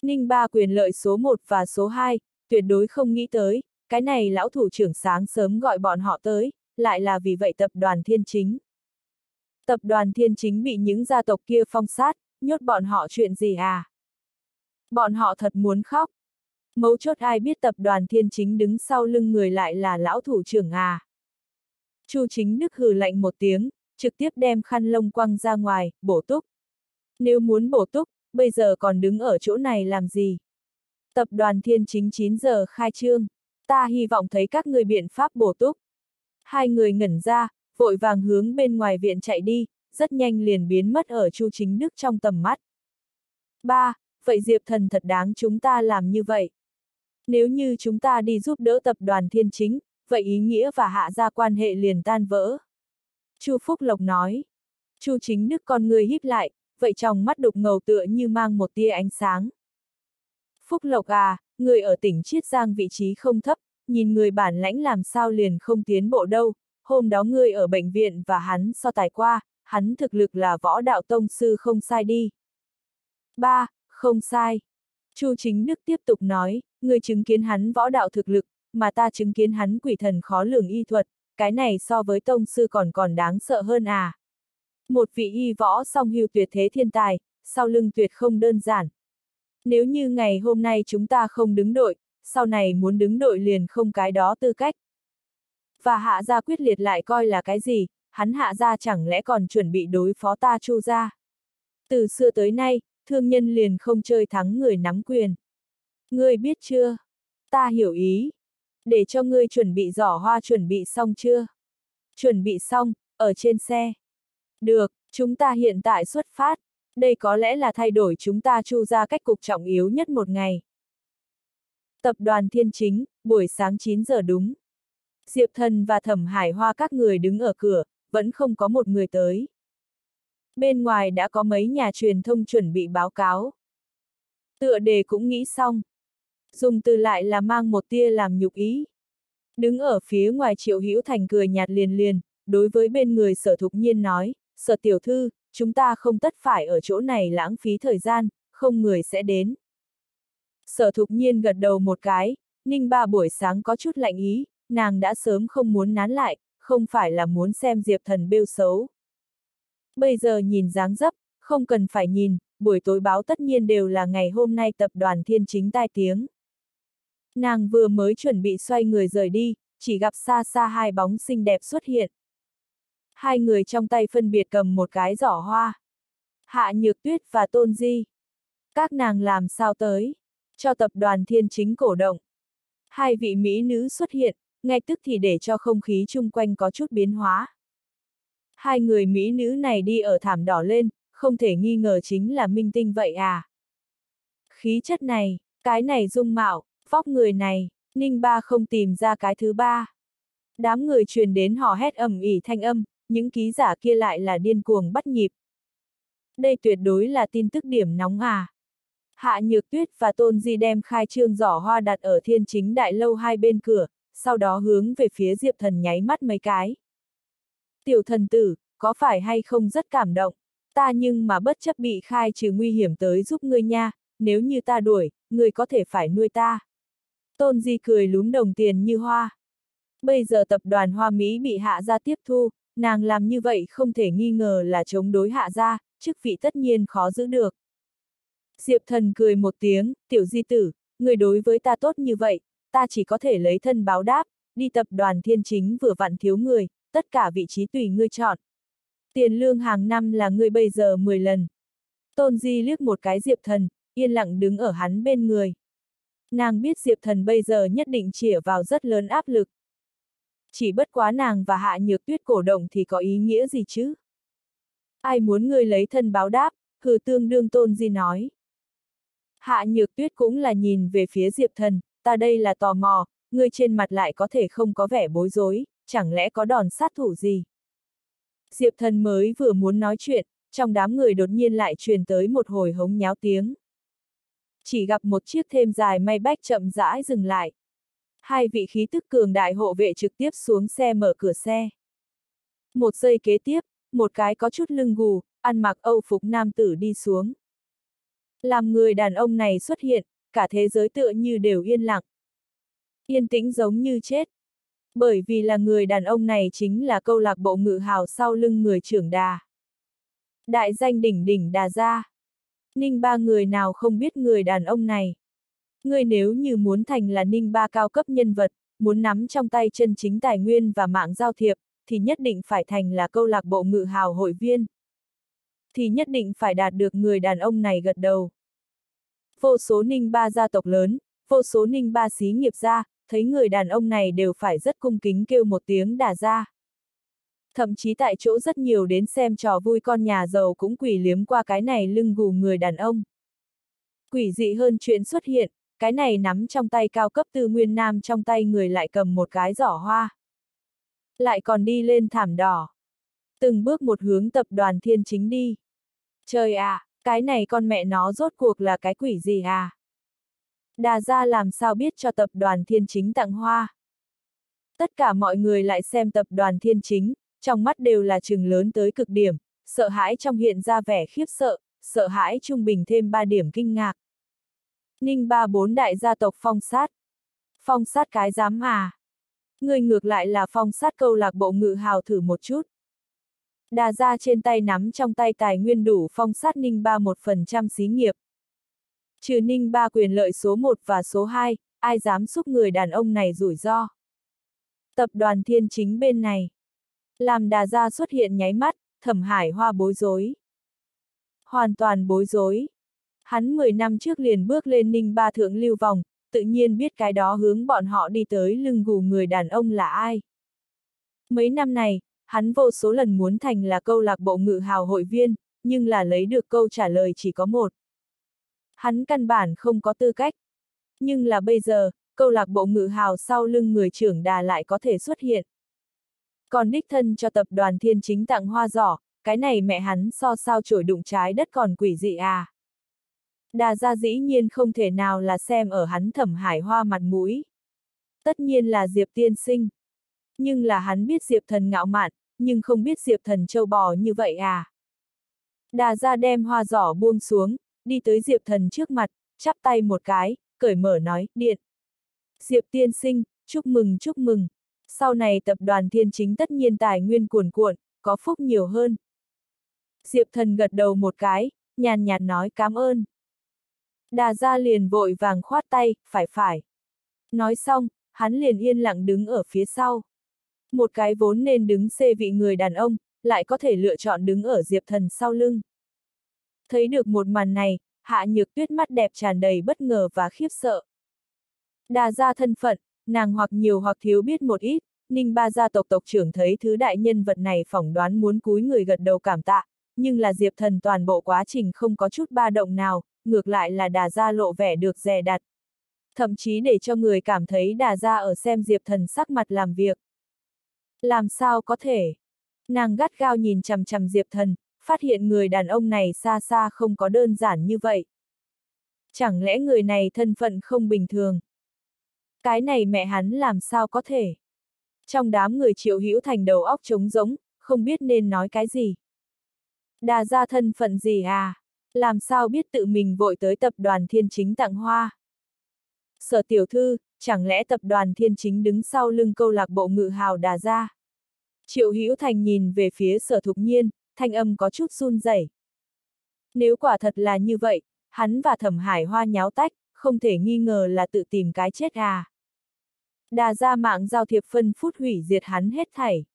Ninh ba quyền lợi số 1 và số 2, tuyệt đối không nghĩ tới, cái này lão thủ trưởng sáng sớm gọi bọn họ tới, lại là vì vậy tập đoàn thiên chính. Tập đoàn thiên chính bị những gia tộc kia phong sát, nhốt bọn họ chuyện gì à? Bọn họ thật muốn khóc. Mấu chốt ai biết tập đoàn thiên chính đứng sau lưng người lại là lão thủ trưởng à? Chu chính đức hừ lạnh một tiếng, trực tiếp đem khăn lông quăng ra ngoài, bổ túc. Nếu muốn bổ túc, bây giờ còn đứng ở chỗ này làm gì? Tập đoàn thiên chính 9 giờ khai trương. Ta hy vọng thấy các người biện pháp bổ túc. Hai người ngẩn ra, vội vàng hướng bên ngoài viện chạy đi, rất nhanh liền biến mất ở Chu Chính Đức trong tầm mắt. Ba, vậy Diệp Thần thật đáng chúng ta làm như vậy. Nếu như chúng ta đi giúp đỡ tập đoàn thiên chính, vậy ý nghĩa và hạ gia quan hệ liền tan vỡ. Chu Phúc Lộc nói. Chu Chính Đức con người híp lại, vậy trong mắt đục ngầu tựa như mang một tia ánh sáng. Phúc Lộc à, người ở tỉnh Chiết Giang vị trí không thấp, nhìn người bản lãnh làm sao liền không tiến bộ đâu, hôm đó ngươi ở bệnh viện và hắn so tài qua, hắn thực lực là võ đạo tông sư không sai đi. Ba, không sai. Chu Chính Đức tiếp tục nói, người chứng kiến hắn võ đạo thực lực, mà ta chứng kiến hắn quỷ thần khó lường y thuật, cái này so với tông sư còn còn đáng sợ hơn à. Một vị y võ song hưu tuyệt thế thiên tài, sau lưng tuyệt không đơn giản. Nếu như ngày hôm nay chúng ta không đứng đội, sau này muốn đứng đội liền không cái đó tư cách. Và hạ gia quyết liệt lại coi là cái gì, hắn hạ gia chẳng lẽ còn chuẩn bị đối phó ta chu gia. Từ xưa tới nay, thương nhân liền không chơi thắng người nắm quyền. Ngươi biết chưa? Ta hiểu ý. Để cho ngươi chuẩn bị giỏ hoa chuẩn bị xong chưa? Chuẩn bị xong, ở trên xe. Được, chúng ta hiện tại xuất phát. Đây có lẽ là thay đổi chúng ta chu ra cách cục trọng yếu nhất một ngày. Tập đoàn Thiên Chính, buổi sáng 9 giờ đúng. Diệp Thần và Thẩm Hải Hoa các người đứng ở cửa, vẫn không có một người tới. Bên ngoài đã có mấy nhà truyền thông chuẩn bị báo cáo. Tựa đề cũng nghĩ xong. Dùng từ lại là mang một tia làm nhục ý. Đứng ở phía ngoài Triệu Hữu Thành cười nhạt liền liền, đối với bên người sở thục nhiên nói, sở tiểu thư, chúng ta không tất phải ở chỗ này lãng phí thời gian, không người sẽ đến. Sở thục nhiên gật đầu một cái, ninh ba buổi sáng có chút lạnh ý, nàng đã sớm không muốn nán lại, không phải là muốn xem Diệp Thần bêu xấu. Bây giờ nhìn dáng dấp, không cần phải nhìn, buổi tối báo tất nhiên đều là ngày hôm nay tập đoàn thiên chính tai tiếng. Nàng vừa mới chuẩn bị xoay người rời đi, chỉ gặp xa xa hai bóng xinh đẹp xuất hiện. Hai người trong tay phân biệt cầm một cái giỏ hoa. Hạ Nhược Tuyết và Tôn Di. Các nàng làm sao tới? Cho tập đoàn thiên chính cổ động. Hai vị Mỹ nữ xuất hiện, ngay tức thì để cho không khí chung quanh có chút biến hóa. Hai người Mỹ nữ này đi ở thảm đỏ lên, không thể nghi ngờ chính là minh tinh vậy à. Khí chất này, cái này dung mạo, vóc người này, Ninh Ba không tìm ra cái thứ ba. Đám người truyền đến hò hét ầm ỉ thanh âm, những ký giả kia lại là điên cuồng bắt nhịp. Đây tuyệt đối là tin tức điểm nóng à. Hạ Nhược Tuyết và Tôn Di đem khai trương giỏ hoa đặt ở thiên chính đại lâu hai bên cửa, sau đó hướng về phía Diệp Thần nháy mắt mấy cái. Tiểu thần tử, có phải hay không rất cảm động, ta nhưng mà bất chấp bị khai trừ nguy hiểm tới giúp ngươi nha, nếu như ta đuổi, ngươi có thể phải nuôi ta. Tôn Di cười lúm đồng tiền như hoa. Bây giờ tập đoàn Hoa Mỹ bị hạ gia tiếp thu, nàng làm như vậy không thể nghi ngờ là chống đối hạ gia, chức vị tất nhiên khó giữ được. Diệp thần cười một tiếng, tiểu di tử, người đối với ta tốt như vậy, ta chỉ có thể lấy thân báo đáp, đi tập đoàn thiên chính vừa vặn thiếu người, tất cả vị trí tùy ngươi chọn. Tiền lương hàng năm là ngươi bây giờ 10 lần. Tôn Di liếc một cái Diệp thần, yên lặng đứng ở hắn bên người. Nàng biết Diệp thần bây giờ nhất định chĩa vào rất lớn áp lực. Chỉ bất quá nàng và hạ nhược tuyết cổ động thì có ý nghĩa gì chứ? Ai muốn ngươi lấy thân báo đáp, hừ tương đương tôn di nói. Hạ nhược tuyết cũng là nhìn về phía Diệp thần, ta đây là tò mò, ngươi trên mặt lại có thể không có vẻ bối rối, chẳng lẽ có đòn sát thủ gì? Diệp thần mới vừa muốn nói chuyện, trong đám người đột nhiên lại truyền tới một hồi hống nháo tiếng. Chỉ gặp một chiếc thêm dài may bách chậm rãi dừng lại. Hai vị khí tức cường đại hộ vệ trực tiếp xuống xe mở cửa xe. Một giây kế tiếp, một cái có chút lưng gù, ăn mặc âu phục nam tử đi xuống. Làm người đàn ông này xuất hiện, cả thế giới tựa như đều yên lặng. Yên tĩnh giống như chết. Bởi vì là người đàn ông này chính là câu lạc bộ ngự hào sau lưng người trưởng đà. Đại danh đỉnh đỉnh đà gia. Ninh ba người nào không biết người đàn ông này ngươi nếu như muốn thành là ninh ba cao cấp nhân vật, muốn nắm trong tay chân chính tài nguyên và mạng giao thiệp, thì nhất định phải thành là câu lạc bộ ngự hào hội viên. Thì nhất định phải đạt được người đàn ông này gật đầu. Vô số ninh ba gia tộc lớn, vô số ninh ba xí nghiệp gia, thấy người đàn ông này đều phải rất cung kính kêu một tiếng đà ra. Thậm chí tại chỗ rất nhiều đến xem trò vui con nhà giàu cũng quỷ liếm qua cái này lưng gù người đàn ông. Quỷ dị hơn chuyện xuất hiện, cái này nắm trong tay cao cấp tư nguyên nam trong tay người lại cầm một cái giỏ hoa. Lại còn đi lên thảm đỏ. Từng bước một hướng tập đoàn thiên chính đi. Trời ạ, à, cái này con mẹ nó rốt cuộc là cái quỷ gì à? Đà ra làm sao biết cho tập đoàn thiên chính tặng hoa. Tất cả mọi người lại xem tập đoàn thiên chính, trong mắt đều là chừng lớn tới cực điểm, sợ hãi trong hiện ra vẻ khiếp sợ, sợ hãi trung bình thêm ba điểm kinh ngạc. Ninh ba bốn đại gia tộc phong sát. Phong sát cái dám à. Người ngược lại là phong sát câu lạc bộ ngự hào thử một chút. Đà ra trên tay nắm trong tay tài nguyên đủ phong sát ninh ba một phần trăm xí nghiệp. Trừ ninh ba quyền lợi số 1 và số 2, ai dám xúc người đàn ông này rủi ro. Tập đoàn thiên chính bên này. Làm đà ra xuất hiện nháy mắt, thẩm hải hoa bối rối. Hoàn toàn bối rối. Hắn 10 năm trước liền bước lên ninh ba thượng lưu vòng, tự nhiên biết cái đó hướng bọn họ đi tới lưng gù người đàn ông là ai. Mấy năm này, hắn vô số lần muốn thành là câu lạc bộ ngự hào hội viên, nhưng là lấy được câu trả lời chỉ có một. Hắn căn bản không có tư cách. Nhưng là bây giờ, câu lạc bộ ngự hào sau lưng người trưởng đà lại có thể xuất hiện. Còn đích thân cho tập đoàn thiên chính tặng hoa giỏ, cái này mẹ hắn so sao trổi đụng trái đất còn quỷ dị à. Đà ra dĩ nhiên không thể nào là xem ở hắn thẩm hải hoa mặt mũi. Tất nhiên là Diệp tiên sinh. Nhưng là hắn biết Diệp thần ngạo mạn, nhưng không biết Diệp thần châu bò như vậy à. Đà ra đem hoa giỏ buông xuống, đi tới Diệp thần trước mặt, chắp tay một cái, cởi mở nói, điện. Diệp tiên sinh, chúc mừng chúc mừng. Sau này tập đoàn thiên chính tất nhiên tài nguyên cuồn cuộn, có phúc nhiều hơn. Diệp thần gật đầu một cái, nhàn nhạt nói cảm ơn. Đà ra liền vội vàng khoát tay, phải phải. Nói xong, hắn liền yên lặng đứng ở phía sau. Một cái vốn nên đứng xê vị người đàn ông, lại có thể lựa chọn đứng ở Diệp Thần sau lưng. Thấy được một màn này, Hạ Nhược Tuyết mắt đẹp tràn đầy bất ngờ và khiếp sợ. Đà ra thân phận, nàng hoặc nhiều hoặc thiếu biết một ít, Ninh Ba gia tộc tộc trưởng thấy thứ đại nhân vật này phỏng đoán muốn cúi người gật đầu cảm tạ, nhưng là Diệp Thần toàn bộ quá trình không có chút ba động nào, ngược lại là đà ra lộ vẻ được dè đặt. Thậm chí để cho người cảm thấy đà ra ở xem Diệp Thần sắc mặt làm việc. Làm sao có thể? Nàng gắt gao nhìn chằm chằm Diệp Thần, phát hiện người đàn ông này xa xa không có đơn giản như vậy. Chẳng lẽ người này thân phận không bình thường? Cái này mẹ hắn làm sao có thể? Trong đám người triệu hữu thành đầu óc trống rỗng, không biết nên nói cái gì. Đà ra thân phận gì à? Làm sao biết tự mình vội tới tập đoàn thiên chính tặng hoa? Sở tiểu thư, chẳng lẽ tập đoàn thiên chính đứng sau lưng câu lạc bộ ngự hào đà ra? Triệu Hữu Thành nhìn về phía sở thục nhiên, thanh âm có chút run rẩy. Nếu quả thật là như vậy, hắn và thẩm hải hoa nháo tách, không thể nghi ngờ là tự tìm cái chết à. Đà ra mạng giao thiệp phân phút hủy diệt hắn hết thảy.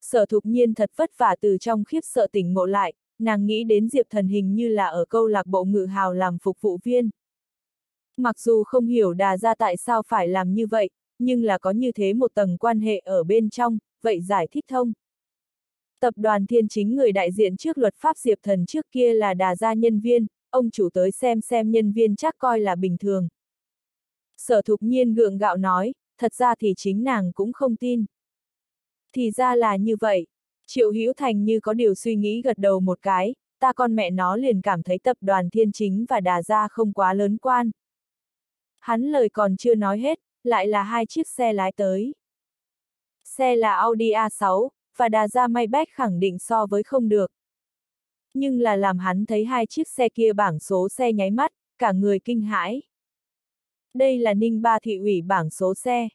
Sở thục nhiên thật vất vả từ trong khiếp sợ tỉnh ngộ lại, nàng nghĩ đến Diệp Thần hình như là ở câu lạc bộ ngự hào làm phục vụ viên. Mặc dù không hiểu đà ra tại sao phải làm như vậy, nhưng là có như thế một tầng quan hệ ở bên trong, vậy giải thích thông. Tập đoàn thiên chính người đại diện trước luật pháp Diệp Thần trước kia là đà gia nhân viên, ông chủ tới xem xem nhân viên chắc coi là bình thường. Sở thục nhiên gượng gạo nói, thật ra thì chính nàng cũng không tin. Thì ra là như vậy. Triệu Hữu Thành như có điều suy nghĩ gật đầu một cái, ta con mẹ nó liền cảm thấy tập đoàn thiên chính và đà gia không quá lớn quan. Hắn lời còn chưa nói hết, lại là hai chiếc xe lái tới. Xe là Audi A6, và đà gia Maybach khẳng định so với không được. Nhưng là làm hắn thấy hai chiếc xe kia bảng số xe nháy mắt, cả người kinh hãi. Đây là Ninh Ba thị ủy bảng số xe.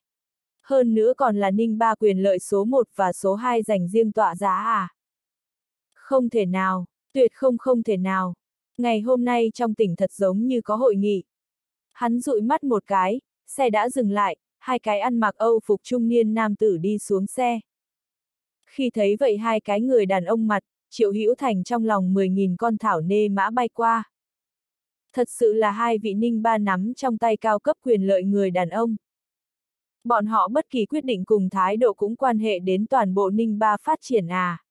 Hơn nữa còn là Ninh Ba quyền lợi số 1 và số 2 dành riêng tọa giá à? Không thể nào, tuyệt không không thể nào. Ngày hôm nay trong tỉnh thật giống như có hội nghị. Hắn dụi mắt một cái, xe đã dừng lại, hai cái ăn mặc Âu phục trung niên nam tử đi xuống xe. Khi thấy vậy hai cái người đàn ông mặt, Triệu Hữu Thành trong lòng 10.000 con thảo nê mã bay qua. Thật sự là hai vị ninh ba nắm trong tay cao cấp quyền lợi người đàn ông. Bọn họ bất kỳ quyết định cùng thái độ cũng quan hệ đến toàn bộ ninh ba phát triển à.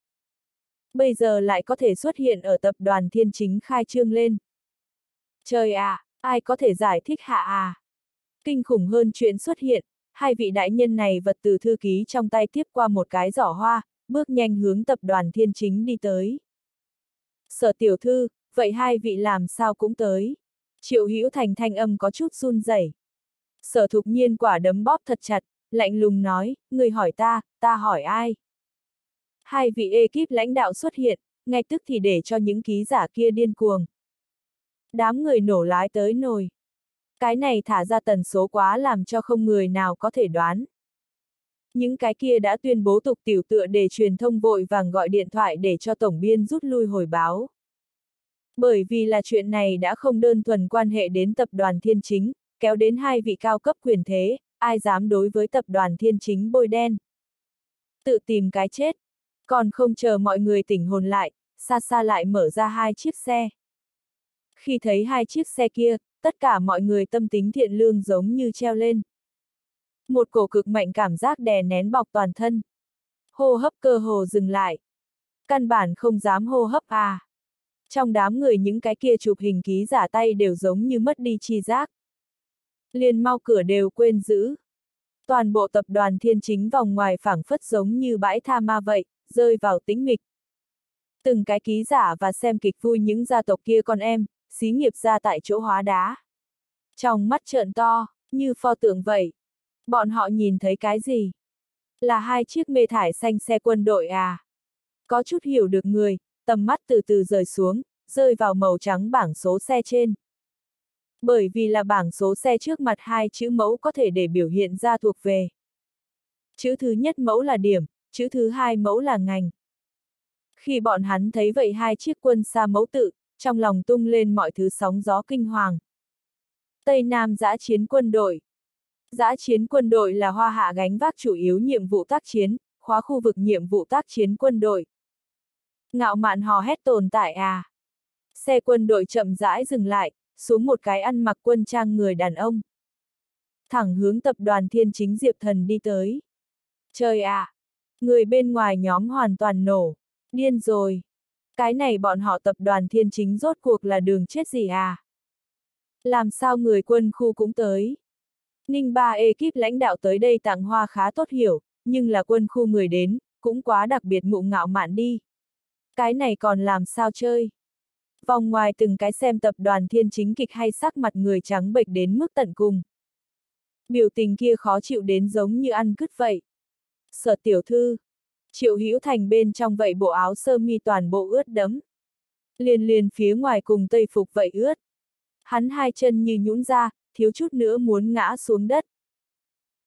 Bây giờ lại có thể xuất hiện ở tập đoàn thiên chính khai trương lên. Trời à, ai có thể giải thích hạ à? Kinh khủng hơn chuyện xuất hiện, hai vị đại nhân này vật từ thư ký trong tay tiếp qua một cái giỏ hoa, bước nhanh hướng tập đoàn thiên chính đi tới. Sở tiểu thư, vậy hai vị làm sao cũng tới. Triệu Hữu Thành thanh âm có chút run rẩy. Sở thục nhiên quả đấm bóp thật chặt, lạnh lùng nói, người hỏi ta, ta hỏi ai? Hai vị ekip lãnh đạo xuất hiện, ngay tức thì để cho những ký giả kia điên cuồng. Đám người nổ lái tới nồi. Cái này thả ra tần số quá làm cho không người nào có thể đoán. Những cái kia đã tuyên bố tục tiểu tựa để truyền thông vội vàng gọi điện thoại để cho tổng biên rút lui hồi báo. Bởi vì là chuyện này đã không đơn thuần quan hệ đến tập đoàn thiên chính, kéo đến hai vị cao cấp quyền thế, ai dám đối với tập đoàn thiên chính bôi đen. Tự tìm cái chết, còn không chờ mọi người tỉnh hồn lại, xa xa lại mở ra hai chiếc xe. Khi thấy hai chiếc xe kia, tất cả mọi người tâm tính thiện lương giống như treo lên. Một cổ cực mạnh cảm giác đè nén bọc toàn thân. Hô hấp cơ hồ dừng lại. Căn bản không dám hô hấp à. Trong đám người những cái kia chụp hình ký giả tay đều giống như mất đi chi giác liền mau cửa đều quên giữ. Toàn bộ tập đoàn thiên chính vòng ngoài phảng phất giống như bãi tha ma vậy, rơi vào tĩnh mịch. Từng cái ký giả và xem kịch vui những gia tộc kia con em, xí nghiệp ra tại chỗ hóa đá. Trong mắt trợn to, như pho tượng vậy. Bọn họ nhìn thấy cái gì? Là hai chiếc mê thải xanh xe quân đội à? Có chút hiểu được người, tầm mắt từ từ rời xuống, rơi vào màu trắng bảng số xe trên. Bởi vì là bảng số xe trước mặt hai chữ mẫu có thể để biểu hiện ra thuộc về. Chữ thứ nhất mẫu là điểm, chữ thứ hai mẫu là ngành. Khi bọn hắn thấy vậy hai chiếc quân xa mẫu tự, trong lòng tung lên mọi thứ sóng gió kinh hoàng. Tây Nam giã chiến quân đội Giã chiến quân đội là hoa hạ gánh vác chủ yếu nhiệm vụ tác chiến, khóa khu vực nhiệm vụ tác chiến quân đội. Ngạo mạn hò hét tồn tại à. Xe quân đội chậm rãi dừng lại, xuống một cái ăn mặc quân trang người đàn ông. Thẳng hướng tập đoàn thiên chính Diệp Thần đi tới. Trời à! Người bên ngoài nhóm hoàn toàn nổ. Điên rồi! Cái này bọn họ tập đoàn thiên chính rốt cuộc là đường chết gì à? Làm sao người quân khu cũng tới? Ninh ba ekip lãnh đạo tới đây tặng hoa khá tốt hiểu, nhưng là quân khu người đến, cũng quá đặc biệt ngụ ngạo mạn đi. Cái này còn làm sao chơi? Vòng ngoài từng cái xem tập đoàn thiên chính kịch hay sắc mặt người trắng bệch đến mức tận cùng. Biểu tình kia khó chịu đến giống như ăn cứt vậy. Sở tiểu thư. Triệu Hữu Thành bên trong vậy bộ áo sơ mi toàn bộ ướt đẫm. Liền liền phía ngoài cùng tây phục vậy ướt. Hắn hai chân như nhũn ra, thiếu chút nữa muốn ngã xuống đất.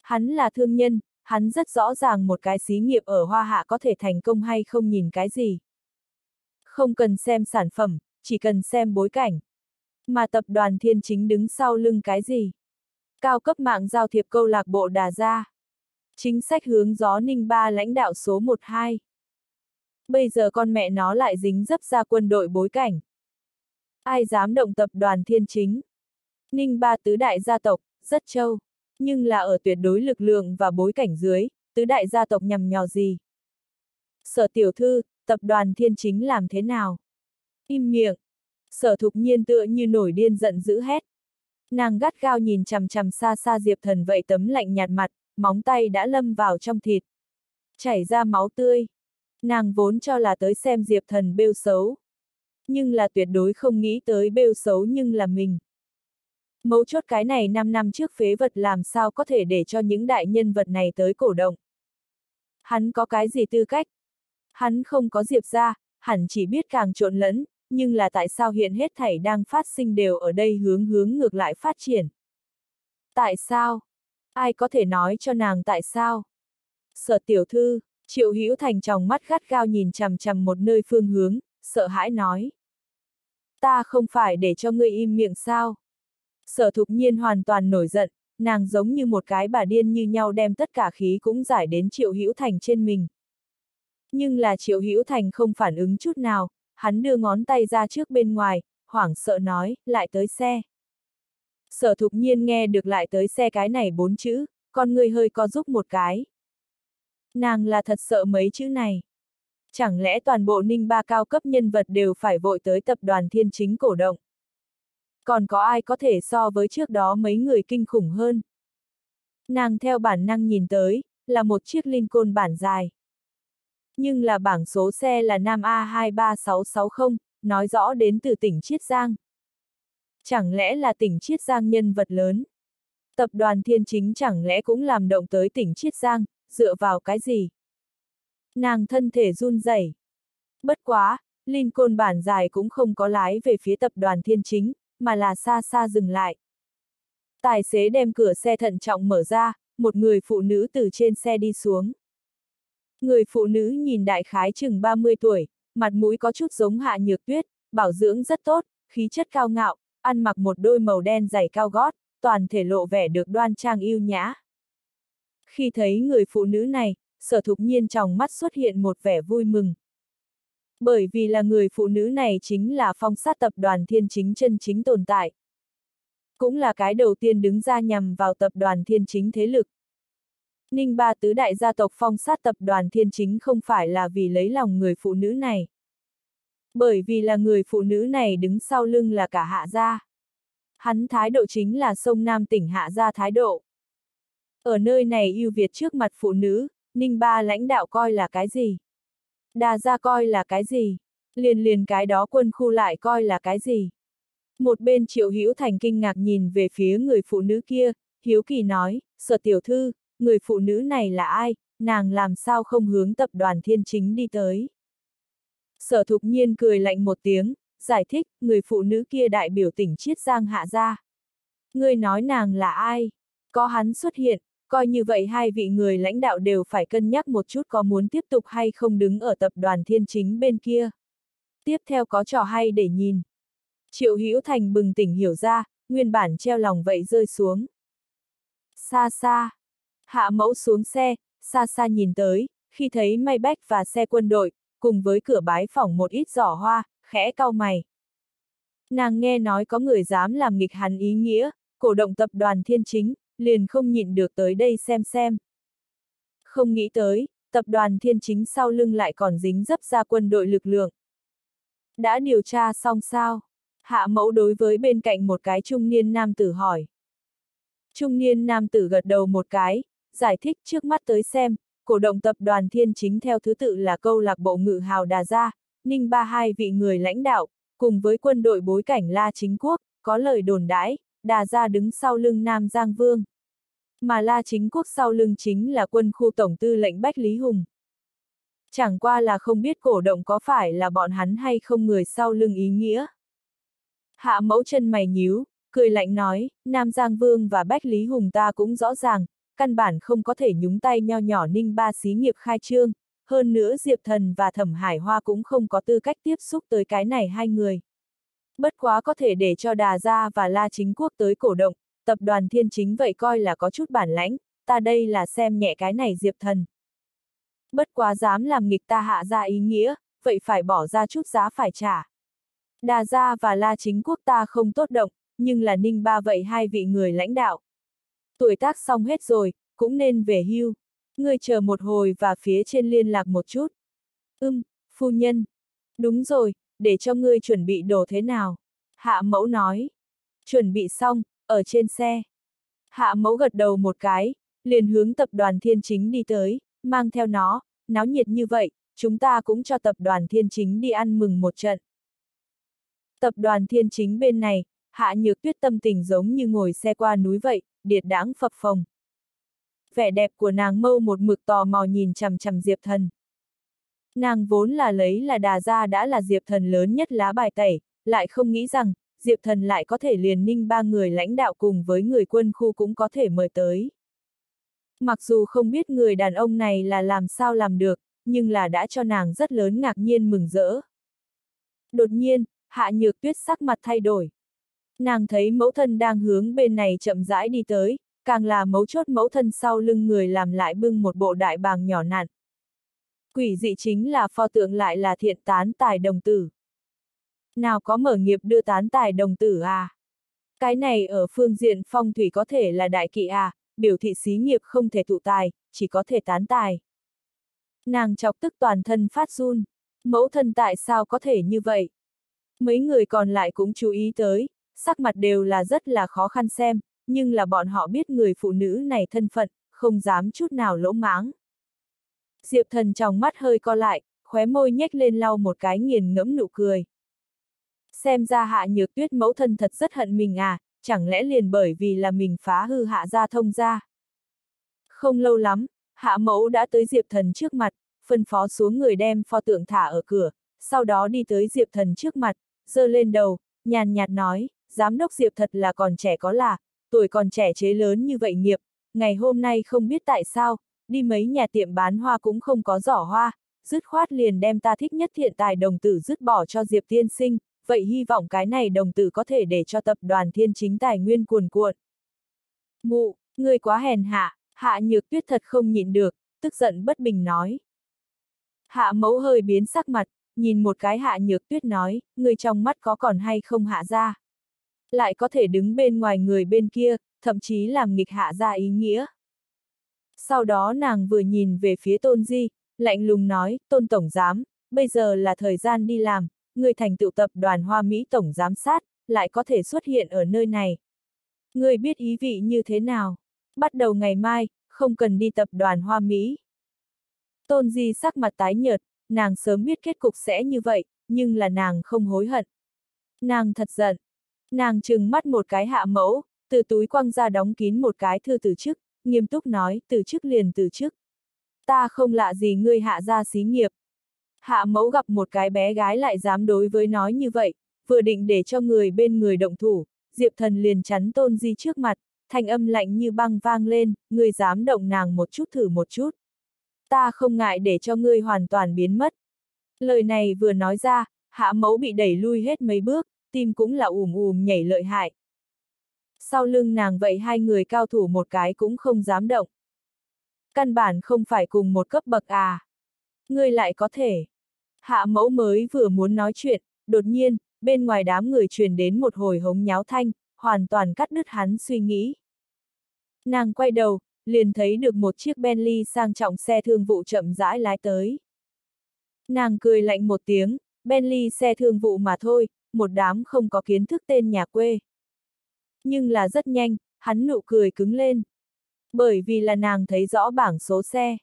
Hắn là thương nhân, hắn rất rõ ràng một cái xí nghiệp ở Hoa Hạ có thể thành công hay không nhìn cái gì. Không cần xem sản phẩm, chỉ cần xem bối cảnh. Mà tập đoàn thiên chính đứng sau lưng cái gì? Cao cấp mạng giao thiệp câu lạc bộ đà ra. Chính sách hướng gió ninh ba lãnh đạo số 12. Bây giờ con mẹ nó lại dính dấp ra quân đội bối cảnh. Ai dám động tập đoàn thiên chính? Ninh ba tứ đại gia tộc, rất châu. Nhưng là ở tuyệt đối lực lượng và bối cảnh dưới, tứ đại gia tộc nhằm nhò gì? Sở tiểu thư, tập đoàn thiên chính làm thế nào? Im miệng. Sở thục nhiên tựa như nổi điên giận dữ hét. Nàng gắt gao nhìn chằm chằm xa xa Diệp Thần vậy tấm lạnh nhạt mặt, móng tay đã lâm vào trong thịt. Chảy ra máu tươi. Nàng vốn cho là tới xem Diệp Thần bêu xấu. Nhưng là tuyệt đối không nghĩ tới bêu xấu nhưng là mình. Mấu chốt cái này 5 năm trước phế vật làm sao có thể để cho những đại nhân vật này tới cổ động. Hắn có cái gì tư cách? Hắn không có Diệp ra, hẳn chỉ biết càng trộn lẫn, nhưng là tại sao hiện hết thảy đang phát sinh đều ở đây hướng hướng ngược lại phát triển? Tại sao? Ai có thể nói cho nàng tại sao? Sở tiểu thư, triệu hữu thành trong mắt gắt gao nhìn chằm chằm một nơi phương hướng, sợ hãi nói. Ta không phải để cho ngươi im miệng sao? Sở thục nhiên hoàn toàn nổi giận, nàng giống như một cái bà điên như nhau đem tất cả khí cũng giải đến triệu hữu thành trên mình. Nhưng là triệu hữu thành không phản ứng chút nào, hắn đưa ngón tay ra trước bên ngoài, hoảng sợ nói, lại tới xe. Sở thục nhiên nghe được lại tới xe cái này bốn chữ, con người hơi co giúp một cái. Nàng là thật sợ mấy chữ này. Chẳng lẽ toàn bộ ninh ba cao cấp nhân vật đều phải vội tới tập đoàn thiên chính cổ động? Còn có ai có thể so với trước đó mấy người kinh khủng hơn? Nàng theo bản năng nhìn tới, là một chiếc Lincoln bản dài. Nhưng là bảng số xe là Nam A23660, nói rõ đến từ tỉnh Chiết Giang. Chẳng lẽ là tỉnh Chiết Giang nhân vật lớn? Tập đoàn thiên chính chẳng lẽ cũng làm động tới tỉnh Chiết Giang, dựa vào cái gì? Nàng thân thể run rẩy. Bất quá, Lincoln bản dài cũng không có lái về phía tập đoàn thiên chính, mà là xa xa dừng lại. Tài xế đem cửa xe thận trọng mở ra, một người phụ nữ từ trên xe đi xuống. Người phụ nữ nhìn đại khái chừng 30 tuổi, mặt mũi có chút giống hạ nhược tuyết, bảo dưỡng rất tốt, khí chất cao ngạo, ăn mặc một đôi màu đen giày cao gót, toàn thể lộ vẻ được đoan trang yêu nhã. Khi thấy người phụ nữ này, sở thục nhiên trong mắt xuất hiện một vẻ vui mừng. Bởi vì là người phụ nữ này chính là phong sát tập đoàn thiên chính chân chính tồn tại. Cũng là cái đầu tiên đứng ra nhằm vào tập đoàn thiên chính thế lực. Ninh ba tứ đại gia tộc phong sát tập đoàn thiên chính không phải là vì lấy lòng người phụ nữ này. Bởi vì là người phụ nữ này đứng sau lưng là cả hạ gia. Hắn thái độ chính là sông Nam tỉnh hạ gia thái độ. Ở nơi này ưu việt trước mặt phụ nữ, Ninh Ba lãnh đạo coi là cái gì? Đà gia coi là cái gì? Liền liền cái đó quân khu lại coi là cái gì? Một bên triệu hữu thành kinh ngạc nhìn về phía người phụ nữ kia, hiếu kỳ nói, sở tiểu thư, người phụ nữ này là ai, nàng làm sao không hướng tập đoàn thiên chính đi tới. Sở thục nhiên cười lạnh một tiếng, giải thích, người phụ nữ kia đại biểu tỉnh Chiết Giang hạ ra. Người nói nàng là ai? Có hắn xuất hiện, coi như vậy hai vị người lãnh đạo đều phải cân nhắc một chút có muốn tiếp tục hay không đứng ở tập đoàn thiên chính bên kia. Tiếp theo có trò hay để nhìn. Triệu Hữu Thành bừng tỉnh hiểu ra, nguyên bản treo lòng vậy rơi xuống. Xa xa. Hạ mẫu xuống xe, xa xa nhìn tới, khi thấy may bách và xe quân đội, cùng với cửa bái phỏng một ít giỏ hoa, khẽ cau mày. Nàng nghe nói có người dám làm nghịch hắn ý nghĩa, cổ động tập đoàn thiên chính, liền không nhịn được tới đây xem xem. Không nghĩ tới, tập đoàn thiên chính sau lưng lại còn dính dấp ra quân đội lực lượng. Đã điều tra xong sao? Hạ mẫu đối với bên cạnh một cái trung niên nam tử hỏi. Trung niên nam tử gật đầu một cái, giải thích trước mắt tới xem, cổ động tập đoàn thiên chính theo thứ tự là câu lạc bộ ngự hào đà gia, ninh ba hai vị người lãnh đạo, cùng với quân đội bối cảnh la chính quốc, có lời đồn đãi, đà gia đứng sau lưng Nam Giang Vương. Mà la chính quốc sau lưng chính là quân khu tổng tư lệnh Bách Lý Hùng. Chẳng qua là không biết cổ động có phải là bọn hắn hay không người sau lưng ý nghĩa. Hạ mẫu chân mày nhíu, cười lạnh nói, Nam Giang Vương và Bách Lý Hùng ta cũng rõ ràng, căn bản không có thể nhúng tay nho nhỏ ninh ba xí nghiệp khai trương, hơn nữa Diệp Thần và Thẩm Hải Hoa cũng không có tư cách tiếp xúc tới cái này hai người. Bất quá có thể để cho Đà Gia và La Chính Quốc tới cổ động, tập đoàn thiên chính vậy coi là có chút bản lãnh, ta đây là xem nhẹ cái này Diệp Thần. Bất quá dám làm nghịch ta hạ ra ý nghĩa, vậy phải bỏ ra chút giá phải trả. Đà Gia và La Chính Quốc ta không tốt động, nhưng là ninh ba vậy hai vị người lãnh đạo. Tuổi tác xong hết rồi, cũng nên về hưu. Ngươi chờ một hồi và phía trên liên lạc một chút. Ưm, phu nhân. Đúng rồi, để cho ngươi chuẩn bị đồ thế nào? Hạ mẫu nói. Chuẩn bị xong, ở trên xe. Hạ mẫu gật đầu một cái, liền hướng tập đoàn thiên chính đi tới, mang theo nó, náo nhiệt như vậy, chúng ta cũng cho tập đoàn thiên chính đi ăn mừng một trận. Tập đoàn thiên chính bên này, hạ nhược tuyết tâm tình giống như ngồi xe qua núi vậy, điệt đáng phập phồng. Vẻ đẹp của nàng mâu một mực tò mò nhìn chằm chằm Diệp Thần. Nàng vốn là lấy là đà ra đã là Diệp Thần lớn nhất lá bài tẩy, lại không nghĩ rằng, Diệp Thần lại có thể liền ninh ba người lãnh đạo cùng với người quân khu cũng có thể mời tới. Mặc dù không biết người đàn ông này là làm sao làm được, nhưng là đã cho nàng rất lớn ngạc nhiên mừng rỡ. Đột nhiên, hạ nhược tuyết sắc mặt thay đổi. Nàng thấy mẫu thân đang hướng bên này chậm rãi đi tới, càng là mấu chốt mẫu thân sau lưng người làm lại bưng một bộ đại bàng nhỏ nặn. Quỷ dị chính là pho tượng lại là thiện tán tài đồng tử. Nào có mở nghiệp đưa tán tài đồng tử à? Cái này ở phương diện phong thủy có thể là đại kỵ à, biểu thị xí nghiệp không thể tụ tài, chỉ có thể tán tài. Nàng chọc tức toàn thân phát run. Mẫu thân tại sao có thể như vậy? Mấy người còn lại cũng chú ý tới, sắc mặt đều là rất là khó khăn xem, nhưng là bọn họ biết người phụ nữ này thân phận, không dám chút nào lỗ mãng. Diệp thần trong mắt hơi co lại, khóe môi nhếch lên lau một cái nghiền ngẫm nụ cười. Xem ra hạ nhược tuyết mẫu thân thật rất hận mình à, chẳng lẽ liền bởi vì là mình phá hư hạ gia thông gia. Không lâu lắm, hạ mẫu đã tới Diệp thần trước mặt, phân phó xuống người đem pho tượng thả ở cửa, sau đó đi tới Diệp thần trước mặt, giơ lên đầu, nhàn nhạt nói, giám đốc Diệp thật là còn trẻ có là, tuổi còn trẻ chế lớn như vậy nghiệp, ngày hôm nay không biết tại sao, đi mấy nhà tiệm bán hoa cũng không có giỏ hoa, dứt khoát liền đem ta thích nhất thiện tài đồng tử dứt bỏ cho Diệp tiên sinh, vậy hy vọng cái này đồng tử có thể để cho tập đoàn thiên chính tài nguyên cuồn cuộn. Mụ, người quá hèn hạ, hạ nhược tuyết thật không nhịn được, tức giận bất bình nói. Hạ mẫu hơi biến sắc mặt, nhìn một cái hạ nhược tuyết nói, người trong mắt có còn hay không hạ ra lại có thể đứng bên ngoài người bên kia, thậm chí làm nghịch hạ ra ý nghĩa. Sau đó nàng vừa nhìn về phía tôn di, lạnh lùng nói, tôn tổng giám, bây giờ là thời gian đi làm, người thành tựu tập đoàn Hoa Mỹ tổng giám sát, lại có thể xuất hiện ở nơi này. người biết ý vị như thế nào? Bắt đầu ngày mai, không cần đi tập đoàn Hoa Mỹ. Tôn Di sắc mặt tái nhợt, nàng sớm biết kết cục sẽ như vậy, nhưng là nàng không hối hận. Nàng thật giận. Nàng trừng mắt một cái hạ mẫu, từ túi quăng ra đóng kín một cái thư từ chức, nghiêm túc nói, từ chức liền từ chức. Ta không lạ gì ngươi hạ ra xí nghiệp. Hạ mẫu gặp một cái bé gái lại dám đối với nói như vậy, vừa định để cho người bên người động thủ, Diệp thần liền chắn tôn di trước mặt, thanh âm lạnh như băng vang lên, ngươi dám động nàng một chút thử một chút. Ta không ngại để cho ngươi hoàn toàn biến mất. Lời này vừa nói ra, hạ mẫu bị đẩy lui hết mấy bước, tim cũng là ùm ùm nhảy lợi hại. Sau lưng nàng vậy hai người cao thủ một cái cũng không dám động. Căn bản không phải cùng một cấp bậc à. Ngươi lại có thể. Hạ mẫu mới vừa muốn nói chuyện, đột nhiên, bên ngoài đám người truyền đến một hồi hống nháo thanh, hoàn toàn cắt đứt hắn suy nghĩ. Nàng quay đầu, liền thấy được một chiếc Bentley sang trọng xe thương vụ chậm rãi lái tới. Nàng cười lạnh một tiếng, Bentley xe thương vụ mà thôi, một đám không có kiến thức tên nhà quê. Nhưng là rất nhanh, hắn nụ cười cứng lên. Bởi vì là nàng thấy rõ bảng số xe.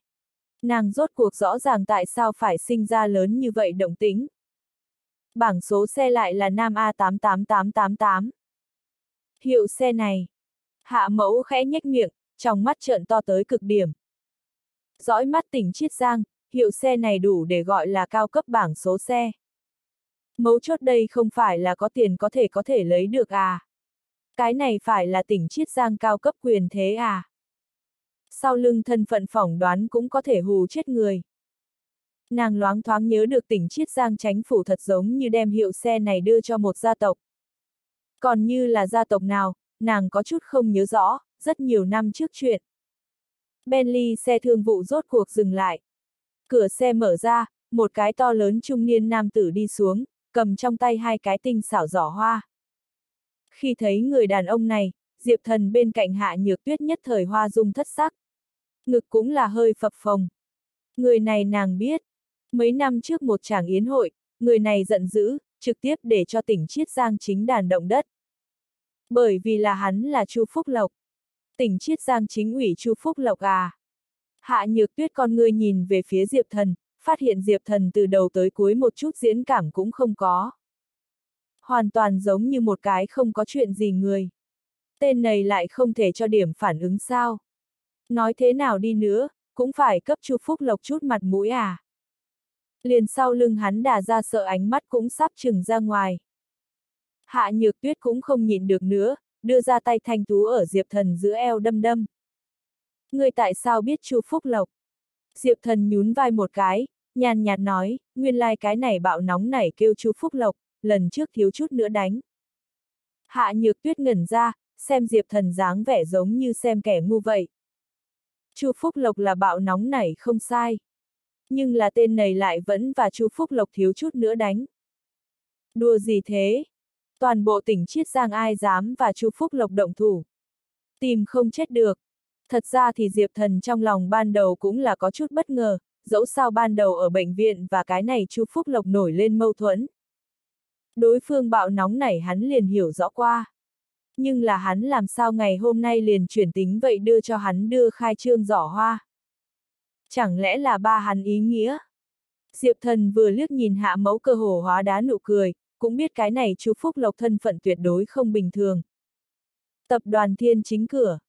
Nàng rốt cuộc rõ ràng tại sao phải sinh ra lớn như vậy động tính. Bảng số xe lại là Nam A88888. Hiệu xe này. Hạ mẫu khẽ nhếch miệng, trong mắt trợn to tới cực điểm. Dõi mắt tỉnh Chiết Giang, hiệu xe này đủ để gọi là cao cấp bảng số xe. Mấu chốt đây không phải là có tiền có thể có thể lấy được à. Cái này phải là tỉnh Chiết Giang cao cấp quyền thế à. Sau lưng thân phận phỏng đoán cũng có thể hù chết người. Nàng loáng thoáng nhớ được tỉnh Chiết Giang tránh phủ thật giống như đem hiệu xe này đưa cho một gia tộc. Còn như là gia tộc nào, nàng có chút không nhớ rõ, rất nhiều năm trước chuyện. Bentley xe thương vụ rốt cuộc dừng lại. Cửa xe mở ra, một cái to lớn trung niên nam tử đi xuống, cầm trong tay hai cái tinh xảo giỏ hoa. Khi thấy người đàn ông này, Diệp Thần bên cạnh hạ nhược tuyết nhất thời hoa dung thất sắc. Ngực cũng là hơi phập phồng. Người này nàng biết. Mấy năm trước một tràng yến hội, người này giận dữ, trực tiếp để cho tỉnh Chiết Giang chính đàn động đất. Bởi vì là hắn là Chu Phúc Lộc. Tỉnh Chiết Giang chính ủy Chu Phúc Lộc à. Hạ nhược tuyết con người nhìn về phía Diệp Thần, phát hiện Diệp Thần từ đầu tới cuối một chút diễn cảm cũng không có. Hoàn toàn giống như một cái không có chuyện gì người. Tên này lại không thể cho điểm phản ứng sao. Nói thế nào đi nữa, cũng phải cấp Chu Phúc Lộc chút mặt mũi à. Liền sau lưng hắn đà ra sợ ánh mắt cũng sắp chừng ra ngoài. Hạ nhược tuyết cũng không nhịn được nữa, đưa ra tay thanh tú ở Diệp Thần giữa eo đâm đâm. Người tại sao biết Chu Phúc Lộc? Diệp Thần nhún vai một cái, nhàn nhạt nói, nguyên lai like cái này bạo nóng này kêu Chu Phúc Lộc, lần trước thiếu chút nữa đánh. Hạ nhược tuyết ngẩn ra, xem Diệp Thần dáng vẻ giống như xem kẻ ngu vậy. Chu Phúc Lộc là bạo nóng này không sai. Nhưng là tên này lại vẫn và Chu Phúc Lộc thiếu chút nữa đánh. Đùa gì thế? Toàn bộ tỉnh Chiết Giang ai dám và Chu Phúc Lộc động thủ. Tìm không chết được. Thật ra thì Diệp Thần trong lòng ban đầu cũng là có chút bất ngờ, dẫu sao ban đầu ở bệnh viện và cái này Chu Phúc Lộc nổi lên mâu thuẫn. Đối phương bạo nóng này hắn liền hiểu rõ qua. Nhưng là hắn làm sao ngày hôm nay liền chuyển tính vậy đưa cho hắn đưa khai trương giỏ hoa. Chẳng lẽ là ba hắn ý nghĩa? Diệp thần vừa liếc nhìn hạ mẫu cơ hồ hóa đá nụ cười, cũng biết cái này chú Phúc Lộc thân phận tuyệt đối không bình thường. Tập đoàn thiên chính cửa.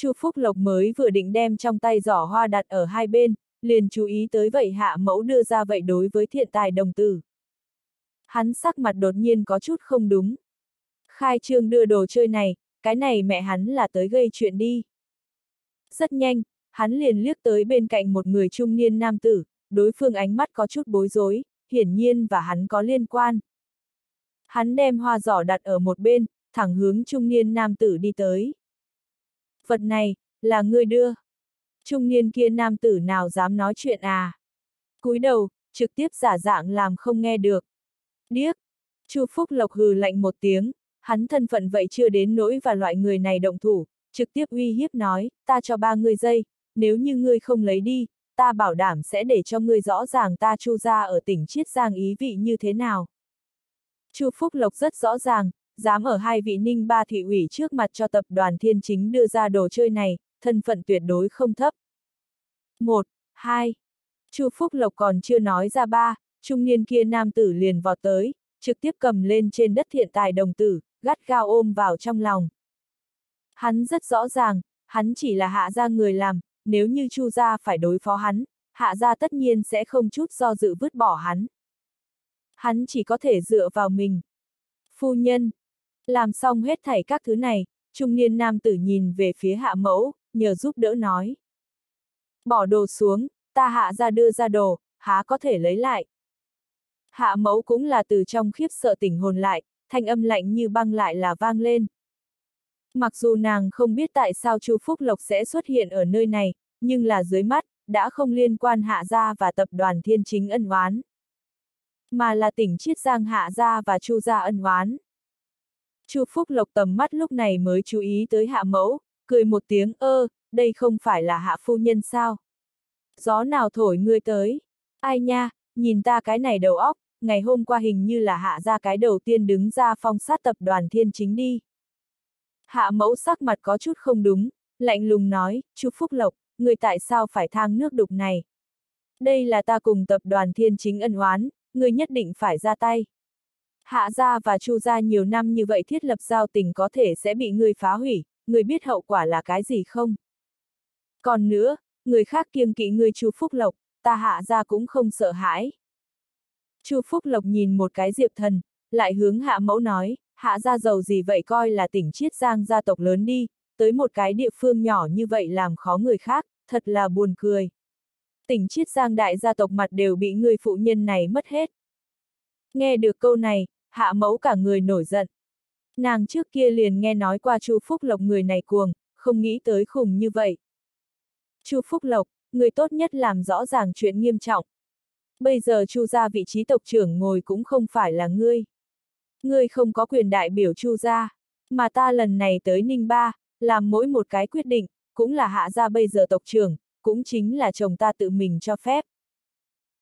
Chu Phúc Lộc mới vừa định đem trong tay giỏ hoa đặt ở hai bên, liền chú ý tới vậy hạ mẫu đưa ra vậy đối với thiện tài đồng tử. Hắn sắc mặt đột nhiên có chút không đúng. Khai trương đưa đồ chơi này, cái này mẹ hắn là tới gây chuyện đi. Rất nhanh, hắn liền liếc tới bên cạnh một người trung niên nam tử, đối phương ánh mắt có chút bối rối, hiển nhiên và hắn có liên quan. Hắn đem hoa giỏ đặt ở một bên, thẳng hướng trung niên nam tử đi tới. Vật này, là ngươi đưa. Trung niên kia nam tử nào dám nói chuyện à? cúi đầu, trực tiếp giả dạng làm không nghe được. Điếc! Chu Phúc Lộc hừ lạnh một tiếng, hắn thân phận vậy chưa đến nỗi và loại người này động thủ, trực tiếp uy hiếp nói, ta cho ba ngươi giây, nếu như ngươi không lấy đi, ta bảo đảm sẽ để cho ngươi rõ ràng ta chu ra ở tỉnh Chiết Giang ý vị như thế nào. Chu Phúc Lộc rất rõ ràng, dám ở hai vị ninh ba thị ủy trước mặt cho tập đoàn thiên chính đưa ra đồ chơi này, thân phận tuyệt đối không thấp. 1. 2. Chu Phúc Lộc còn chưa nói ra ba, trung niên kia nam tử liền vọt tới, trực tiếp cầm lên trên đất thiện tài đồng tử, gắt gao ôm vào trong lòng. Hắn rất rõ ràng, hắn chỉ là hạ gia người làm, nếu như Chu gia phải đối phó hắn, hạ gia tất nhiên sẽ không chút do dự vứt bỏ hắn. Hắn chỉ có thể dựa vào mình. Phu nhân, làm xong hết thảy các thứ này, trung niên nam tử nhìn về phía hạ mẫu, nhờ giúp đỡ nói. Bỏ đồ xuống, ta hạ ra đưa ra đồ, há có thể lấy lại. Hạ mẫu cũng là từ trong khiếp sợ tỉnh hồn lại, thanh âm lạnh như băng lại là vang lên. Mặc dù nàng không biết tại sao Chu Phúc Lộc sẽ xuất hiện ở nơi này, nhưng là dưới mắt, đã không liên quan hạ gia và tập đoàn thiên chính ân oán. Mà là tỉnh Chiết Giang hạ gia và Chu gia ân oán. Chu Phúc Lộc tầm mắt lúc này mới chú ý tới hạ mẫu, cười một tiếng ơ, đây không phải là hạ phu nhân sao? Gió nào thổi ngươi tới? Ai nha, nhìn ta cái này đầu óc, ngày hôm qua hình như là hạ ra cái đầu tiên đứng ra phong sát tập đoàn thiên chính đi. Hạ mẫu sắc mặt có chút không đúng, lạnh lùng nói, Chu Phúc Lộc, người tại sao phải thang nước đục này? Đây là ta cùng tập đoàn thiên chính ân oán, người nhất định phải ra tay. Hạ gia và Chu gia nhiều năm như vậy thiết lập giao tình có thể sẽ bị người phá hủy, người biết hậu quả là cái gì không? Còn nữa, người khác kiêng kỵ người Chu Phúc Lộc, ta hạ gia cũng không sợ hãi. Chu Phúc Lộc nhìn một cái Diệp Thần, lại hướng hạ mẫu nói, hạ gia giàu gì vậy coi là tỉnh chiết giang gia tộc lớn đi, tới một cái địa phương nhỏ như vậy làm khó người khác, thật là buồn cười. Tỉnh chiết giang đại gia tộc mặt đều bị người phụ nhân này mất hết. Nghe được câu này, hạ mẫu cả người nổi giận. Nàng trước kia liền nghe nói qua Chu Phúc Lộc người này cuồng, không nghĩ tới khủng như vậy. Chu Phúc Lộc, người tốt nhất làm rõ ràng chuyện nghiêm trọng. Bây giờ Chu gia vị trí tộc trưởng ngồi cũng không phải là ngươi. Ngươi không có quyền đại biểu Chu gia, mà ta lần này tới Ninh Ba, làm mỗi một cái quyết định, cũng là hạ gia bây giờ tộc trưởng, cũng chính là chồng ta tự mình cho phép.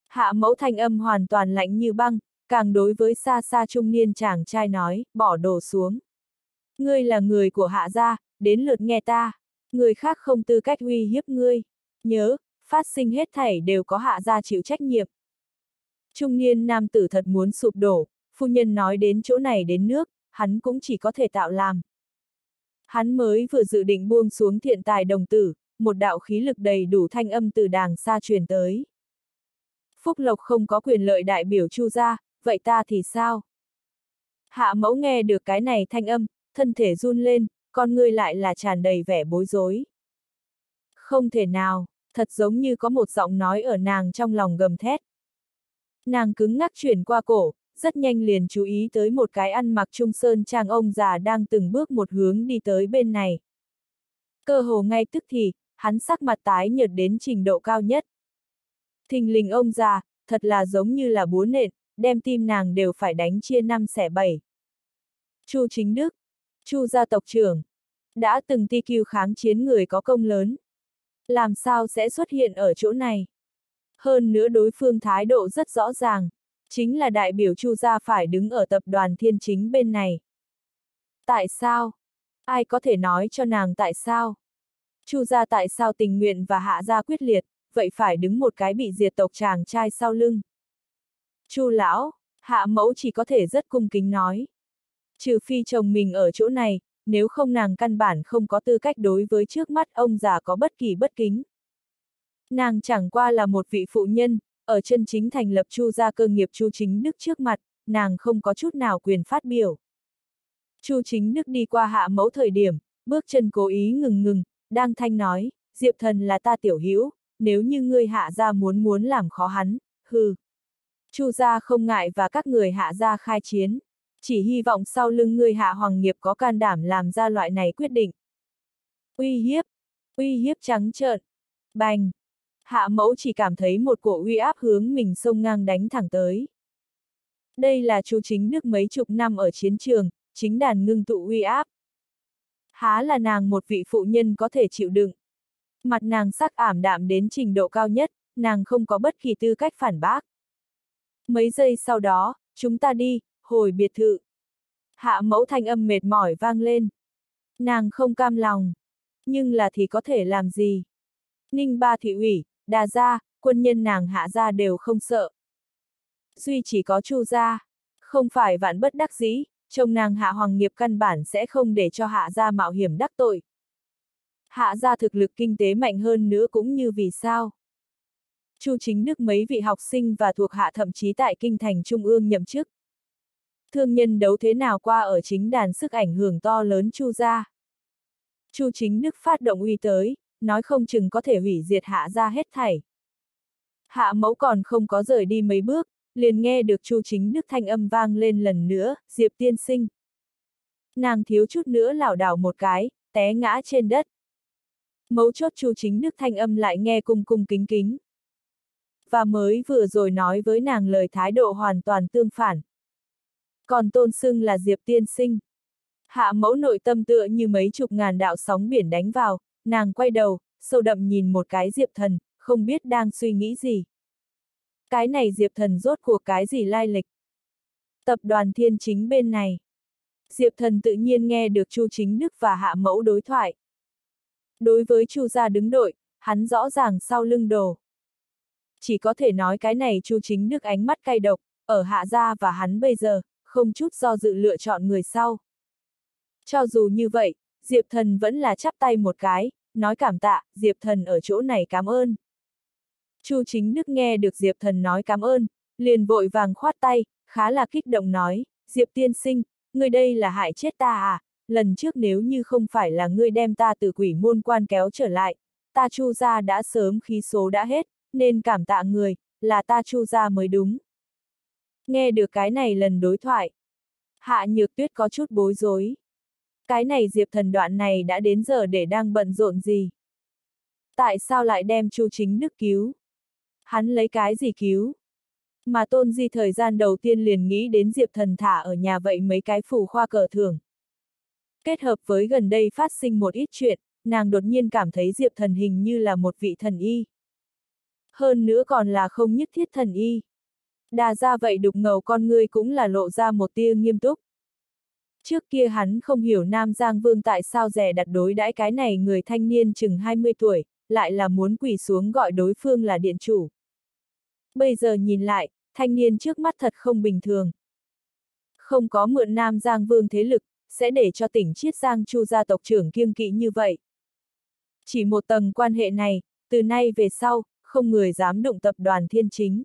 Hạ mẫu thanh âm hoàn toàn lạnh như băng, càng đối với xa xa trung niên chàng trai nói, bỏ đồ xuống. Ngươi là người của hạ gia, đến lượt nghe ta, người khác không tư cách uy hiếp ngươi. Nhớ, phát sinh hết thảy đều có hạ gia chịu trách nhiệm. Trung niên nam tử thật muốn sụp đổ, phu nhân nói đến chỗ này đến nước, hắn cũng chỉ có thể tạo làm. Hắn mới vừa dự định buông xuống thiện tài đồng tử, một đạo khí lực đầy đủ thanh âm từ đàng xa truyền tới. Phúc Lộc không có quyền lợi đại biểu chu gia, vậy ta thì sao? Hạ mẫu nghe được cái này thanh âm, thân thể run lên, con ngươi lại là tràn đầy vẻ bối rối. Không thể nào, thật giống như có một giọng nói ở nàng trong lòng gầm thét. Nàng cứng ngắc chuyển qua cổ, rất nhanh liền chú ý tới một cái ăn mặc trung sơn trang ông già đang từng bước một hướng đi tới bên này. Cơ hồ ngay tức thì, hắn sắc mặt tái nhợt đến trình độ cao nhất. Thình lình ông già, thật là giống như là búa nện, đem tim nàng đều phải đánh chia năm xẻ bảy. Chu Chính Đức, Chu gia tộc trưởng, đã từng ti kiêu kháng chiến người có công lớn. Làm sao sẽ xuất hiện ở chỗ này? Hơn nữa đối phương thái độ rất rõ ràng, chính là đại biểu Chu gia phải đứng ở tập đoàn thiên chính bên này. Tại sao? Ai có thể nói cho nàng tại sao? Chu gia tại sao tình nguyện và hạ gia quyết liệt, vậy phải đứng một cái bị diệt tộc chàng trai sau lưng. Chu lão, hạ mẫu chỉ có thể rất cung kính nói. Trừ phi chồng mình ở chỗ này, nếu không nàng căn bản không có tư cách đối với trước mắt ông già có bất kỳ bất kính. Nàng chẳng qua là một vị phụ nhân, ở chân chính thành lập chu gia cơ nghiệp chu chính đức trước mặt, nàng không có chút nào quyền phát biểu. chu chính đức đi qua hạ mẫu thời điểm, bước chân cố ý ngừng ngừng, đang thanh nói, diệp thần là ta tiểu hữu nếu như ngươi hạ gia muốn muốn làm khó hắn, hừ. Chu gia không ngại và các người hạ gia khai chiến, chỉ hy vọng sau lưng người hạ hoàng nghiệp có can đảm làm ra loại này quyết định. Uy hiếp, uy hiếp trắng trợn, bành. Hạ mẫu chỉ cảm thấy một cổ uy áp hướng mình sông ngang đánh thẳng tới. Đây là chu chính nước mấy chục năm ở chiến trường, chính đàn ngưng tụ uy áp. Há là nàng một vị phụ nhân có thể chịu đựng. Mặt nàng sắc ảm đạm đến trình độ cao nhất, nàng không có bất kỳ tư cách phản bác. Mấy giây sau đó, chúng ta đi, hồi biệt thự. Hạ mẫu thanh âm mệt mỏi vang lên. Nàng không cam lòng. Nhưng là thì có thể làm gì? Ninh ba thị ủy, đà gia, quân nhân nàng hạ gia đều không sợ. Duy chỉ có chu gia. Không phải vạn bất đắc dĩ, chồng nàng hạ hoàng nghiệp căn bản sẽ không để cho hạ gia mạo hiểm đắc tội. Hạ gia thực lực kinh tế mạnh hơn nữa cũng như vì sao. Chu chính đức mấy vị học sinh và thuộc hạ thậm chí tại kinh thành trung ương nhậm chức. Thương nhân đấu thế nào qua ở chính đàn sức ảnh hưởng to lớn chu gia. Chu chính đức phát động uy tới, nói không chừng có thể hủy diệt hạ gia hết thảy. Hạ mẫu còn không có rời đi mấy bước, liền nghe được Chu Chính Đức thanh âm vang lên lần nữa, Diệp tiên sinh. Nàng thiếu chút nữa lảo đảo một cái, té ngã trên đất. Mấu chốt Chu Chính Đức thanh âm lại nghe cung cung kính kính. Và mới vừa rồi nói với nàng lời thái độ hoàn toàn tương phản. Còn tôn xưng là Diệp tiên sinh. Hạ mẫu nội tâm tựa như mấy chục ngàn đạo sóng biển đánh vào, nàng quay đầu, sâu đậm nhìn một cái Diệp thần, không biết đang suy nghĩ gì. Cái này Diệp Thần rốt cuộc cái gì lai lịch? Tập đoàn thiên chính bên này. Diệp Thần tự nhiên nghe được Chu Chính Đức và Hạ Mẫu đối thoại. Đối với Chu gia đứng đội, hắn rõ ràng sau lưng đồ. Chỉ có thể nói cái này Chu Chính Đức ánh mắt cay độc, ở Hạ gia và hắn bây giờ, không chút do dự lựa chọn người sau. Cho dù như vậy, Diệp Thần vẫn là chắp tay một cái, nói cảm tạ, Diệp Thần ở chỗ này cảm ơn. Chu chính đức nghe được Diệp thần nói cảm ơn, liền vội vàng khoát tay, khá là kích động nói, Diệp tiên sinh, người đây là hại chết ta à, lần trước nếu như không phải là ngươi đem ta từ quỷ môn quan kéo trở lại, ta chu gia đã sớm khí số đã hết, nên cảm tạ người, là ta chu ra mới đúng. Nghe được cái này lần đối thoại, hạ nhược tuyết có chút bối rối. Cái này diệp thần đoạn này đã đến giờ để đang bận rộn gì? Tại sao lại đem chu chính đức cứu? Hắn lấy cái gì cứu? Mà tôn di thời gian đầu tiên liền nghĩ đến Diệp Thần thả ở nhà vậy mấy cái phủ khoa cờ thường. Kết hợp với gần đây phát sinh một ít chuyện, nàng đột nhiên cảm thấy Diệp Thần hình như là một vị thần y. Hơn nữa còn là không nhất thiết thần y. Đà ra vậy đục ngầu con ngươi cũng là lộ ra một tia nghiêm túc. Trước kia hắn không hiểu Nam Giang Vương tại sao rẻ đặt đối đãi cái này người thanh niên chừng 20 tuổi, lại là muốn quỳ xuống gọi đối phương là điện chủ. Bây giờ nhìn lại, thanh niên trước mắt thật không bình thường. Không có mượn Nam Giang Vương thế lực, sẽ để cho tỉnh Chiết Giang Chu gia tộc trưởng kiêng kỵ như vậy. Chỉ một tầng quan hệ này, từ nay về sau, không người dám đụng tập đoàn thiên chính.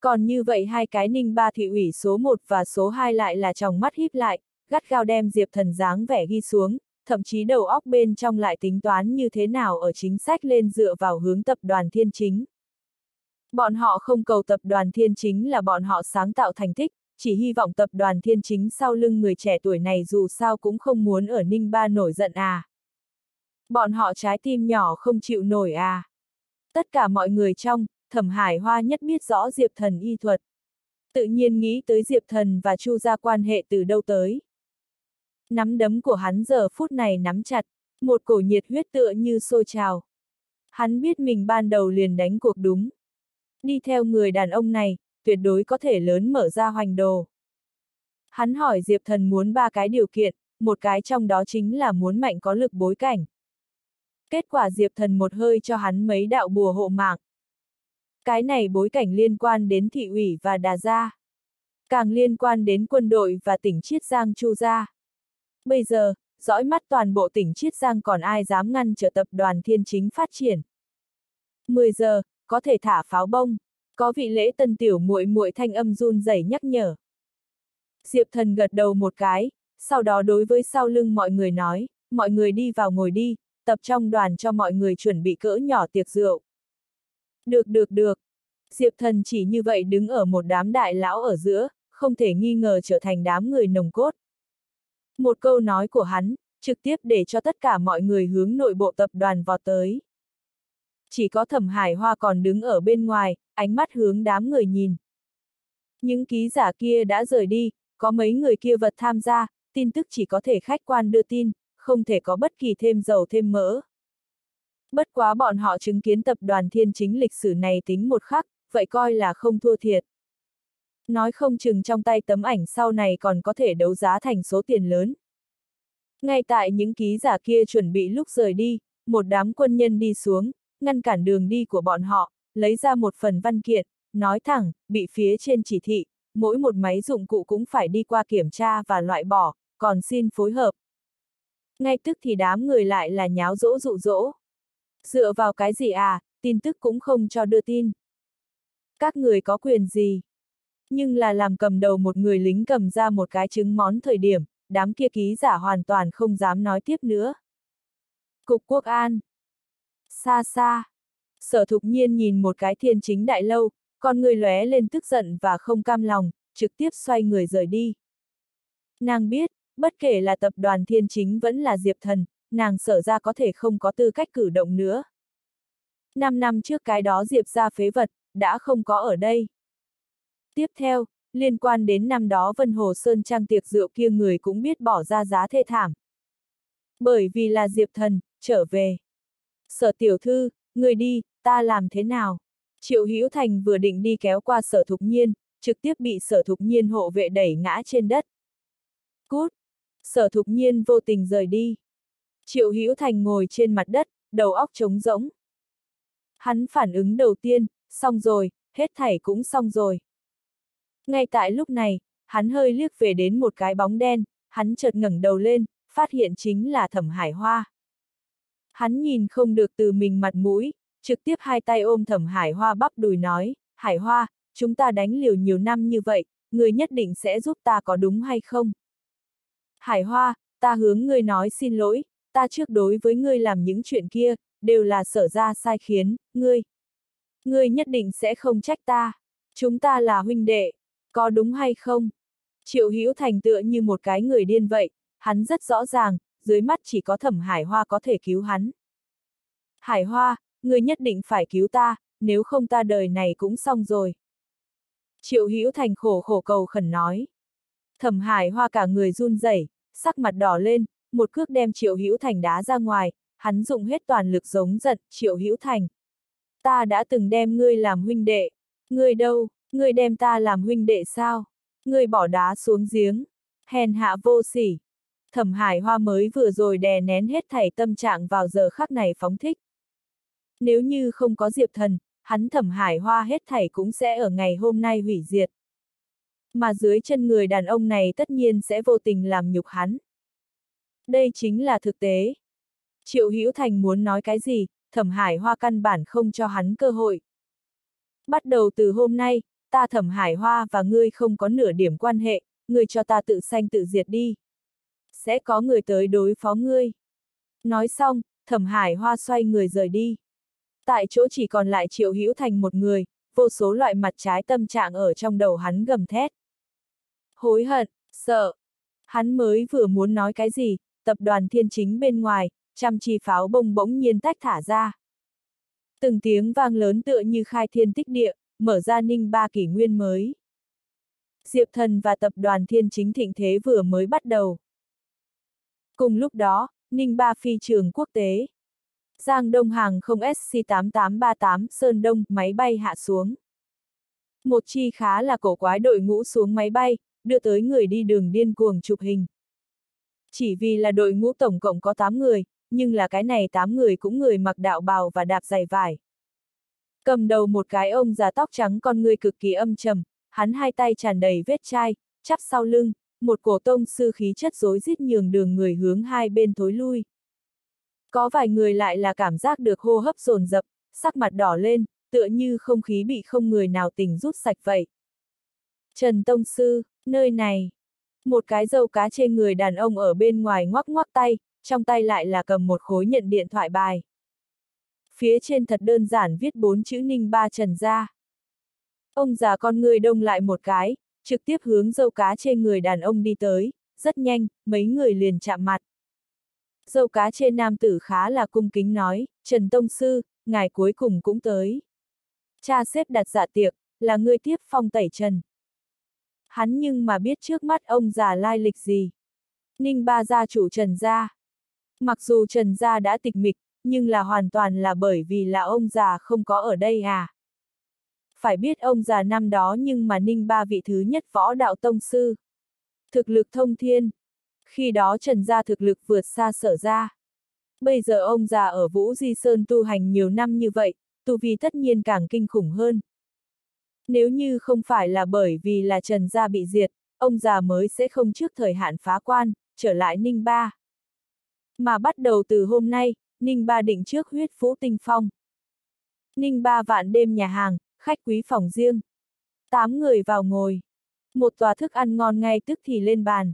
Còn như vậy hai cái ninh ba thị ủy số 1 và số 2 lại là trong mắt híp lại, gắt gao đem Diệp Thần dáng vẻ ghi xuống, thậm chí đầu óc bên trong lại tính toán như thế nào ở chính sách lên dựa vào hướng tập đoàn thiên chính. Bọn họ không cầu tập đoàn thiên chính là bọn họ sáng tạo thành tích, chỉ hy vọng tập đoàn thiên chính sau lưng người trẻ tuổi này dù sao cũng không muốn ở Ninh Ba nổi giận à. Bọn họ trái tim nhỏ không chịu nổi à. Tất cả mọi người trong, thẩm hải hoa nhất biết rõ Diệp Thần y thuật. Tự nhiên nghĩ tới Diệp Thần và Chu gia quan hệ từ đâu tới. Nắm đấm của hắn giờ phút này nắm chặt, một cổ nhiệt huyết tựa như sôi trào. Hắn biết mình ban đầu liền đánh cuộc đúng. Đi theo người đàn ông này, tuyệt đối có thể lớn mở ra hoành đồ. Hắn hỏi Diệp Thần muốn ba cái điều kiện, một cái trong đó chính là muốn mạnh có lực bối cảnh. Kết quả Diệp Thần một hơi cho hắn mấy đạo bùa hộ mạng. Cái này bối cảnh liên quan đến thị ủy và đà gia. Càng liên quan đến quân đội và tỉnh Chiết Giang Chu gia. Bây giờ, dõi mắt toàn bộ tỉnh Chiết Giang còn ai dám ngăn trở tập đoàn thiên chính phát triển. 10 giờ, có thể thả pháo bông, có vị lễ tân tiểu muội muội thanh âm run rẩy nhắc nhở. Diệp thần gật đầu một cái, sau đó đối với sau lưng mọi người nói, mọi người đi vào ngồi đi, tập trong đoàn cho mọi người chuẩn bị cỡ nhỏ tiệc rượu. Được được được. Diệp thần chỉ như vậy đứng ở một đám đại lão ở giữa, không thể nghi ngờ trở thành đám người nồng cốt. Một câu nói của hắn, trực tiếp để cho tất cả mọi người hướng nội bộ tập đoàn vào tới. Chỉ có thẩm hải hoa còn đứng ở bên ngoài, ánh mắt hướng đám người nhìn. Những ký giả kia đã rời đi, có mấy người kia vật tham gia, tin tức chỉ có thể khách quan đưa tin, không thể có bất kỳ thêm dầu thêm mỡ. Bất quá bọn họ chứng kiến tập đoàn thiên chính lịch sử này tính một khắc, vậy coi là không thua thiệt. Nói không chừng trong tay tấm ảnh sau này còn có thể đấu giá thành số tiền lớn. Ngay tại những ký giả kia chuẩn bị lúc rời đi, một đám quân nhân đi xuống, ngăn cản đường đi của bọn họ, lấy ra một phần văn kiện, nói thẳng, bị phía trên chỉ thị, mỗi một máy dụng cụ cũng phải đi qua kiểm tra và loại bỏ, còn xin phối hợp. Ngay tức thì đám người lại là nháo dỗ dụ dỗ. Dựa vào cái gì à, tin tức cũng không cho đưa tin. Các người có quyền gì? Nhưng là làm cầm đầu một người lính cầm ra một cái trứng món thời điểm, đám kia ký giả hoàn toàn không dám nói tiếp nữa. Cục Quốc an. Xa xa. Sở thục nhiên nhìn một cái thiên chính đại lâu, con người lóe lên tức giận và không cam lòng, trực tiếp xoay người rời đi. Nàng biết, bất kể là tập đoàn thiên chính vẫn là Diệp Thần, nàng sở ra có thể không có tư cách cử động nữa. Năm năm trước cái đó Diệp ra phế vật, đã không có ở đây. Tiếp theo, liên quan đến năm đó Vân Hồ Sơn Trang tiệc rượu kia người cũng biết bỏ ra giá thê thảm. Bởi vì là Diệp Thần, trở về. Sở tiểu thư, người đi, ta làm thế nào? Triệu Hữu Thành vừa định đi kéo qua sở thục nhiên, trực tiếp bị sở thục nhiên hộ vệ đẩy ngã trên đất. Cút! Sở thục nhiên vô tình rời đi. Triệu Hữu Thành ngồi trên mặt đất, đầu óc trống rỗng. Hắn phản ứng đầu tiên, xong rồi, hết thảy cũng xong rồi. Ngay tại lúc này, hắn hơi liếc về đến một cái bóng đen, hắn chợt ngẩng đầu lên, phát hiện chính là thẩm hải hoa. Hắn nhìn không được từ mình mặt mũi, trực tiếp hai tay ôm thẩm hải hoa bắp đùi nói, hải hoa, chúng ta đánh liều nhiều năm như vậy, người nhất định sẽ giúp ta có đúng hay không? Hải hoa, ta hướng ngươi nói xin lỗi, ta trước đối với ngươi làm những chuyện kia, đều là sở ra sai khiến, ngươi. Ngươi nhất định sẽ không trách ta. Chúng ta là huynh đệ, có đúng hay không? Triệu Hữu Thành tựa như một cái người điên vậy, hắn rất rõ ràng, dưới mắt chỉ có thẩm hải hoa có thể cứu hắn. Hải hoa, ngươi nhất định phải cứu ta, nếu không ta đời này cũng xong rồi. Triệu Hữu Thành khổ khổ cầu khẩn nói. Thẩm hải hoa cả người run rẩy, sắc mặt đỏ lên, một cước đem Triệu Hữu Thành đá ra ngoài, hắn dùng hết toàn lực giống giận, Triệu Hữu Thành. Ta đã từng đem ngươi làm huynh đệ. Ngươi đâu, ngươi đem ta làm huynh đệ sao? Ngươi bỏ đá xuống giếng. Hèn hạ vô sỉ. Thẩm hải hoa mới vừa rồi đè nén hết thảy tâm trạng vào giờ khắc này phóng thích. Nếu như không có Diệp Thần, hắn thẩm hải hoa hết thảy cũng sẽ ở ngày hôm nay hủy diệt. Mà dưới chân người đàn ông này tất nhiên sẽ vô tình làm nhục hắn. Đây chính là thực tế. Triệu Hữu Thành muốn nói cái gì, thẩm hải hoa căn bản không cho hắn cơ hội. Bắt đầu từ hôm nay, ta thẩm hải hoa và ngươi không có nửa điểm quan hệ, ngươi cho ta tự sanh tự diệt đi. Sẽ có người tới đối phó ngươi. Nói xong, thẩm hải hoa xoay người rời đi. Tại chỗ chỉ còn lại triệu hữu thành một người, vô số loại mặt trái tâm trạng ở trong đầu hắn gầm thét. Hối hận, sợ. Hắn mới vừa muốn nói cái gì, tập đoàn thiên chính bên ngoài, trăm chi pháo bông bỗng nhiên tách thả ra. Từng tiếng vang lớn tựa như khai thiên tích địa, mở ra ninh ba kỷ nguyên mới. Diệp Thần và tập đoàn thiên chính thịnh thế vừa mới bắt đầu. Cùng lúc đó, ninh ba phi trường quốc tế. Giang Đông Hàng không SC8838 Sơn Đông máy bay hạ xuống. Một chi khá là cổ quái đội ngũ xuống máy bay, đưa tới người đi đường điên cuồng chụp hình. Chỉ vì là đội ngũ tổng cộng có 8 người, nhưng là cái này 8 người cũng người mặc đạo bào và đạp giày vải. Cầm đầu một cái ông già tóc trắng con người cực kỳ âm trầm, hắn hai tay tràn đầy vết chai, chắp sau lưng, một cổ tông sư khí chất rối rít nhường đường người hướng hai bên thối lui. Có vài người lại là cảm giác được hô hấp dồn dập, sắc mặt đỏ lên, tựa như không khí bị không người nào tỉnh rút sạch vậy. Trần Tông Sư, nơi này. Một cái dâu cá trên người đàn ông ở bên ngoài ngoắc ngoắc tay, trong tay lại là cầm một khối nhận điện thoại bài. Phía trên thật đơn giản viết bốn chữ ninh ba trần ra. Ông già con người đông lại một cái, trực tiếp hướng dâu cá trên người đàn ông đi tới, rất nhanh, mấy người liền chạm mặt. Dâu cá trên nam tử khá là cung kính nói, Trần Tông Sư, ngài cuối cùng cũng tới. Cha xếp đặt dạ tiệc, là người tiếp phong tẩy trần. Hắn nhưng mà biết trước mắt ông già lai lịch gì. Ninh ba gia chủ Trần gia. Mặc dù Trần gia đã tịch mịch, nhưng là hoàn toàn là bởi vì là ông già không có ở đây à. Phải biết ông già năm đó nhưng mà ninh ba vị thứ nhất võ đạo tông sư. Thực lực thông thiên. Khi đó Trần Gia thực lực vượt xa sở ra. Bây giờ ông già ở Vũ Di Sơn tu hành nhiều năm như vậy, tu vi tất nhiên càng kinh khủng hơn. Nếu như không phải là bởi vì là Trần Gia bị diệt, ông già mới sẽ không trước thời hạn phá quan, trở lại Ninh Ba. Mà bắt đầu từ hôm nay, Ninh Ba định trước huyết phú tinh phong. Ninh Ba vạn đêm nhà hàng, khách quý phòng riêng. Tám người vào ngồi. Một tòa thức ăn ngon ngay tức thì lên bàn.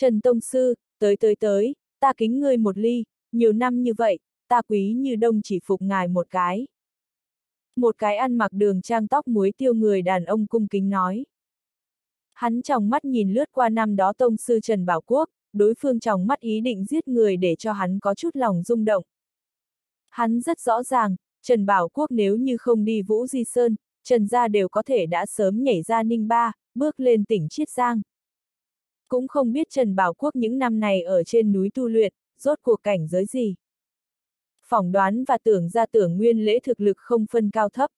Trần Tông Sư, tới tới tới, ta kính ngươi một ly, nhiều năm như vậy, ta quý như đông chỉ phục ngài một cái. Một cái ăn mặc đường trang tóc muối tiêu người đàn ông cung kính nói. Hắn trong mắt nhìn lướt qua năm đó Tông Sư Trần Bảo Quốc, đối phương trong mắt ý định giết người để cho hắn có chút lòng rung động. Hắn rất rõ ràng, Trần Bảo Quốc nếu như không đi Vũ Di Sơn, Trần Gia đều có thể đã sớm nhảy ra Ninh Ba, bước lên tỉnh Chiết Giang. Cũng không biết Trần Bảo Quốc những năm này ở trên núi tu luyện, rốt cuộc cảnh giới gì. Phỏng đoán và tưởng ra tưởng nguyên lễ thực lực không phân cao thấp.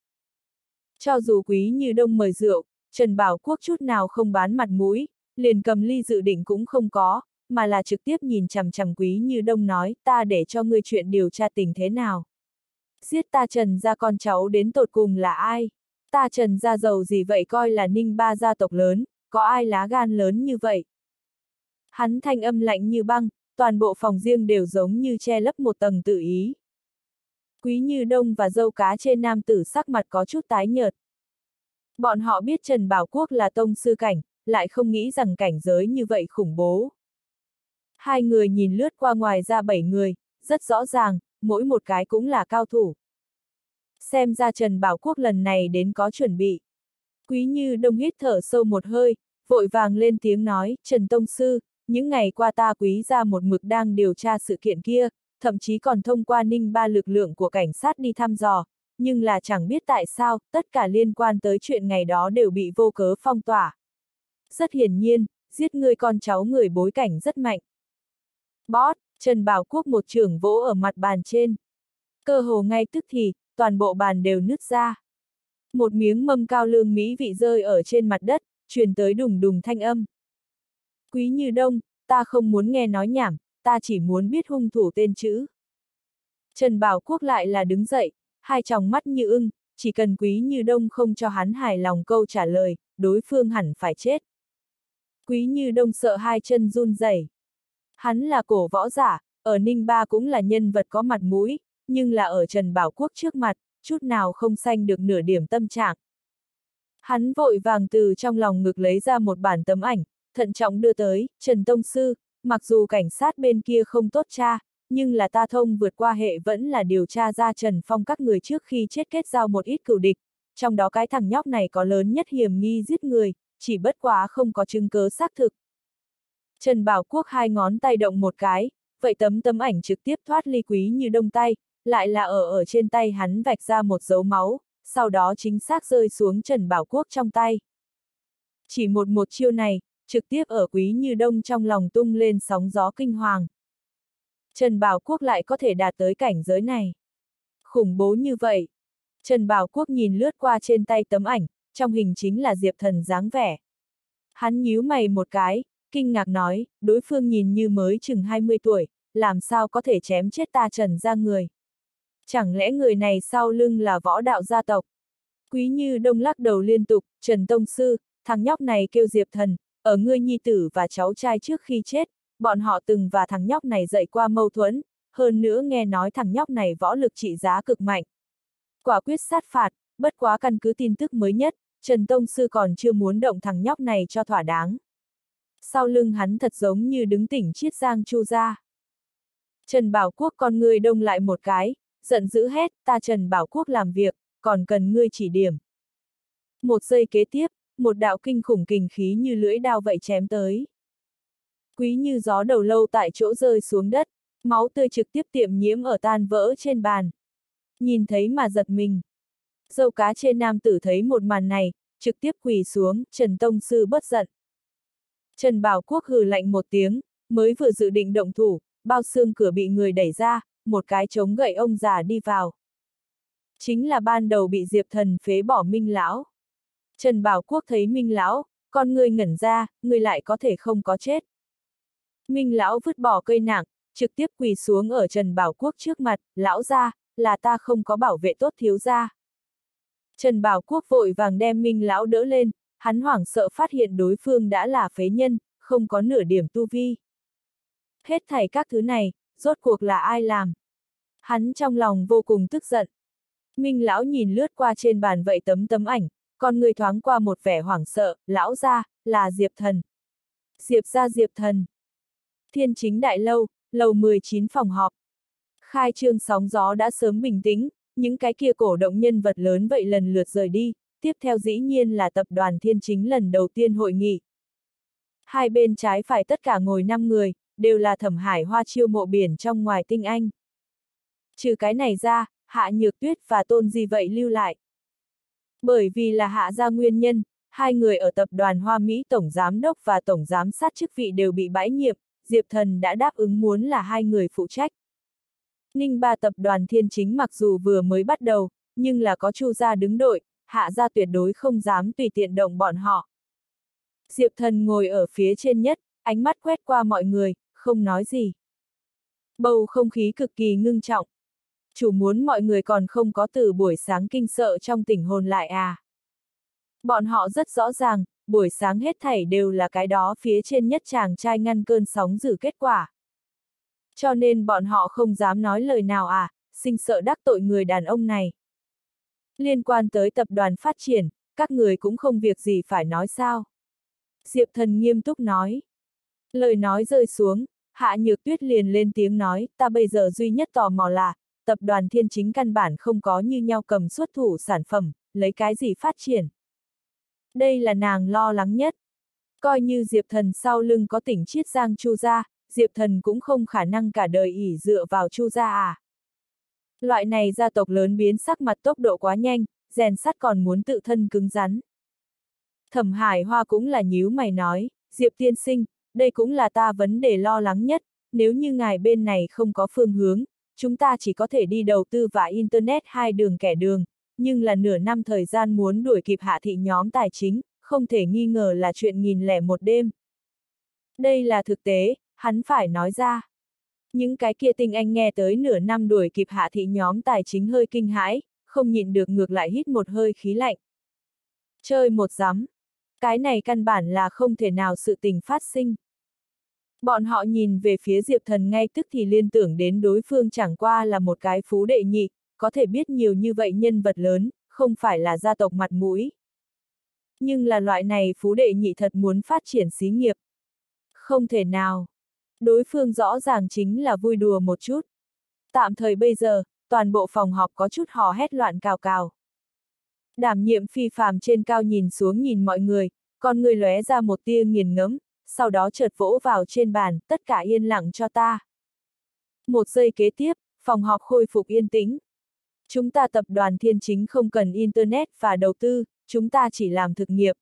Cho dù quý như đông mời rượu, Trần Bảo Quốc chút nào không bán mặt mũi, liền cầm ly dự định cũng không có, mà là trực tiếp nhìn chằm chằm quý như đông nói ta để cho ngươi chuyện điều tra tình thế nào. Giết ta Trần ra con cháu đến tột cùng là ai? Ta Trần ra giàu gì vậy coi là ninh ba gia tộc lớn, có ai lá gan lớn như vậy? Hắn thanh âm lạnh như băng, toàn bộ phòng riêng đều giống như che lấp một tầng tự ý. Quý Như Đông và dâu cá trên nam tử sắc mặt có chút tái nhợt. Bọn họ biết Trần Bảo Quốc là tông sư cảnh, lại không nghĩ rằng cảnh giới như vậy khủng bố. Hai người nhìn lướt qua ngoài ra bảy người, rất rõ ràng, mỗi một cái cũng là cao thủ. Xem ra Trần Bảo Quốc lần này đến có chuẩn bị. Quý Như Đông hít thở sâu một hơi, vội vàng lên tiếng nói, Trần Tông Sư, những ngày qua ta quý ra một mực đang điều tra sự kiện kia, thậm chí còn thông qua ninh ba lực lượng của cảnh sát đi thăm dò, nhưng là chẳng biết tại sao, tất cả liên quan tới chuyện ngày đó đều bị vô cớ phong tỏa. Rất hiển nhiên, giết người con cháu người bối cảnh rất mạnh. Bót, Trần Bảo Quốc một trưởng vỗ ở mặt bàn trên. Cơ hồ ngay tức thì, toàn bộ bàn đều nứt ra. Một miếng mâm cao lương mỹ vị rơi ở trên mặt đất, truyền tới đùng đùng thanh âm. Quý Như Đông, ta không muốn nghe nói nhảm, ta chỉ muốn biết hung thủ tên chữ. Trần Bảo Quốc lại là đứng dậy, hai tròng mắt như ưng, chỉ cần Quý Như Đông không cho hắn hài lòng câu trả lời, đối phương hẳn phải chết. Quý Như Đông sợ hai chân run rẩy. Hắn là cổ võ giả, ở Ninh Ba cũng là nhân vật có mặt mũi, nhưng là ở Trần Bảo Quốc trước mặt, chút nào không sanh được nửa điểm tâm trạng. Hắn vội vàng từ trong lòng ngực lấy ra một bản tấm ảnh, thận trọng đưa tới, Trần Tông Sư, mặc dù cảnh sát bên kia không tốt cha, nhưng là ta thông vượt qua hệ vẫn là điều tra ra Trần Phong các người trước khi chết kết giao một ít cửu địch, trong đó cái thằng nhóc này có lớn nhất hiểm nghi giết người, chỉ bất quá không có chứng cớ xác thực. Trần Bảo Quốc hai ngón tay động một cái, vậy tấm tấm ảnh trực tiếp thoát ly quý như đông tay, lại là ở ở trên tay hắn vạch ra một dấu máu, sau đó chính xác rơi xuống Trần Bảo Quốc trong tay. Chỉ một một chiêu này, trực tiếp ở quý như đông trong lòng tung lên sóng gió kinh hoàng. Trần Bảo Quốc lại có thể đạt tới cảnh giới này. Khủng bố như vậy. Trần Bảo Quốc nhìn lướt qua trên tay tấm ảnh, trong hình chính là Diệp Thần dáng vẻ. Hắn nhíu mày một cái, kinh ngạc nói, đối phương nhìn như mới chừng 20 tuổi, làm sao có thể chém chết ta Trần ra người. Chẳng lẽ người này sau lưng là võ đạo gia tộc? Quý như đông lắc đầu liên tục, Trần Tông Sư, thằng nhóc này kêu Diệp Thần, ở ngươi nhi tử và cháu trai trước khi chết, bọn họ từng và thằng nhóc này dạy qua mâu thuẫn, hơn nữa nghe nói thằng nhóc này võ lực trị giá cực mạnh. Quả quyết sát phạt, bất quá căn cứ tin tức mới nhất, Trần Tông Sư còn chưa muốn động thằng nhóc này cho thỏa đáng. Sau lưng hắn thật giống như đứng tỉnh chiết giang chu ra. Trần Bảo Quốc con ngươi đông lại một cái, giận dữ hét, ta Trần Bảo Quốc làm việc, còn cần ngươi chỉ điểm. Một giây kế tiếp, một đạo kinh khủng kình khí như lưỡi đao vậy chém tới. Quý như gió đầu lâu tại chỗ rơi xuống đất, máu tươi trực tiếp tiệm nhiễm ở tan vỡ trên bàn. Nhìn thấy mà giật mình. Dâu cá trên nam tử thấy một màn này, trực tiếp quỳ xuống, Trần Tông Sư bất giận. Trần Bảo Quốc hừ lạnh một tiếng, mới vừa dự định động thủ, bao xương cửa bị người đẩy ra, một cái chống gậy ông già đi vào. Chính là ban đầu bị Diệp Thần phế bỏ Minh Lão. Trần Bảo Quốc thấy Minh Lão, con người ngẩn ra, người lại có thể không có chết. Minh Lão vứt bỏ cây nặng, trực tiếp quỳ xuống ở Trần Bảo Quốc trước mặt, lão ra, là ta không có bảo vệ tốt thiếu gia. Trần Bảo Quốc vội vàng đem Minh Lão đỡ lên, hắn hoảng sợ phát hiện đối phương đã là phế nhân, không có nửa điểm tu vi. Hết thảy các thứ này, rốt cuộc là ai làm? Hắn trong lòng vô cùng tức giận. Minh lão nhìn lướt qua trên bàn vậy tấm tấm ảnh, con người thoáng qua một vẻ hoảng sợ, lão ra, là Diệp Thần. Diệp ra Diệp Thần. Thiên chính đại lâu, lầu 19 phòng họp. Khai trương sóng gió đã sớm bình tĩnh, những cái kia cổ động nhân vật lớn vậy lần lượt rời đi, tiếp theo dĩ nhiên là tập đoàn thiên chính lần đầu tiên hội nghị. Hai bên trái phải tất cả ngồi 5 người, đều là thẩm hải hoa chiêu mộ biển trong ngoài tinh anh. Trừ cái này ra, hạ nhược tuyết và tôn gì vậy lưu lại. Bởi vì là hạ gia nguyên nhân, hai người ở tập đoàn Hoa Mỹ Tổng Giám đốc và Tổng Giám sát chức vị đều bị bãi nhiệm, Diệp Thần đã đáp ứng muốn là hai người phụ trách. Ninh ba tập đoàn thiên chính mặc dù vừa mới bắt đầu, nhưng là có chu gia đứng đội, hạ gia tuyệt đối không dám tùy tiện động bọn họ. Diệp Thần ngồi ở phía trên nhất, ánh mắt quét qua mọi người, không nói gì. Bầu không khí cực kỳ ngưng trọng. Chủ muốn mọi người còn không có từ buổi sáng kinh sợ trong tỉnh hồn lại à. Bọn họ rất rõ ràng, buổi sáng hết thảy đều là cái đó phía trên nhất chàng trai ngăn cơn sóng giữ kết quả. Cho nên bọn họ không dám nói lời nào à, sinh sợ đắc tội người đàn ông này. Liên quan tới tập đoàn phát triển, các người cũng không việc gì phải nói sao. Diệp thần nghiêm túc nói. Lời nói rơi xuống, hạ nhược tuyết liền lên tiếng nói, ta bây giờ duy nhất tò mò là, tập đoàn thiên chính căn bản không có như nhau cầm xuất thủ sản phẩm, lấy cái gì phát triển. Đây là nàng lo lắng nhất. Coi như Diệp Thần sau lưng có tỉnh chiết giang chu gia, Diệp Thần cũng không khả năng cả đời ỉ dựa vào chu gia à. Loại này gia tộc lớn biến sắc mặt tốc độ quá nhanh, rèn sắt còn muốn tự thân cứng rắn. Thẩm Hải Hoa cũng là nhíu mày nói, Diệp tiên sinh, đây cũng là ta vấn đề lo lắng nhất, nếu như ngài bên này không có phương hướng, chúng ta chỉ có thể đi đầu tư và Internet hai đường kẻ đường, nhưng là nửa năm thời gian muốn đuổi kịp hạ thị nhóm tài chính, không thể nghi ngờ là chuyện nghìn lẻ một đêm. Đây là thực tế, hắn phải nói ra. Những cái kia tình anh nghe tới nửa năm đuổi kịp hạ thị nhóm tài chính hơi kinh hãi, không nhịn được ngược lại hít một hơi khí lạnh. Chơi một giấm. Cái này căn bản là không thể nào sự tình phát sinh. Bọn họ nhìn về phía Diệp Thần ngay tức thì liên tưởng đến đối phương chẳng qua là một cái phú đệ nhị, có thể biết nhiều như vậy nhân vật lớn, không phải là gia tộc mặt mũi. Nhưng là loại này phú đệ nhị thật muốn phát triển xí nghiệp. Không thể nào. Đối phương rõ ràng chính là vui đùa một chút. Tạm thời bây giờ, toàn bộ phòng họp có chút hò hét loạn cào cào. Đảm nhiệm phi phàm trên cao nhìn xuống nhìn mọi người, con người lóe ra một tia nghiền ngấm, sau đó chợt vỗ vào trên bàn, tất cả yên lặng cho ta. Một giây kế tiếp, phòng họp khôi phục yên tĩnh. Chúng ta tập đoàn thiên chính không cần Internet và đầu tư, chúng ta chỉ làm thực nghiệp.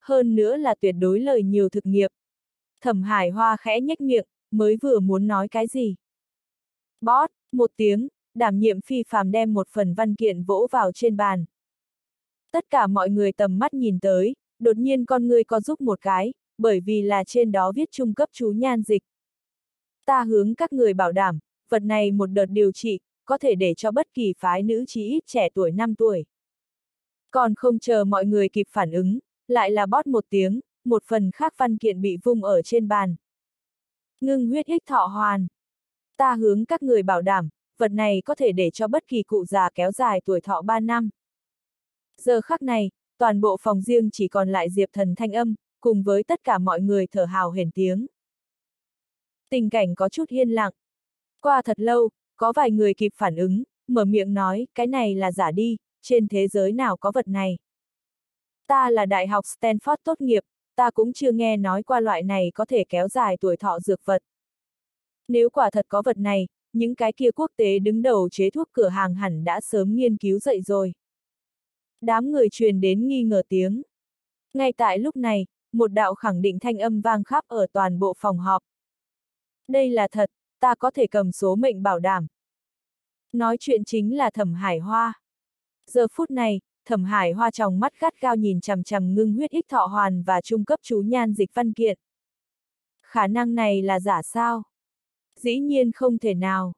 Hơn nữa là tuyệt đối lời nhiều thực nghiệp. Thẩm hải hoa khẽ nhếch miệng, mới vừa muốn nói cái gì. Bót, một tiếng, đảm nhiệm phi phàm đem một phần văn kiện vỗ vào trên bàn. Tất cả mọi người tầm mắt nhìn tới, đột nhiên con người có giúp một cái, bởi vì là trên đó viết trung cấp chú nhan dịch. Ta hướng các người bảo đảm, vật này một đợt điều trị, có thể để cho bất kỳ phái nữ chí ít trẻ tuổi 5 tuổi. Còn không chờ mọi người kịp phản ứng, lại là bót một tiếng, một phần khác văn kiện bị vung ở trên bàn. Ngưng huyết ích thọ hoàn. Ta hướng các người bảo đảm, vật này có thể để cho bất kỳ cụ già kéo dài tuổi thọ 3 năm. Giờ khắc này, toàn bộ phòng riêng chỉ còn lại Diệp Thần thanh âm, cùng với tất cả mọi người thở hào hển tiếng. Tình cảnh có chút yên lặng. Qua thật lâu, có vài người kịp phản ứng, mở miệng nói, cái này là giả đi, trên thế giới nào có vật này. Ta là Đại học Stanford tốt nghiệp, ta cũng chưa nghe nói qua loại này có thể kéo dài tuổi thọ dược vật. Nếu quả thật có vật này, những cái kia quốc tế đứng đầu chế thuốc cửa hàng hẳn đã sớm nghiên cứu dậy rồi. Đám người truyền đến nghi ngờ tiếng. Ngay tại lúc này, một đạo khẳng định thanh âm vang khắp ở toàn bộ phòng họp. Đây là thật, ta có thể cầm số mệnh bảo đảm. Nói chuyện chính là thẩm hải hoa. Giờ phút này, thẩm hải hoa trong mắt gắt gao nhìn chằm chằm ngưng huyết ích thọ hoàn và trung cấp chú nhan dịch văn kiện. Khả năng này là giả sao? Dĩ nhiên không thể nào.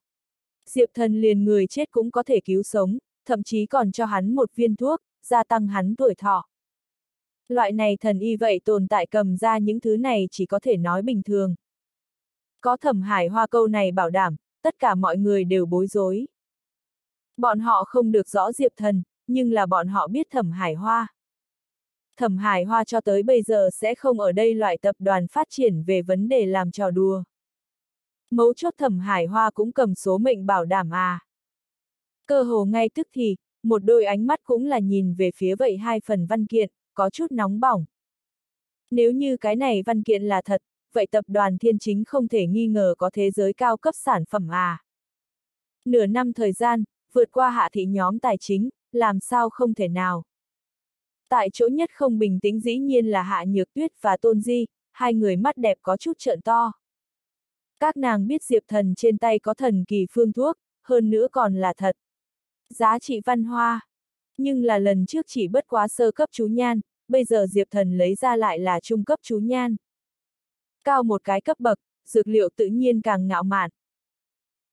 Diệp thần liền người chết cũng có thể cứu sống, thậm chí còn cho hắn một viên thuốc, gia tăng hắn tuổi thọ. Loại này thần y vậy tồn tại cầm ra những thứ này chỉ có thể nói bình thường. Có thẩm hải hoa câu này bảo đảm, tất cả mọi người đều bối rối. Bọn họ không được rõ Diệp Thần, nhưng là bọn họ biết thẩm hải hoa. Thẩm hải hoa cho tới bây giờ sẽ không ở đây loại tập đoàn phát triển về vấn đề làm trò đùa. Mấu chốt thẩm hải hoa cũng cầm số mệnh bảo đảm à. Cơ hồ ngay tức thì, một đôi ánh mắt cũng là nhìn về phía vậy hai phần văn kiện, có chút nóng bỏng. Nếu như cái này văn kiện là thật, vậy tập đoàn thiên chính không thể nghi ngờ có thế giới cao cấp sản phẩm à. Nửa năm thời gian, vượt qua hạ thị nhóm tài chính, làm sao không thể nào. Tại chỗ nhất không bình tĩnh dĩ nhiên là Hạ Nhược Tuyết và Tôn Di, hai người mắt đẹp có chút trợn to. Các nàng biết Diệp Thần trên tay có thần kỳ phương thuốc, hơn nữa còn là thật. Giá trị văn hoa. Nhưng là lần trước chỉ bất quá sơ cấp chú nhan, bây giờ Diệp Thần lấy ra lại là trung cấp chú nhan. Cao một cái cấp bậc, dược liệu tự nhiên càng ngạo mạn.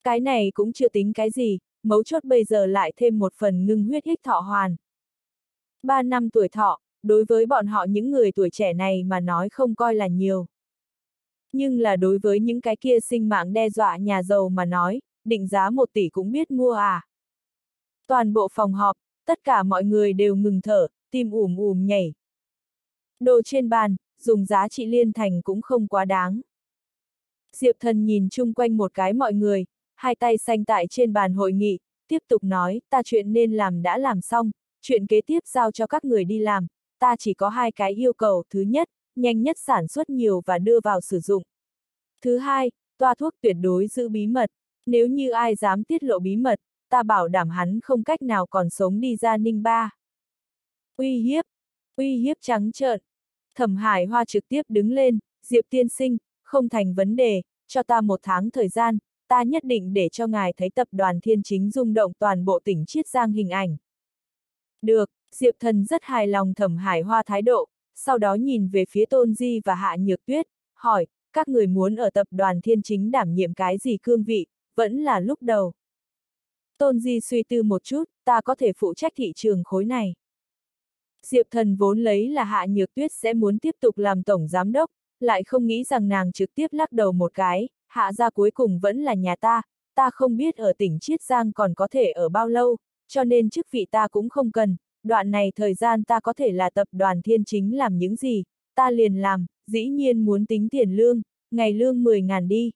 Cái này cũng chưa tính cái gì, mấu chốt bây giờ lại thêm một phần ngưng huyết hích thọ hoàn. Ba năm tuổi thọ, đối với bọn họ những người tuổi trẻ này mà nói không coi là nhiều. Nhưng là đối với những cái kia sinh mạng đe dọa nhà giàu mà nói, định giá một tỷ cũng biết mua à. Toàn bộ phòng họp, tất cả mọi người đều ngừng thở, tim ùm ùm nhảy. Đồ trên bàn, dùng giá trị liên thành cũng không quá đáng. Diệp thần nhìn chung quanh một cái mọi người, hai tay xanh tại trên bàn hội nghị, tiếp tục nói, ta chuyện nên làm đã làm xong, chuyện kế tiếp giao cho các người đi làm, ta chỉ có hai cái yêu cầu, thứ nhất, nhanh nhất sản xuất nhiều và đưa vào sử dụng. Thứ hai, toa thuốc tuyệt đối giữ bí mật, nếu như ai dám tiết lộ bí mật, ta bảo đảm hắn không cách nào còn sống đi ra ninh ba. Uy hiếp, uy hiếp trắng trợn. Thẩm Hải Hoa trực tiếp đứng lên, Diệp tiên sinh, không thành vấn đề, cho ta một tháng thời gian, ta nhất định để cho ngài thấy tập đoàn thiên chính rung động toàn bộ tỉnh Chiết Giang hình ảnh. Được, Diệp Thần rất hài lòng thẩm hải hoa thái độ, sau đó nhìn về phía Tôn Di và Hạ Nhược Tuyết, hỏi, các người muốn ở tập đoàn thiên chính đảm nhiệm cái gì cương vị, vẫn là lúc đầu. Tôn Di suy tư một chút, ta có thể phụ trách thị trường khối này. Diệp Thần vốn lấy là Hạ Nhược Tuyết sẽ muốn tiếp tục làm tổng giám đốc, lại không nghĩ rằng nàng trực tiếp lắc đầu một cái, hạ gia cuối cùng vẫn là nhà ta, ta không biết ở tỉnh Chiết Giang còn có thể ở bao lâu, cho nên chức vị ta cũng không cần, đoạn này thời gian ta có thể là tập đoàn thiên chính làm những gì, ta liền làm, dĩ nhiên muốn tính tiền lương, ngày lương 10 ngàn đi.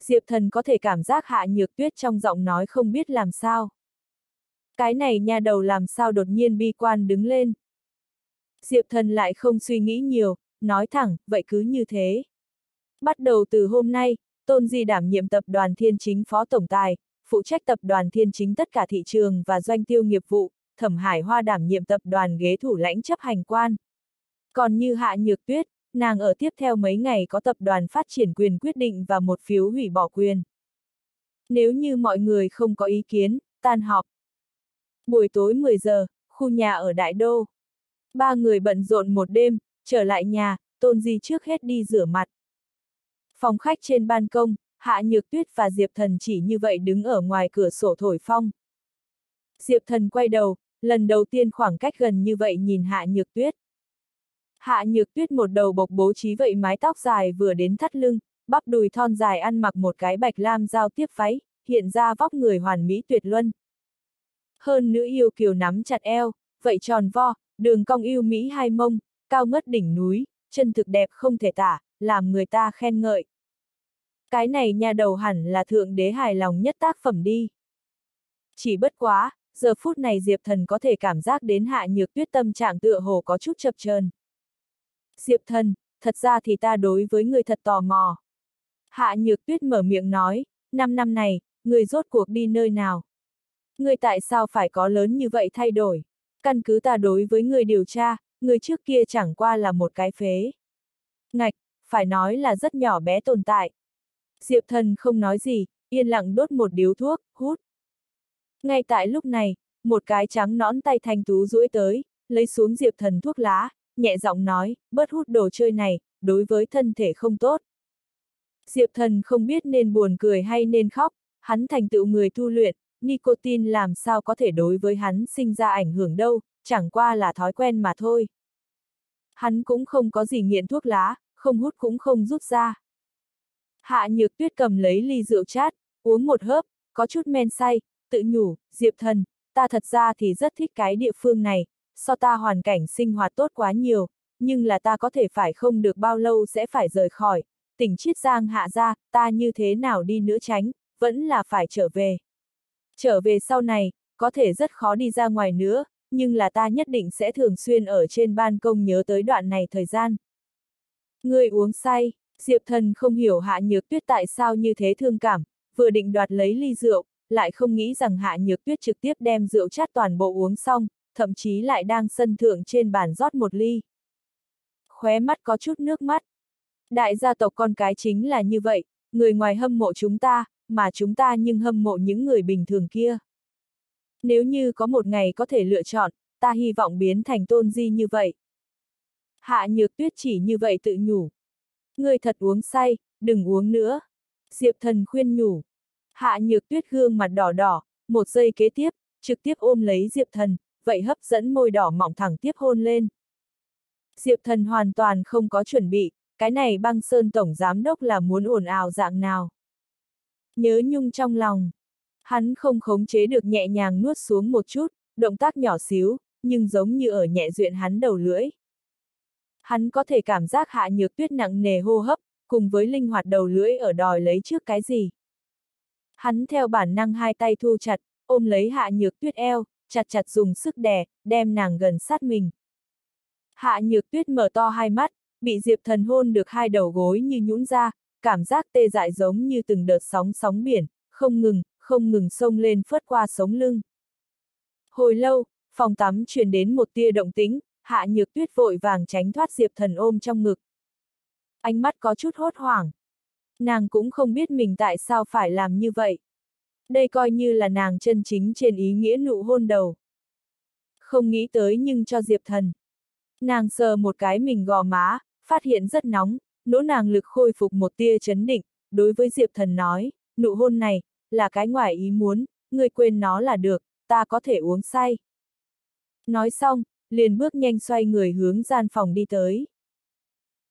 Diệp thần có thể cảm giác hạ nhược tuyết trong giọng nói không biết làm sao. Cái này nhà đầu làm sao đột nhiên bi quan đứng lên. Diệp thần lại không suy nghĩ nhiều, nói thẳng, vậy cứ như thế. Bắt đầu từ hôm nay, Tôn Di đảm nhiệm tập đoàn thiên chính phó tổng tài, phụ trách tập đoàn thiên chính tất cả thị trường và doanh tiêu nghiệp vụ, Thẩm Hải Hoa đảm nhiệm tập đoàn ghế thủ lãnh chấp hành quan. Còn như Hạ Nhược Tuyết, nàng ở tiếp theo mấy ngày có tập đoàn phát triển quyền quyết định và một phiếu hủy bỏ quyền. Nếu như mọi người không có ý kiến, tan họp. Buổi tối 10 giờ, khu nhà ở Đại Đô. Ba người bận rộn một đêm, trở lại nhà, Tôn Di trước hết đi rửa mặt. Phòng khách trên ban công, Hạ Nhược Tuyết và Diệp Thần chỉ như vậy đứng ở ngoài cửa sổ thổi phong. Diệp Thần quay đầu, lần đầu tiên khoảng cách gần như vậy nhìn Hạ Nhược Tuyết. Hạ Nhược Tuyết một đầu bộc bố trí vậy mái tóc dài vừa đến thắt lưng, bắp đùi thon dài ăn mặc một cái bạch lam giao tiếp váy, hiện ra vóc người hoàn mỹ tuyệt luân. Hơn nữ yêu kiều nắm chặt eo, vậy tròn vo, đường cong yêu mỹ hai mông, cao ngất đỉnh núi, chân thực đẹp không thể tả, làm người ta khen ngợi. Cái này nhà đầu hẳn là thượng đế hài lòng nhất tác phẩm đi. Chỉ bất quá, giờ phút này Diệp Thần có thể cảm giác đến hạ nhược tuyết tâm trạng tựa hồ có chút chập chờn. Diệp Thần, thật ra thì ta đối với người thật tò mò. Hạ nhược tuyết mở miệng nói, năm năm này, người rốt cuộc đi nơi nào? Người tại sao phải có lớn như vậy thay đổi? Căn cứ ta đối với người điều tra, người trước kia chẳng qua là một cái phế. Ngạch, phải nói là rất nhỏ bé tồn tại. Diệp thần không nói gì, yên lặng đốt một điếu thuốc, hút. Ngay tại lúc này, một cái trắng nõn tay thanh tú duỗi tới, lấy xuống Diệp Thần thuốc lá, nhẹ giọng nói, bớt hút đồ chơi này, đối với thân thể không tốt. Diệp Thần không biết nên buồn cười hay nên khóc, hắn thành tựu người tu luyện, nicotine làm sao có thể đối với hắn sinh ra ảnh hưởng đâu, chẳng qua là thói quen mà thôi. Hắn cũng không có gì nghiện thuốc lá, không hút cũng không rút ra. Hạ nhược tuyết cầm lấy ly rượu chát, uống một hớp, có chút men say, tự nhủ, Diệp thần, ta thật ra thì rất thích cái địa phương này, so ta hoàn cảnh sinh hoạt tốt quá nhiều, nhưng là ta có thể phải không được bao lâu sẽ phải rời khỏi, tỉnh chiết giang hạ ra, ta như thế nào đi nữa tránh, vẫn là phải trở về. Trở về sau này, có thể rất khó đi ra ngoài nữa, nhưng là ta nhất định sẽ thường xuyên ở trên ban công nhớ tới đoạn này thời gian. Người uống say, Diệp thần không hiểu hạ nhược tuyết tại sao như thế thương cảm, vừa định đoạt lấy ly rượu, lại không nghĩ rằng hạ nhược tuyết trực tiếp đem rượu chát toàn bộ uống xong, thậm chí lại đang sân thượng trên bàn rót một ly. Khóe mắt có chút nước mắt. Đại gia tộc con cái chính là như vậy, người ngoài hâm mộ chúng ta, mà chúng ta nhưng hâm mộ những người bình thường kia. Nếu như có một ngày có thể lựa chọn, ta hy vọng biến thành tôn di như vậy. Hạ nhược tuyết chỉ như vậy tự nhủ. Người thật uống say, đừng uống nữa. Diệp thần khuyên nhủ. Hạ nhược tuyết gương mặt đỏ đỏ, một giây kế tiếp, trực tiếp ôm lấy Diệp thần, vậy hấp dẫn môi đỏ mỏng thẳng tiếp hôn lên. Diệp thần hoàn toàn không có chuẩn bị, cái này băng sơn tổng giám đốc là muốn ồn ào dạng nào. Nhớ nhung trong lòng. Hắn không khống chế được nhẹ nhàng nuốt xuống một chút, động tác nhỏ xíu, nhưng giống như ở nhẹ duyện hắn đầu lưỡi. Hắn có thể cảm giác hạ nhược tuyết nặng nề hô hấp, cùng với linh hoạt đầu lưỡi ở đòi lấy trước cái gì. Hắn theo bản năng hai tay thu chặt, ôm lấy hạ nhược tuyết eo, chặt chặt dùng sức đè, đem nàng gần sát mình. Hạ nhược tuyết mở to hai mắt, bị Diệp thần hôn được hai đầu gối như nhũn ra, cảm giác tê dại giống như từng đợt sóng sóng biển, không ngừng, không ngừng sông lên phớt qua sống lưng. Hồi lâu, phòng tắm truyền đến một tia động tĩnh, hạ nhược tuyết vội vàng tránh thoát Diệp thần ôm trong ngực. Ánh mắt có chút hốt hoảng. Nàng cũng không biết mình tại sao phải làm như vậy. Đây coi như là nàng chân chính trên ý nghĩa nụ hôn đầu. Không nghĩ tới nhưng cho Diệp thần. Nàng sờ một cái mình gò má, phát hiện rất nóng, nỗ nàng lực khôi phục một tia chấn định, đối với Diệp thần nói, nụ hôn này, là cái ngoài ý muốn, người quên nó là được, ta có thể uống say. Nói xong, liền bước nhanh xoay người hướng gian phòng đi tới.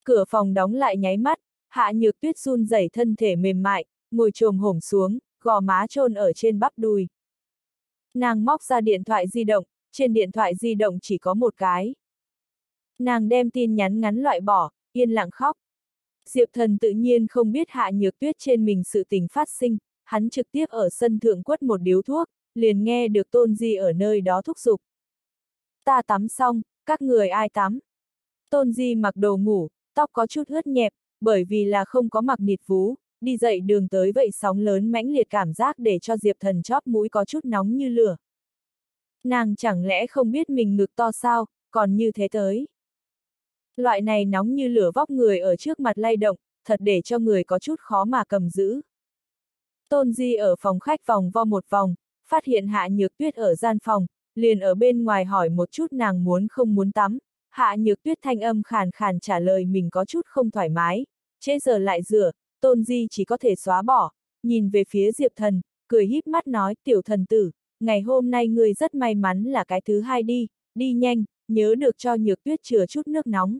Cửa phòng đóng lại nháy mắt, hạ nhược tuyết run rẩy thân thể mềm mại, ngồi trồm hổm xuống, gò má trôn ở trên bắp đùi. Nàng móc ra điện thoại di động, trên điện thoại di động chỉ có một cái. Nàng đem tin nhắn ngắn loại bỏ, yên lặng khóc. Diệp thần tự nhiên không biết hạ nhược tuyết trên mình sự tình phát sinh, hắn trực tiếp ở sân thượng quất một điếu thuốc, liền nghe được tôn di ở nơi đó thúc giục. Ta tắm xong, các người ai tắm? Tôn di mặc đồ ngủ, tóc có chút ướt nhẹp, bởi vì là không có mặc nịt vú, đi dậy đường tới vậy sóng lớn mãnh liệt cảm giác để cho Diệp thần chóp mũi có chút nóng như lửa. Nàng chẳng lẽ không biết mình ngực to sao, còn như thế tới. Loại này nóng như lửa vóc người ở trước mặt lay động, thật để cho người có chút khó mà cầm giữ. Tôn Di ở phòng khách vòng vo một vòng, phát hiện Hạ Nhược Tuyết ở gian phòng, liền ở bên ngoài hỏi một chút nàng muốn không muốn tắm. Hạ Nhược Tuyết thanh âm khàn khàn trả lời mình có chút không thoải mái, trễ giờ lại rửa, Tôn Di chỉ có thể xóa bỏ, nhìn về phía Diệp Thần, cười híp mắt nói tiểu thần tử, ngày hôm nay người rất may mắn là cái thứ hai đi, đi nhanh, nhớ được cho Nhược Tuyết chừa chút nước nóng.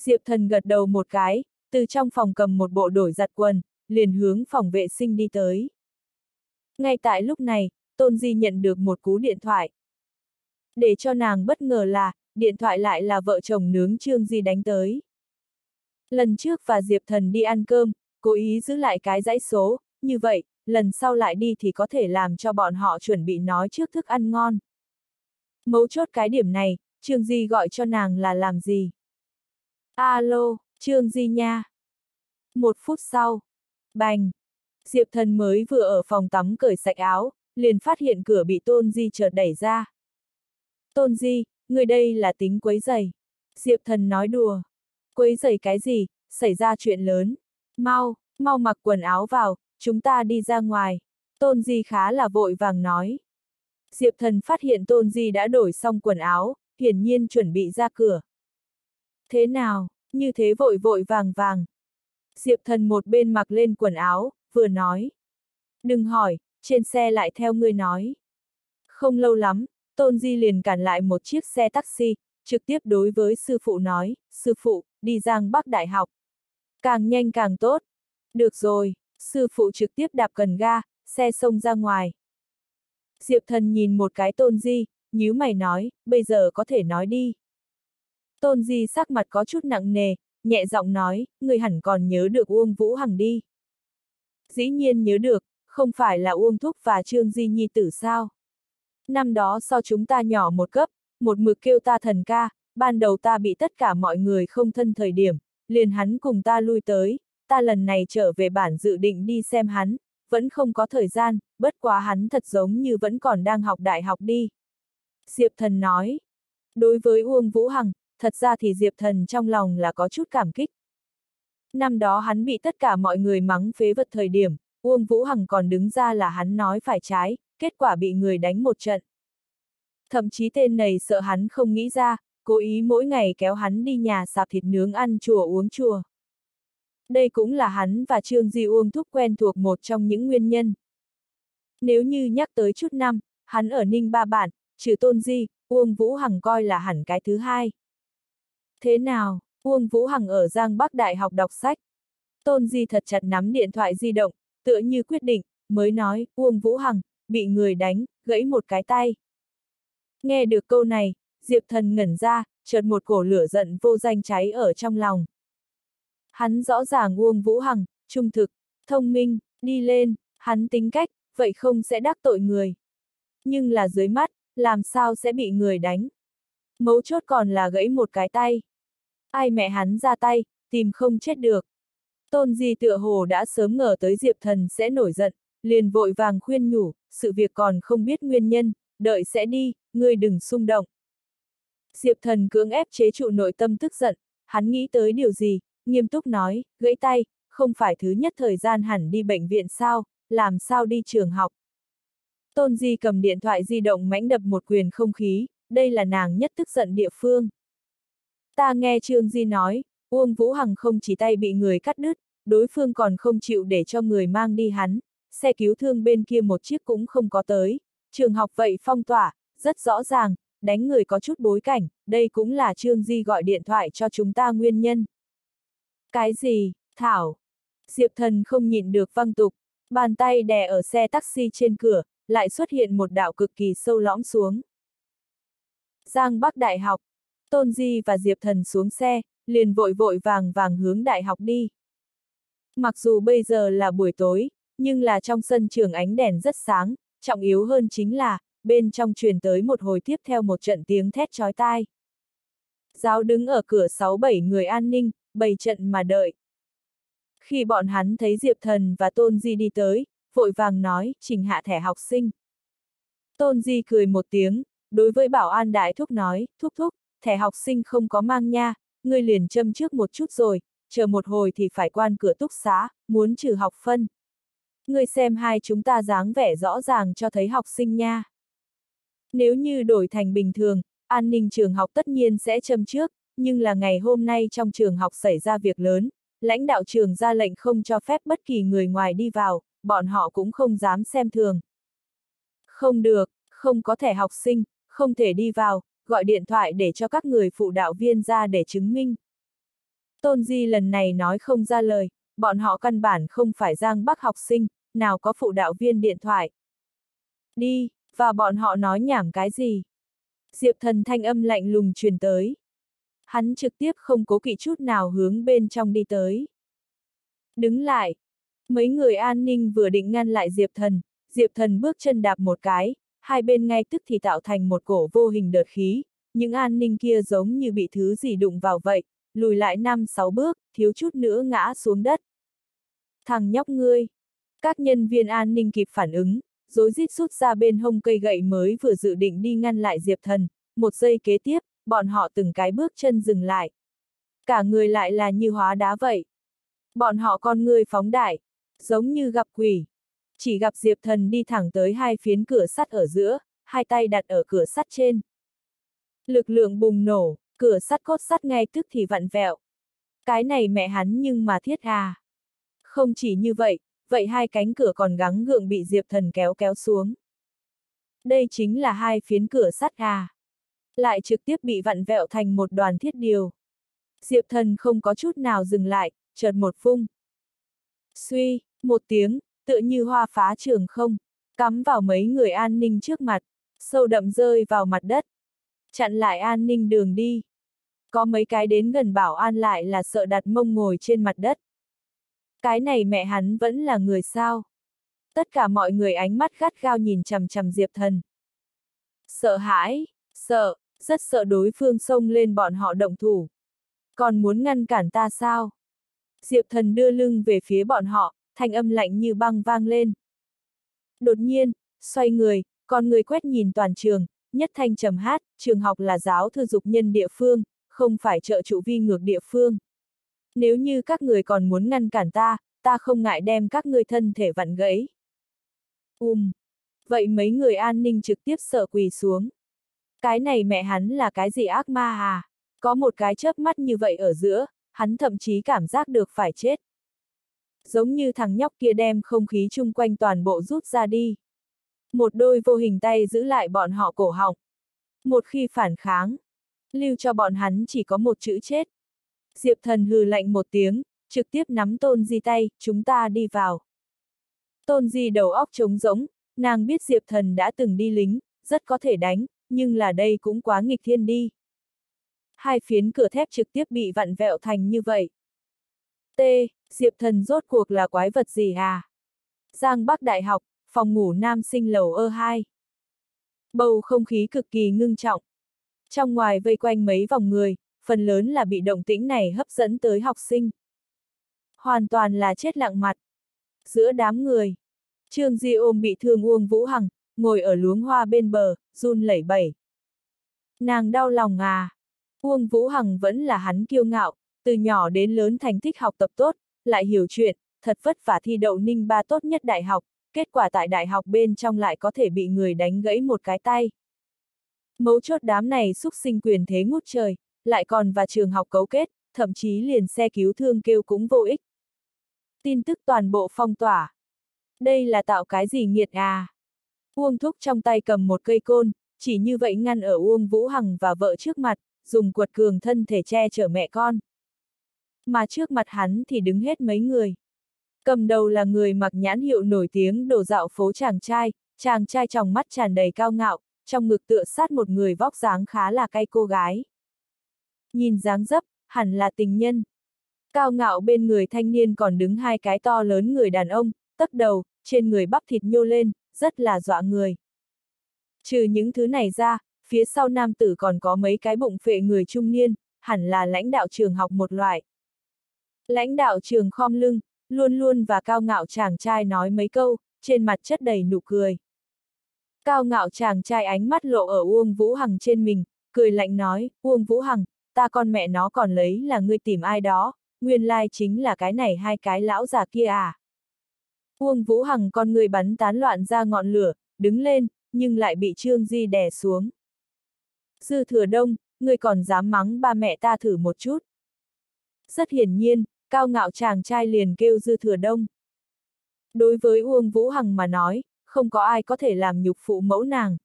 Diệp Thần gật đầu một cái, từ trong phòng cầm một bộ đổi giặt quần, liền hướng phòng vệ sinh đi tới. Ngay tại lúc này, Tôn Di nhận được một cú điện thoại. Để cho nàng bất ngờ là, điện thoại lại là vợ chồng nướng Trương Di đánh tới. Lần trước và Diệp Thần đi ăn cơm, cố ý giữ lại cái dãy số, như vậy, lần sau lại đi thì có thể làm cho bọn họ chuẩn bị nói trước thức ăn ngon. Mấu chốt cái điểm này, Trương Di gọi cho nàng là làm gì? Alo, Trương Di nha. Một phút sau, bành, Diệp Thần mới vừa ở phòng tắm cởi sạch áo, liền phát hiện cửa bị Tôn Di chợt đẩy ra. Tôn Di, người đây là tính quấy giày. Diệp Thần nói đùa. Quấy rầy cái gì, xảy ra chuyện lớn. Mau, mau mặc quần áo vào, chúng ta đi ra ngoài. Tôn Di khá là vội vàng nói. Diệp Thần phát hiện Tôn Di đã đổi xong quần áo, hiển nhiên chuẩn bị ra cửa. Thế nào, như thế vội vội vàng vàng. Diệp Thần một bên mặc lên quần áo, vừa nói. Đừng hỏi, trên xe lại theo người nói. Không lâu lắm, Tôn Di liền cản lại một chiếc xe taxi, trực tiếp đối với sư phụ nói, sư phụ, đi Giang Bắc Đại học. Càng nhanh càng tốt. Được rồi, sư phụ trực tiếp đạp cần ga, xe xông ra ngoài. Diệp thần nhìn một cái Tôn Di, nhíu mày nói, bây giờ có thể nói đi. Tôn Di sắc mặt có chút nặng nề, nhẹ giọng nói, người hẳn còn nhớ được Uông Vũ Hằng đi. Dĩ nhiên nhớ được, không phải là Uông Thúc và Trương Di Nhi tử sao. Năm đó so chúng ta nhỏ một cấp, một mực kêu ta thần ca, ban đầu ta bị tất cả mọi người không thân thời điểm, liền hắn cùng ta lui tới, ta lần này trở về bản dự định đi xem hắn, vẫn không có thời gian, bất quá hắn thật giống như vẫn còn đang học đại học đi. Diệp Thần nói, đối với Uông Vũ Hằng, thật ra thì Diệp Thần trong lòng là có chút cảm kích. Năm đó hắn bị tất cả mọi người mắng phế vật thời điểm, Uông Vũ Hằng còn đứng ra là hắn nói phải trái, kết quả bị người đánh một trận. Thậm chí tên này sợ hắn không nghĩ ra, cố ý mỗi ngày kéo hắn đi nhà sạp thịt nướng ăn chùa uống chùa. Đây cũng là hắn và Trương Di Uông Thúc quen thuộc một trong những nguyên nhân. Nếu như nhắc tới chút năm, hắn ở Ninh Ba Bản, trừ Tôn Di, Uông Vũ Hằng coi là hẳn cái thứ hai. Thế nào, Uông Vũ Hằng ở Giang Bắc Đại học đọc sách. Tôn Di thật chặt nắm điện thoại di động, tựa như quyết định, mới nói, Uông Vũ Hằng, bị người đánh, gãy một cái tay. Nghe được câu này, Diệp Thần ngẩn ra, chợt một cổ lửa giận vô danh cháy ở trong lòng. Hắn rõ ràng Uông Vũ Hằng, trung thực, thông minh, đi lên, hắn tính cách, vậy không sẽ đắc tội người. Nhưng là dưới mắt, làm sao sẽ bị người đánh? Mấu chốt còn là gãy một cái tay. Ai mẹ hắn ra tay, tìm không chết được. Tôn Di tựa hồ đã sớm ngờ tới Diệp Thần sẽ nổi giận, liền vội vàng khuyên nhủ, sự việc còn không biết nguyên nhân, đợi sẽ đi, ngươi đừng xung động. Diệp Thần cưỡng ép chế trụ nội tâm tức giận, hắn nghĩ tới điều gì, nghiêm túc nói, gãy tay, không phải thứ nhất thời gian hẳn đi bệnh viện sao, làm sao đi trường học. Tôn Di cầm điện thoại di động mãnh đập một quyền không khí, đây là nàng nhất tức giận địa phương. Ta nghe Trương Di nói, Uông Vũ Hằng không chỉ tay bị người cắt đứt, đối phương còn không chịu để cho người mang đi hắn, xe cứu thương bên kia một chiếc cũng không có tới, trường học vậy phong tỏa, rất rõ ràng, đánh người có chút bối cảnh, đây cũng là Trương Di gọi điện thoại cho chúng ta nguyên nhân. Cái gì, Thảo? Diệp thần không nhịn được văng tục, bàn tay đè ở xe taxi trên cửa, lại xuất hiện một đạo cực kỳ sâu lõm xuống. Giang Bắc Đại học, Tôn Di và Diệp thần xuống xe, liền vội vội vàng vàng hướng đại học đi. Mặc dù bây giờ là buổi tối, nhưng là trong sân trường ánh đèn rất sáng, trọng yếu hơn chính là, bên trong truyền tới một hồi tiếp theo một trận tiếng thét chói tai. Giáo đứng ở cửa sáu bảy người an ninh, bày trận mà đợi. Khi bọn hắn thấy Diệp Thần và Tôn Di đi tới, vội vàng nói, trình hạ thẻ học sinh. Tôn Di cười một tiếng, đối với bảo an đại thúc nói, thúc thúc, thẻ học sinh không có mang nha, ngươi liền châm trước một chút rồi, chờ một hồi thì phải quan cửa túc xá, muốn trừ học phân. Ngươi xem hai chúng ta dáng vẻ rõ ràng cho thấy học sinh nha. Nếu như đổi thành bình thường, an ninh trường học tất nhiên sẽ châm trước, nhưng là ngày hôm nay trong trường học xảy ra việc lớn, lãnh đạo trường ra lệnh không cho phép bất kỳ người ngoài đi vào, bọn họ cũng không dám xem thường. Không được, không có thẻ học sinh, không thể đi vào, gọi điện thoại để cho các người phụ đạo viên ra để chứng minh. Tôn Di lần này nói không ra lời, bọn họ căn bản không phải giang bắc học sinh, nào có phụ đạo viên điện thoại. Đi, và bọn họ nói nhảm cái gì? Diệp thần thanh âm lạnh lùng truyền tới. Hắn trực tiếp không cố kỵ chút nào hướng bên trong đi tới. Đứng lại. Mấy người an ninh vừa định ngăn lại Diệp thần, Diệp thần bước chân đạp một cái, hai bên ngay tức thì tạo thành một cổ vô hình đợt khí, những an ninh kia giống như bị thứ gì đụng vào vậy, lùi lại năm sáu bước, thiếu chút nữa ngã xuống đất. Thằng nhóc ngươi! Các nhân viên an ninh kịp phản ứng, rối rít rút ra bên hông cây gậy mới vừa dự định đi ngăn lại Diệp Thần, một giây kế tiếp, bọn họ từng cái bước chân dừng lại. Cả người lại là như hóa đá vậy. Bọn họ con người phóng đại, giống như gặp quỷ. Chỉ gặp Diệp Thần đi thẳng tới hai phiến cửa sắt ở giữa, hai tay đặt ở cửa sắt trên. Lực lượng bùng nổ, cửa sắt cốt sắt ngay tức thì vặn vẹo. Cái này mẹ hắn nhưng mà thiết à. Không chỉ như vậy, vậy hai cánh cửa còn gắng gượng bị Diệp Thần kéo kéo xuống. Đây chính là hai phiến cửa sắt à. Lại trực tiếp bị vặn vẹo thành một đoàn thiết điều. Diệp Thần không có chút nào dừng lại, chợt một phung. Suy, một tiếng, tựa như hoa phá trường không, cắm vào mấy người an ninh trước mặt, sâu đậm rơi vào mặt đất. Chặn lại an ninh đường đi. Có mấy cái đến gần bảo an lại là sợ đặt mông ngồi trên mặt đất. Cái này mẹ hắn vẫn là người sao? Tất cả mọi người ánh mắt gắt gao nhìn chằm chằm Diệp Thần. Sợ hãi, sợ, rất sợ đối phương xông lên bọn họ động thủ. Còn muốn ngăn cản ta sao? Diệp Thần đưa lưng về phía bọn họ, thanh âm lạnh như băng vang lên. Đột nhiên, xoay người, con người quét nhìn toàn trường, nhất thanh trầm hát, trường học là giáo thư dục nhân địa phương, không phải trợ trụ vi ngược địa phương. Nếu như các người còn muốn ngăn cản ta, ta không ngại đem các ngươi thân thể vặn gãy. Um. Vậy mấy người an ninh trực tiếp sợ quỳ xuống. Cái này mẹ hắn là cái gì ác ma à? Có một cái chớp mắt như vậy ở giữa, hắn thậm chí cảm giác được phải chết. Giống như thằng nhóc kia đem không khí chung quanh toàn bộ rút ra đi. Một đôi vô hình tay giữ lại bọn họ cổ họng. Một khi phản kháng, lưu cho bọn hắn chỉ có một chữ chết. Diệp thần hừ lạnh một tiếng, trực tiếp nắm tôn di tay, chúng ta đi vào. Tôn di đầu óc trống rỗng, nàng biết Diệp thần đã từng đi lính, rất có thể đánh, nhưng là đây cũng quá nghịch thiên đi. Hai phiến cửa thép trực tiếp bị vặn vẹo thành như vậy. T. Diệp thần rốt cuộc là quái vật gì à? Giang Bắc Đại học, phòng ngủ nam sinh lầu ơ 2. Bầu không khí cực kỳ ngưng trọng. Trong ngoài vây quanh mấy vòng người, phần lớn là bị động tĩnh này hấp dẫn tới học sinh. Hoàn toàn là chết lặng mặt. Giữa đám người, Trương Di ôm bị thương Uông Vũ Hằng, ngồi ở luống hoa bên bờ, run lẩy bẩy. Nàng đau lòng à. Uông Vũ Hằng vẫn là hắn kiêu ngạo, từ nhỏ đến lớn thành tích học tập tốt, lại hiểu chuyện, thật vất vả thi đậu ninh ba tốt nhất đại học, kết quả tại đại học bên trong lại có thể bị người đánh gãy một cái tay. Mấu chốt đám này xúc sinh quyền thế ngút trời, lại còn và trường học cấu kết, thậm chí liền xe cứu thương kêu cũng vô ích. Tin tức toàn bộ phong tỏa. Đây là tạo cái gì nghiệt à? Uông Thúc trong tay cầm một cây côn, chỉ như vậy ngăn ở Uông Vũ Hằng và vợ trước mặt, dùng quật cường thân thể che chở mẹ con. Mà trước mặt hắn thì đứng hết mấy người. Cầm đầu là người mặc nhãn hiệu nổi tiếng đồ dạo phố chàng trai, chàng trai trong mắt tràn đầy cao ngạo, trong ngực tựa sát một người vóc dáng khá là cay cô gái. Nhìn dáng dấp, hẳn là tình nhân. Cao ngạo bên người thanh niên còn đứng hai cái to lớn người đàn ông, tấp đầu, trên người bắp thịt nhô lên, rất là dọa người. Trừ những thứ này ra, phía sau nam tử còn có mấy cái bụng phệ người trung niên, hẳn là lãnh đạo trường học một loại. Lãnh đạo trường khom lưng, luôn luôn và cao ngạo chàng trai nói mấy câu, trên mặt chất đầy nụ cười. Cao ngạo chàng trai ánh mắt lộ ở Uông Vũ Hằng trên mình, cười lạnh nói, Uông Vũ Hằng, ta con mẹ nó còn lấy là ngươi tìm ai đó, nguyên lai chính là cái này hai cái lão già kia à. Uông Vũ Hằng con người bắn tán loạn ra ngọn lửa, đứng lên, nhưng lại bị Trương Di đè xuống. Dư thừa đông, ngươi còn dám mắng ba mẹ ta thử một chút. Rất hiển nhiên, cao ngạo chàng trai liền kêu dư thừa đông. Đối với Uông Vũ Hằng mà nói, không có ai có thể làm nhục phụ mẫu nàng.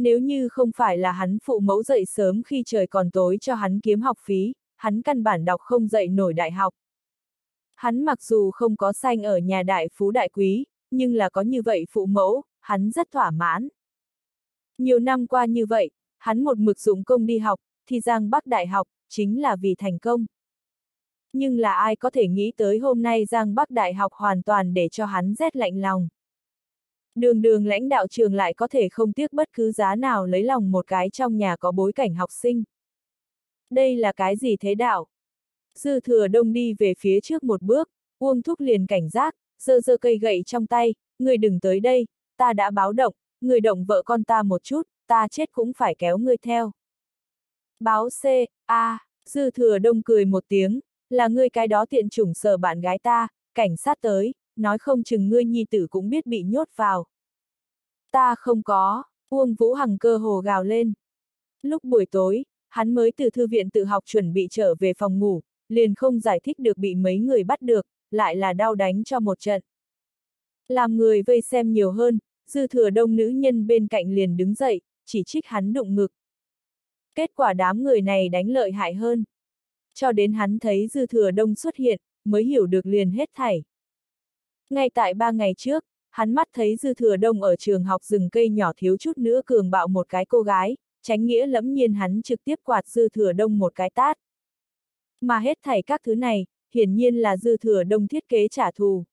Nếu như không phải là hắn phụ mẫu dậy sớm khi trời còn tối cho hắn kiếm học phí, hắn căn bản đọc không dậy nổi đại học. Hắn mặc dù không có sanh ở nhà đại phú đại quý, nhưng là có như vậy phụ mẫu, hắn rất thỏa mãn. Nhiều năm qua như vậy, hắn một mực dụng công đi học, thì Giang Bắc Đại học, chính là vì thành công. Nhưng là ai có thể nghĩ tới hôm nay Giang Bắc Đại học hoàn toàn để cho hắn rét lạnh lòng. Đường đường lãnh đạo trường lại có thể không tiếc bất cứ giá nào lấy lòng một cái trong nhà có bối cảnh học sinh. Đây là cái gì thế đạo? Dư thừa đông đi về phía trước một bước, Uông Thúc liền cảnh giác, giơ giơ cây gậy trong tay, người đừng tới đây, ta đã báo động, người động vợ con ta một chút, ta chết cũng phải kéo ngươi theo. Báo C, A, dư thừa đông cười một tiếng, là ngươi cái đó tiện chủng sờ bạn gái ta, cảnh sát tới, nói không chừng ngươi nhi tử cũng biết bị nhốt vào. Ta không có, Uông Vũ Hằng cơ hồ gào lên. Lúc buổi tối, hắn mới từ thư viện tự học chuẩn bị trở về phòng ngủ, liền không giải thích được bị mấy người bắt được, lại là đau đánh cho một trận. Làm người vây xem nhiều hơn, dư thừa đông nữ nhân bên cạnh liền đứng dậy, chỉ trích hắn đụng ngực. Kết quả đám người này đánh lợi hại hơn. Cho đến hắn thấy dư thừa đông xuất hiện, mới hiểu được liền hết thảy. Ngay tại ba ngày trước, hắn mắt thấy dư thừa đông ở trường học rừng cây nhỏ thiếu chút nữa cường bạo một cái cô gái, tránh nghĩa lẫm nhiên hắn trực tiếp quạt dư thừa đông một cái tát. Mà hết thảy các thứ này, hiển nhiên là dư thừa đông thiết kế trả thù.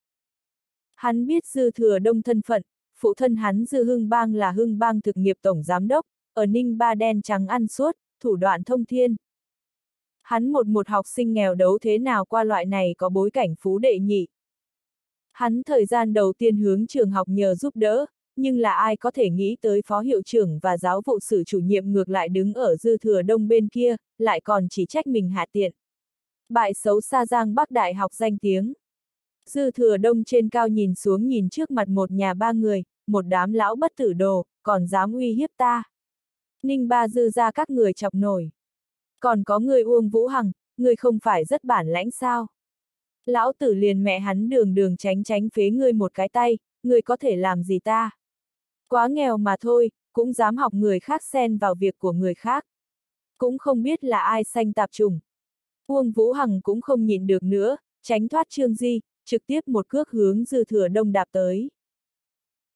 Hắn biết dư thừa đông thân phận, phụ thân hắn dư hưng bang là hưng bang thực nghiệp tổng giám đốc, ở ninh ba đen trắng ăn suốt, thủ đoạn thông thiên. Hắn một một học sinh nghèo đấu thế nào qua loại này có bối cảnh phú đệ nhị. Hắn thời gian đầu tiên hướng trường học nhờ giúp đỡ, nhưng là ai có thể nghĩ tới phó hiệu trưởng và giáo vụ sử chủ nhiệm ngược lại đứng ở dư thừa đông bên kia, lại còn chỉ trách mình hạ tiện. Bại xấu xa giang bắc đại học danh tiếng. Dư thừa đông trên cao nhìn xuống nhìn trước mặt một nhà ba người, một đám lão bất tử đồ, còn dám uy hiếp ta. Ninh ba dư ra các người chọc nổi. Còn có người Uông Vũ Hằng, người không phải rất bản lãnh sao? Lão tử liền mẹ hắn đường đường tránh tránh phế ngươi một cái tay, người có thể làm gì ta? Quá nghèo mà thôi, cũng dám học người khác xen vào việc của người khác. Cũng không biết là ai sanh tạp trùng. Uông Vũ Hằng cũng không nhịn được nữa, tránh thoát Trương Di, trực tiếp một cước hướng dư thừa đông đạp tới.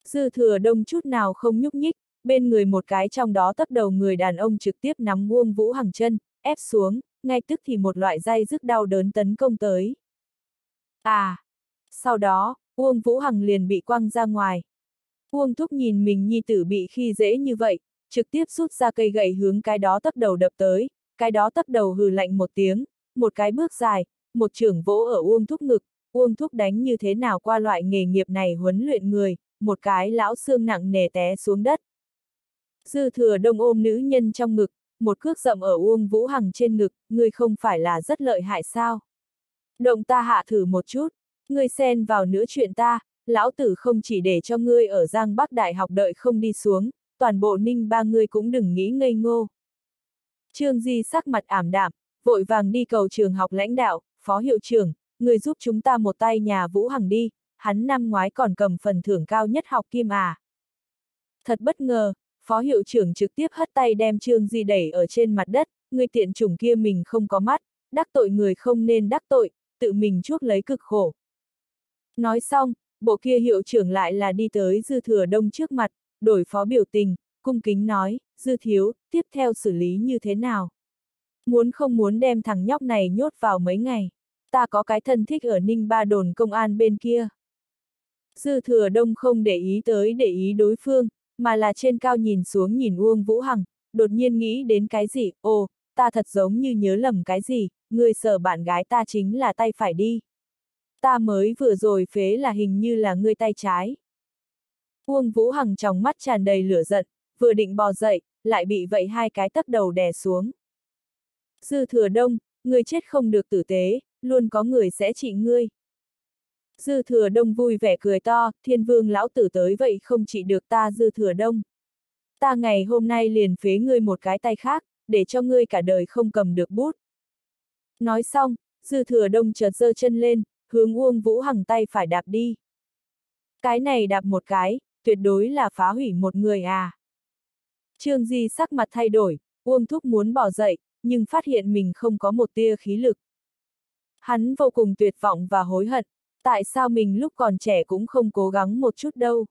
Dư thừa đông chút nào không nhúc nhích, bên người một cái trong đó tấp đầu người đàn ông trực tiếp nắm Uông Vũ Hằng chân, ép xuống, ngay tức thì một loại dây rức đau đớn tấn công tới. À! Sau đó, Uông Vũ Hằng liền bị quăng ra ngoài. Uông Thúc nhìn mình nhi tử bị khi dễ như vậy, trực tiếp rút ra cây gậy hướng cái đó tấp đầu đập tới, cái đó tấp đầu hừ lạnh một tiếng, một cái bước dài, một trưởng vỗ ở Uông Thúc ngực, Uông Thúc đánh như thế nào qua loại nghề nghiệp này huấn luyện người, một cái lão xương nặng nề té xuống đất. Dư thừa đông ôm nữ nhân trong ngực, một cước dậm ở Uông Vũ Hằng trên ngực, ngươi không phải là rất lợi hại sao? Động ta hạ thử một chút, ngươi xen vào nữa chuyện ta, lão tử không chỉ để cho ngươi ở Giang Bắc Đại học đợi không đi xuống, toàn bộ ninh ba ngươi cũng đừng nghĩ ngây ngô. Trương Di sắc mặt ảm đạm, vội vàng đi cầu trường học lãnh đạo, phó hiệu trưởng, người giúp chúng ta một tay nhà Vũ Hằng đi, hắn năm ngoái còn cầm phần thưởng cao nhất học kim à. Thật bất ngờ, phó hiệu trưởng trực tiếp hất tay đem Trương Di đẩy ở trên mặt đất, người tiện chủng kia mình không có mắt, đắc tội người không nên đắc tội, tự mình chuốc lấy cực khổ. Nói xong, bộ kia hiệu trưởng lại là đi tới dư thừa đông trước mặt, đổi phó biểu tình, cung kính nói, dư thiếu, tiếp theo xử lý như thế nào? Muốn không muốn đem thằng nhóc này nhốt vào mấy ngày, ta có cái thân thích ở Ninh Ba đồn công an bên kia. Dư thừa đông không để ý tới để ý đối phương, mà là trên cao nhìn xuống nhìn Uông Vũ Hằng, đột nhiên nghĩ đến cái gì, ồ, ta thật giống như nhớ lầm cái gì, người sở bạn gái ta chính là tay phải đi. Ta mới vừa rồi phế là hình như là ngươi tay trái. Uông Vũ Hằng trong mắt tràn đầy lửa giận, vừa định bò dậy, lại bị vậy hai cái tấp đầu đè xuống. Dư thừa đông, người chết không được tử tế, luôn có người sẽ trị ngươi. Dư thừa đông vui vẻ cười to, thiên vương lão tử tới vậy không trị được ta dư thừa đông. Ta ngày hôm nay liền phế ngươi một cái tay khác, để cho ngươi cả đời không cầm được bút. Nói xong, dư thừa đông chợt giơ chân lên, hướng Uông Vũ Hằng tay phải đạp đi. Cái này đạp một cái, tuyệt đối là phá hủy một người à. Trương Di sắc mặt thay đổi, Uông Thúc muốn bỏ dậy, nhưng phát hiện mình không có một tia khí lực. Hắn vô cùng tuyệt vọng và hối hận, tại sao mình lúc còn trẻ cũng không cố gắng một chút đâu.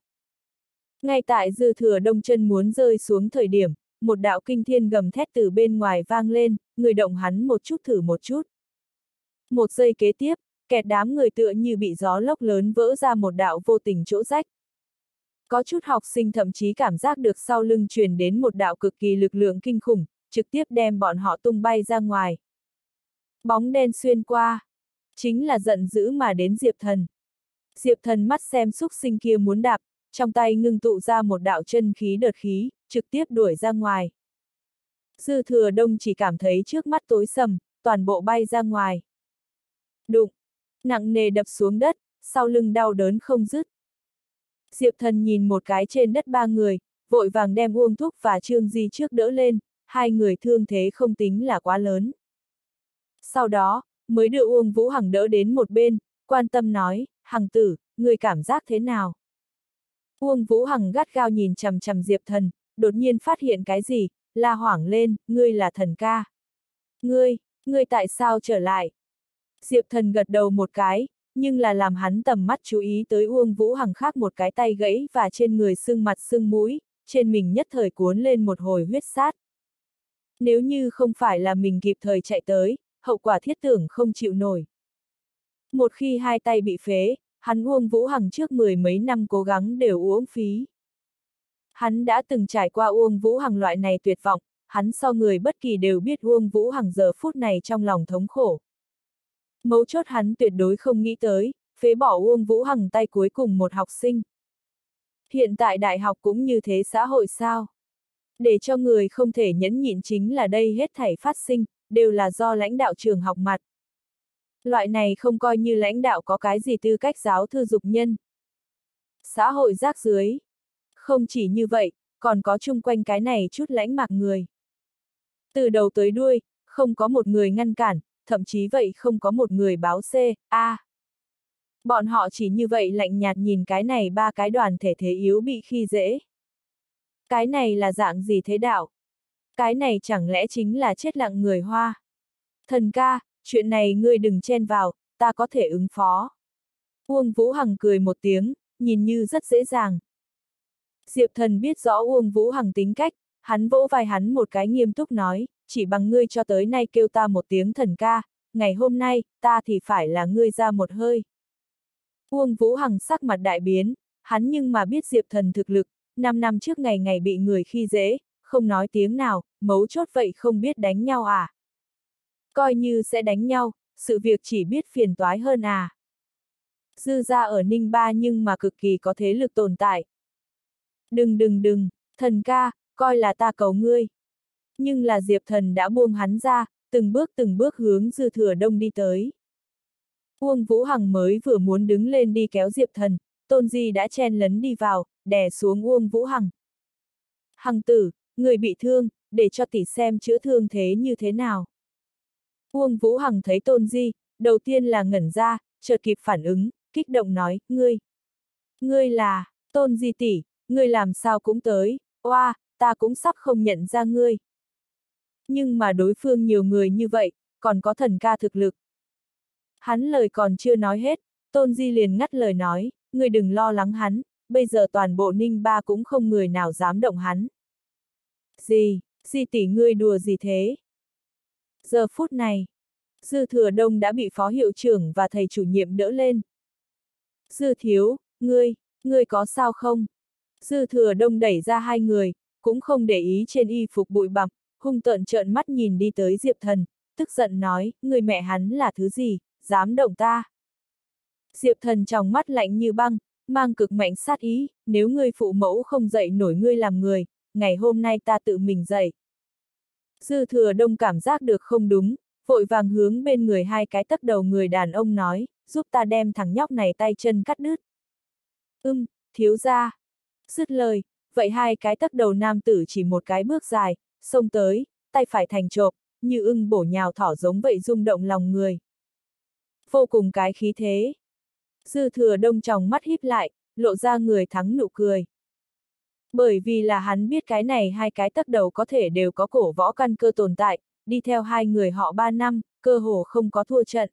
Ngay tại dư thừa đông chân muốn rơi xuống thời điểm, một đạo kinh thiên gầm thét từ bên ngoài vang lên, người động hắn một chút thử một chút. Một giây kế tiếp, kẹt đám người tựa như bị gió lốc lớn vỡ ra một đạo vô tình chỗ rách. Có chút học sinh thậm chí cảm giác được sau lưng truyền đến một đạo cực kỳ lực lượng kinh khủng, trực tiếp đem bọn họ tung bay ra ngoài. Bóng đen xuyên qua, chính là giận dữ mà đến Diệp Thần. Diệp Thần mắt xem xúc sinh kia muốn đạp, trong tay ngưng tụ ra một đạo chân khí đợt khí, trực tiếp đuổi ra ngoài. Dư thừa đông chỉ cảm thấy trước mắt tối sầm, toàn bộ bay ra ngoài. Đụng, nặng nề đập xuống đất, sau lưng đau đớn không dứt. Diệp thần nhìn một cái trên đất ba người, vội vàng đem Uông Thúc và Trương Di trước đỡ lên, hai người thương thế không tính là quá lớn. Sau đó, mới đưa Uông Vũ Hằng đỡ đến một bên, quan tâm nói, Hằng tử, người cảm giác thế nào? Uông Vũ Hằng gắt gao nhìn chằm chằm Diệp Thần, đột nhiên phát hiện cái gì, la hoảng lên, ngươi là thần ca. Ngươi, ngươi tại sao trở lại? Diệp Thần gật đầu một cái, nhưng là làm hắn tầm mắt chú ý tới Uông Vũ Hằng khác một cái tay gãy và trên người sưng mặt sưng mũi, trên mình nhất thời cuốn lên một hồi huyết sát. Nếu như không phải là mình kịp thời chạy tới, hậu quả thiết tưởng không chịu nổi. Một khi hai tay bị phế, hắn Uông Vũ Hằng trước mười mấy năm cố gắng đều uống phí. Hắn đã từng trải qua Uông Vũ Hằng loại này tuyệt vọng, hắn so người bất kỳ đều biết Uông Vũ Hằng giờ phút này trong lòng thống khổ. Mấu chốt hắn tuyệt đối không nghĩ tới, phế bỏ Uông Vũ Hằng tay cuối cùng một học sinh. Hiện tại đại học cũng như thế xã hội sao? Để cho người không thể nhẫn nhịn chính là đây hết thảy phát sinh, đều là do lãnh đạo trường học mặt. Loại này không coi như lãnh đạo có cái gì tư cách giáo thư dục nhân. Xã hội rác dưới. Không chỉ như vậy, còn có chung quanh cái này chút lãnh mạc người. Từ đầu tới đuôi, không có một người ngăn cản, thậm chí vậy không có một người báo C, A. Bọn họ chỉ như vậy lạnh nhạt nhìn cái này ba cái đoàn thể thế yếu bị khi dễ. Cái này là dạng gì thế đạo? Cái này chẳng lẽ chính là chết lặng người Hoa? Thần ca, chuyện này ngươi đừng chen vào, ta có thể ứng phó. Uông Vũ Hằng cười một tiếng, nhìn như rất dễ dàng. Diệp thần biết rõ Uông Vũ Hằng tính cách, hắn vỗ vai hắn một cái nghiêm túc nói, chỉ bằng ngươi cho tới nay kêu ta một tiếng thần ca, ngày hôm nay, ta thì phải là ngươi ra một hơi. Uông Vũ Hằng sắc mặt đại biến, hắn nhưng mà biết Diệp thần thực lực, 5 năm trước ngày ngày bị người khi dễ, không nói tiếng nào, mấu chốt vậy không biết đánh nhau à. Coi như sẽ đánh nhau, sự việc chỉ biết phiền toái hơn à. Dư ra ở Ninh Ba nhưng mà cực kỳ có thế lực tồn tại. Đừng đừng đừng, thần ca, coi là ta cầu ngươi. Nhưng là Diệp thần đã buông hắn ra, từng bước từng bước hướng dư thừa đông đi tới. Uông Vũ Hằng mới vừa muốn đứng lên đi kéo Diệp thần, Tôn Di đã chen lấn đi vào, đè xuống Uông Vũ Hằng. Hằng tử, người bị thương, để cho tỷ xem chữa thương thế như thế nào. Uông Vũ Hằng thấy Tôn Di, đầu tiên là ngẩn ra, chợt kịp phản ứng, kích động nói, ngươi. Ngươi là, Tôn Di tỷ, ngươi làm sao cũng tới, oa, ta cũng sắp không nhận ra ngươi. Nhưng mà đối phương nhiều người như vậy, còn có thần ca thực lực. Hắn lời còn chưa nói hết, Tôn Di liền ngắt lời nói, ngươi đừng lo lắng hắn, bây giờ toàn bộ ninh ba cũng không người nào dám động hắn. Gì, Di tỷ ngươi đùa gì thế? Giờ phút này, Dư Thừa Đông đã bị phó hiệu trưởng và thầy chủ nhiệm đỡ lên. Dư Thiếu, ngươi, ngươi có sao không? Dư Thừa Đông đẩy ra hai người, cũng không để ý trên y phục bụi bặm, hung tợn trợn mắt nhìn đi tới Diệp Thần, tức giận nói, người mẹ hắn là thứ gì, dám động ta. Diệp Thần trong mắt lạnh như băng, mang cực mạnh sát ý, nếu ngươi phụ mẫu không dạy nổi ngươi làm người, ngày hôm nay ta tự mình dạy. Dư thừa đông cảm giác được không đúng, vội vàng hướng bên người hai cái tấp đầu người đàn ông nói, giúp ta đem thằng nhóc này tay chân cắt đứt. Ưm, thiếu ra. Dứt lời, vậy hai cái tấp đầu nam tử chỉ một cái bước dài, xông tới, tay phải thành trộp, như ưng bổ nhào thỏ giống vậy rung động lòng người. Vô cùng cái khí thế. Dư thừa đông tròng mắt híp lại, lộ ra người thắng nụ cười. Bởi vì là hắn biết cái này hai cái tắc đầu có thể đều có cổ võ căn cơ tồn tại, đi theo hai người họ ba năm, cơ hồ không có thua trận.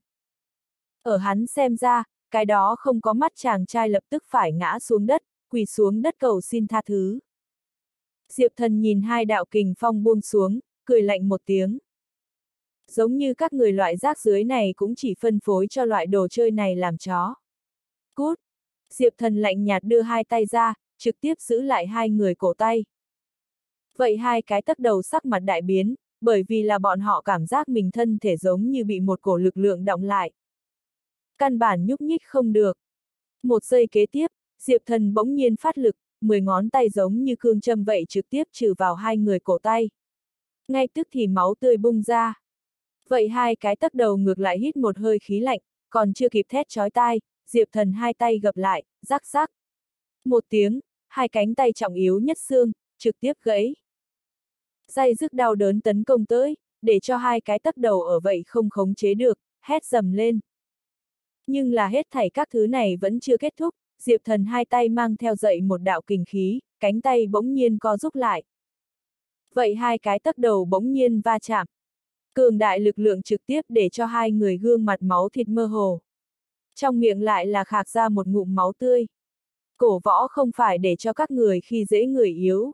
Ở hắn xem ra, cái đó không có mắt chàng trai lập tức phải ngã xuống đất, quỳ xuống đất cầu xin tha thứ. Diệp thần nhìn hai đạo kình phong buông xuống, cười lạnh một tiếng. Giống như các người loại rác dưới này cũng chỉ phân phối cho loại đồ chơi này làm chó. Cút! Diệp thần lạnh nhạt đưa hai tay ra, trực tiếp giữ lại hai người cổ tay. Vậy hai cái tắc đầu sắc mặt đại biến, bởi vì là bọn họ cảm giác mình thân thể giống như bị một cổ lực lượng động lại. Căn bản nhúc nhích không được. Một giây kế tiếp, Diệp thần bỗng nhiên phát lực, mười ngón tay giống như cương châm vậy trực tiếp trừ vào hai người cổ tay. Ngay tức thì máu tươi bung ra. Vậy hai cái tắc đầu ngược lại hít một hơi khí lạnh, còn chưa kịp thét chói tai, Diệp thần hai tay gập lại, rắc rắc. Một tiếng, hai cánh tay trọng yếu nhất xương, trực tiếp gãy. Dây dứt đau đớn tấn công tới, để cho hai cái tắc đầu ở vậy không khống chế được, hét dầm lên. Nhưng là hết thảy các thứ này vẫn chưa kết thúc, Diệp Thần hai tay mang theo dậy một đạo kình khí, cánh tay bỗng nhiên co rút lại. Vậy hai cái tắc đầu bỗng nhiên va chạm. Cường đại lực lượng trực tiếp để cho hai người gương mặt máu thịt mơ hồ. Trong miệng lại là khạc ra một ngụm máu tươi. Cổ võ không phải để cho các người khi dễ người yếu.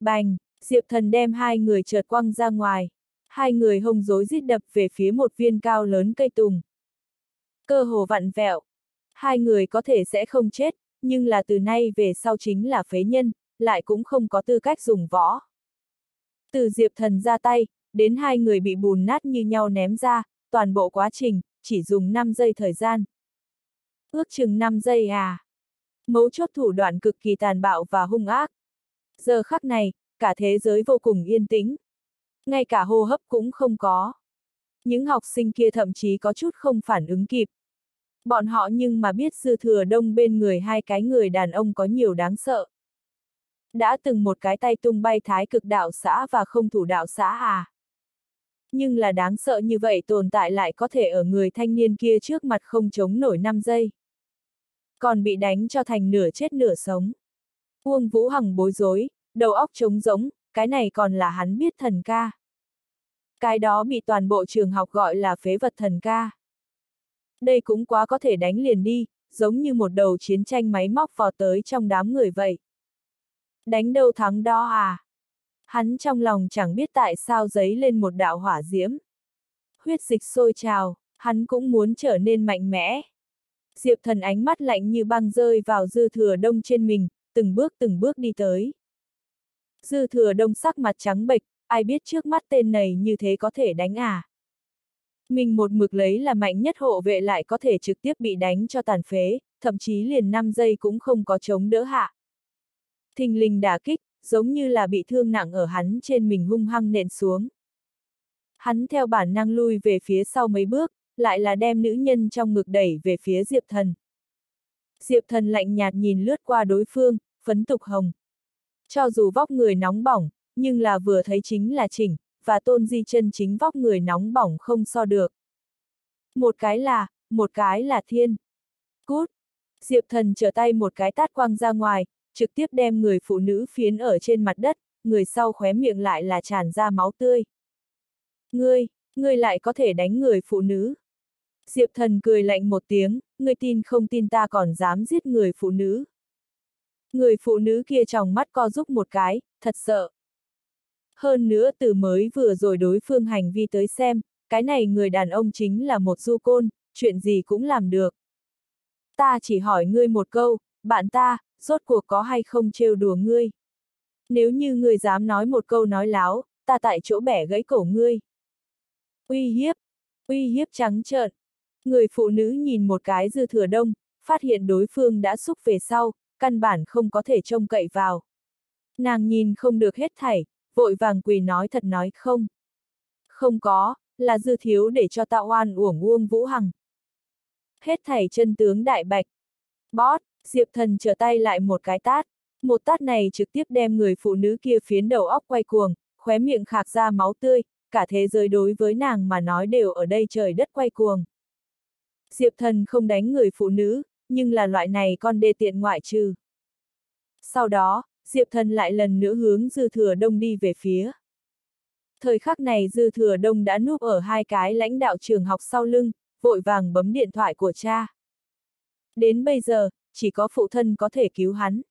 Bành, Diệp Thần đem hai người chợt quăng ra ngoài. Hai người hông dối rít đập về phía một viên cao lớn cây tùng. Cơ hồ vặn vẹo. Hai người có thể sẽ không chết, nhưng là từ nay về sau chính là phế nhân, lại cũng không có tư cách dùng võ. Từ Diệp Thần ra tay, đến hai người bị bùn nát như nhau ném ra, toàn bộ quá trình, chỉ dùng 5 giây thời gian. Ước chừng 5 giây à. Mấu chốt thủ đoạn cực kỳ tàn bạo và hung ác. Giờ khắc này, cả thế giới vô cùng yên tĩnh. Ngay cả hô hấp cũng không có. Những học sinh kia thậm chí có chút không phản ứng kịp. Bọn họ nhưng mà biết dư thừa đông bên người hai cái người đàn ông có nhiều đáng sợ. Đã từng một cái tay tung bay thái cực đạo xã và không thủ đạo xã à. Nhưng là đáng sợ như vậy tồn tại lại có thể ở người thanh niên kia trước mặt không chống nổi 5 giây. Còn bị đánh cho thành nửa chết nửa sống. Uông Vũ Hằng bối rối, đầu óc trống rỗng, cái này còn là hắn biết thần ca. Cái đó bị toàn bộ trường học gọi là phế vật thần ca. Đây cũng quá có thể đánh liền đi, giống như một đầu chiến tranh máy móc vò tới trong đám người vậy. Đánh đâu thắng đó à? Hắn trong lòng chẳng biết tại sao giấy lên một đạo hỏa diễm. Huyết dịch sôi trào, hắn cũng muốn trở nên mạnh mẽ. Diệp thần ánh mắt lạnh như băng rơi vào dư thừa đông trên mình, từng bước từng bước đi tới. Dư thừa đông sắc mặt trắng bệch, ai biết trước mắt tên này như thế có thể đánh à? Mình một mực lấy là mạnh nhất hộ vệ lại có thể trực tiếp bị đánh cho tàn phế, thậm chí liền 5 giây cũng không có chống đỡ hạ. Thình lình đả kích, giống như là bị thương nặng ở hắn trên mình hung hăng nện xuống. Hắn theo bản năng lui về phía sau mấy bước, lại là đem nữ nhân trong ngực đẩy về phía Diệp Thần. Diệp Thần lạnh nhạt nhìn lướt qua đối phương, phấn tục hồng. Cho dù vóc người nóng bỏng, nhưng là vừa thấy chính là chỉnh, và tôn di chân chính vóc người nóng bỏng không so được. Một cái là, một cái là thiên. Cút! Diệp thần trở tay một cái tát quăng ra ngoài, trực tiếp đem người phụ nữ phiến ở trên mặt đất, người sau khóe miệng lại là tràn ra máu tươi. Ngươi, ngươi lại có thể đánh người phụ nữ. Diệp thần cười lạnh một tiếng, người tin không tin ta còn dám giết người phụ nữ. Người phụ nữ kia trong mắt co giúp một cái, thật sợ. Hơn nữa từ mới vừa rồi đối phương hành vi tới xem, cái này người đàn ông chính là một du côn, chuyện gì cũng làm được. Ta chỉ hỏi ngươi một câu, bạn ta, rốt cuộc có hay không trêu đùa ngươi. Nếu như ngươi dám nói một câu nói láo, ta tại chỗ bẻ gãy cổ ngươi. Uy hiếp, uy hiếp trắng trợn. Người phụ nữ nhìn một cái dư thừa đông, phát hiện đối phương đã xúc về sau, căn bản không có thể trông cậy vào. Nàng nhìn không được hết thảy, vội vàng quỳ nói thật nói không. Không có, là dư thiếu để cho tạo oan uổng uông vũ hằng. Hết thảy chân tướng đại bạch. Bót, Diệp thần trở tay lại một cái tát. Một tát này trực tiếp đem người phụ nữ kia phiến đầu óc quay cuồng, khóe miệng khạc ra máu tươi, cả thế giới đối với nàng mà nói đều ở đây trời đất quay cuồng. Diệp thần không đánh người phụ nữ, nhưng là loại này con đê tiện ngoại trừ. Sau đó, Diệp thần lại lần nữa hướng dư thừa đông đi về phía. Thời khắc này dư thừa đông đã núp ở hai cái lãnh đạo trường học sau lưng, vội vàng bấm điện thoại của cha. Đến bây giờ, chỉ có phụ thân có thể cứu hắn.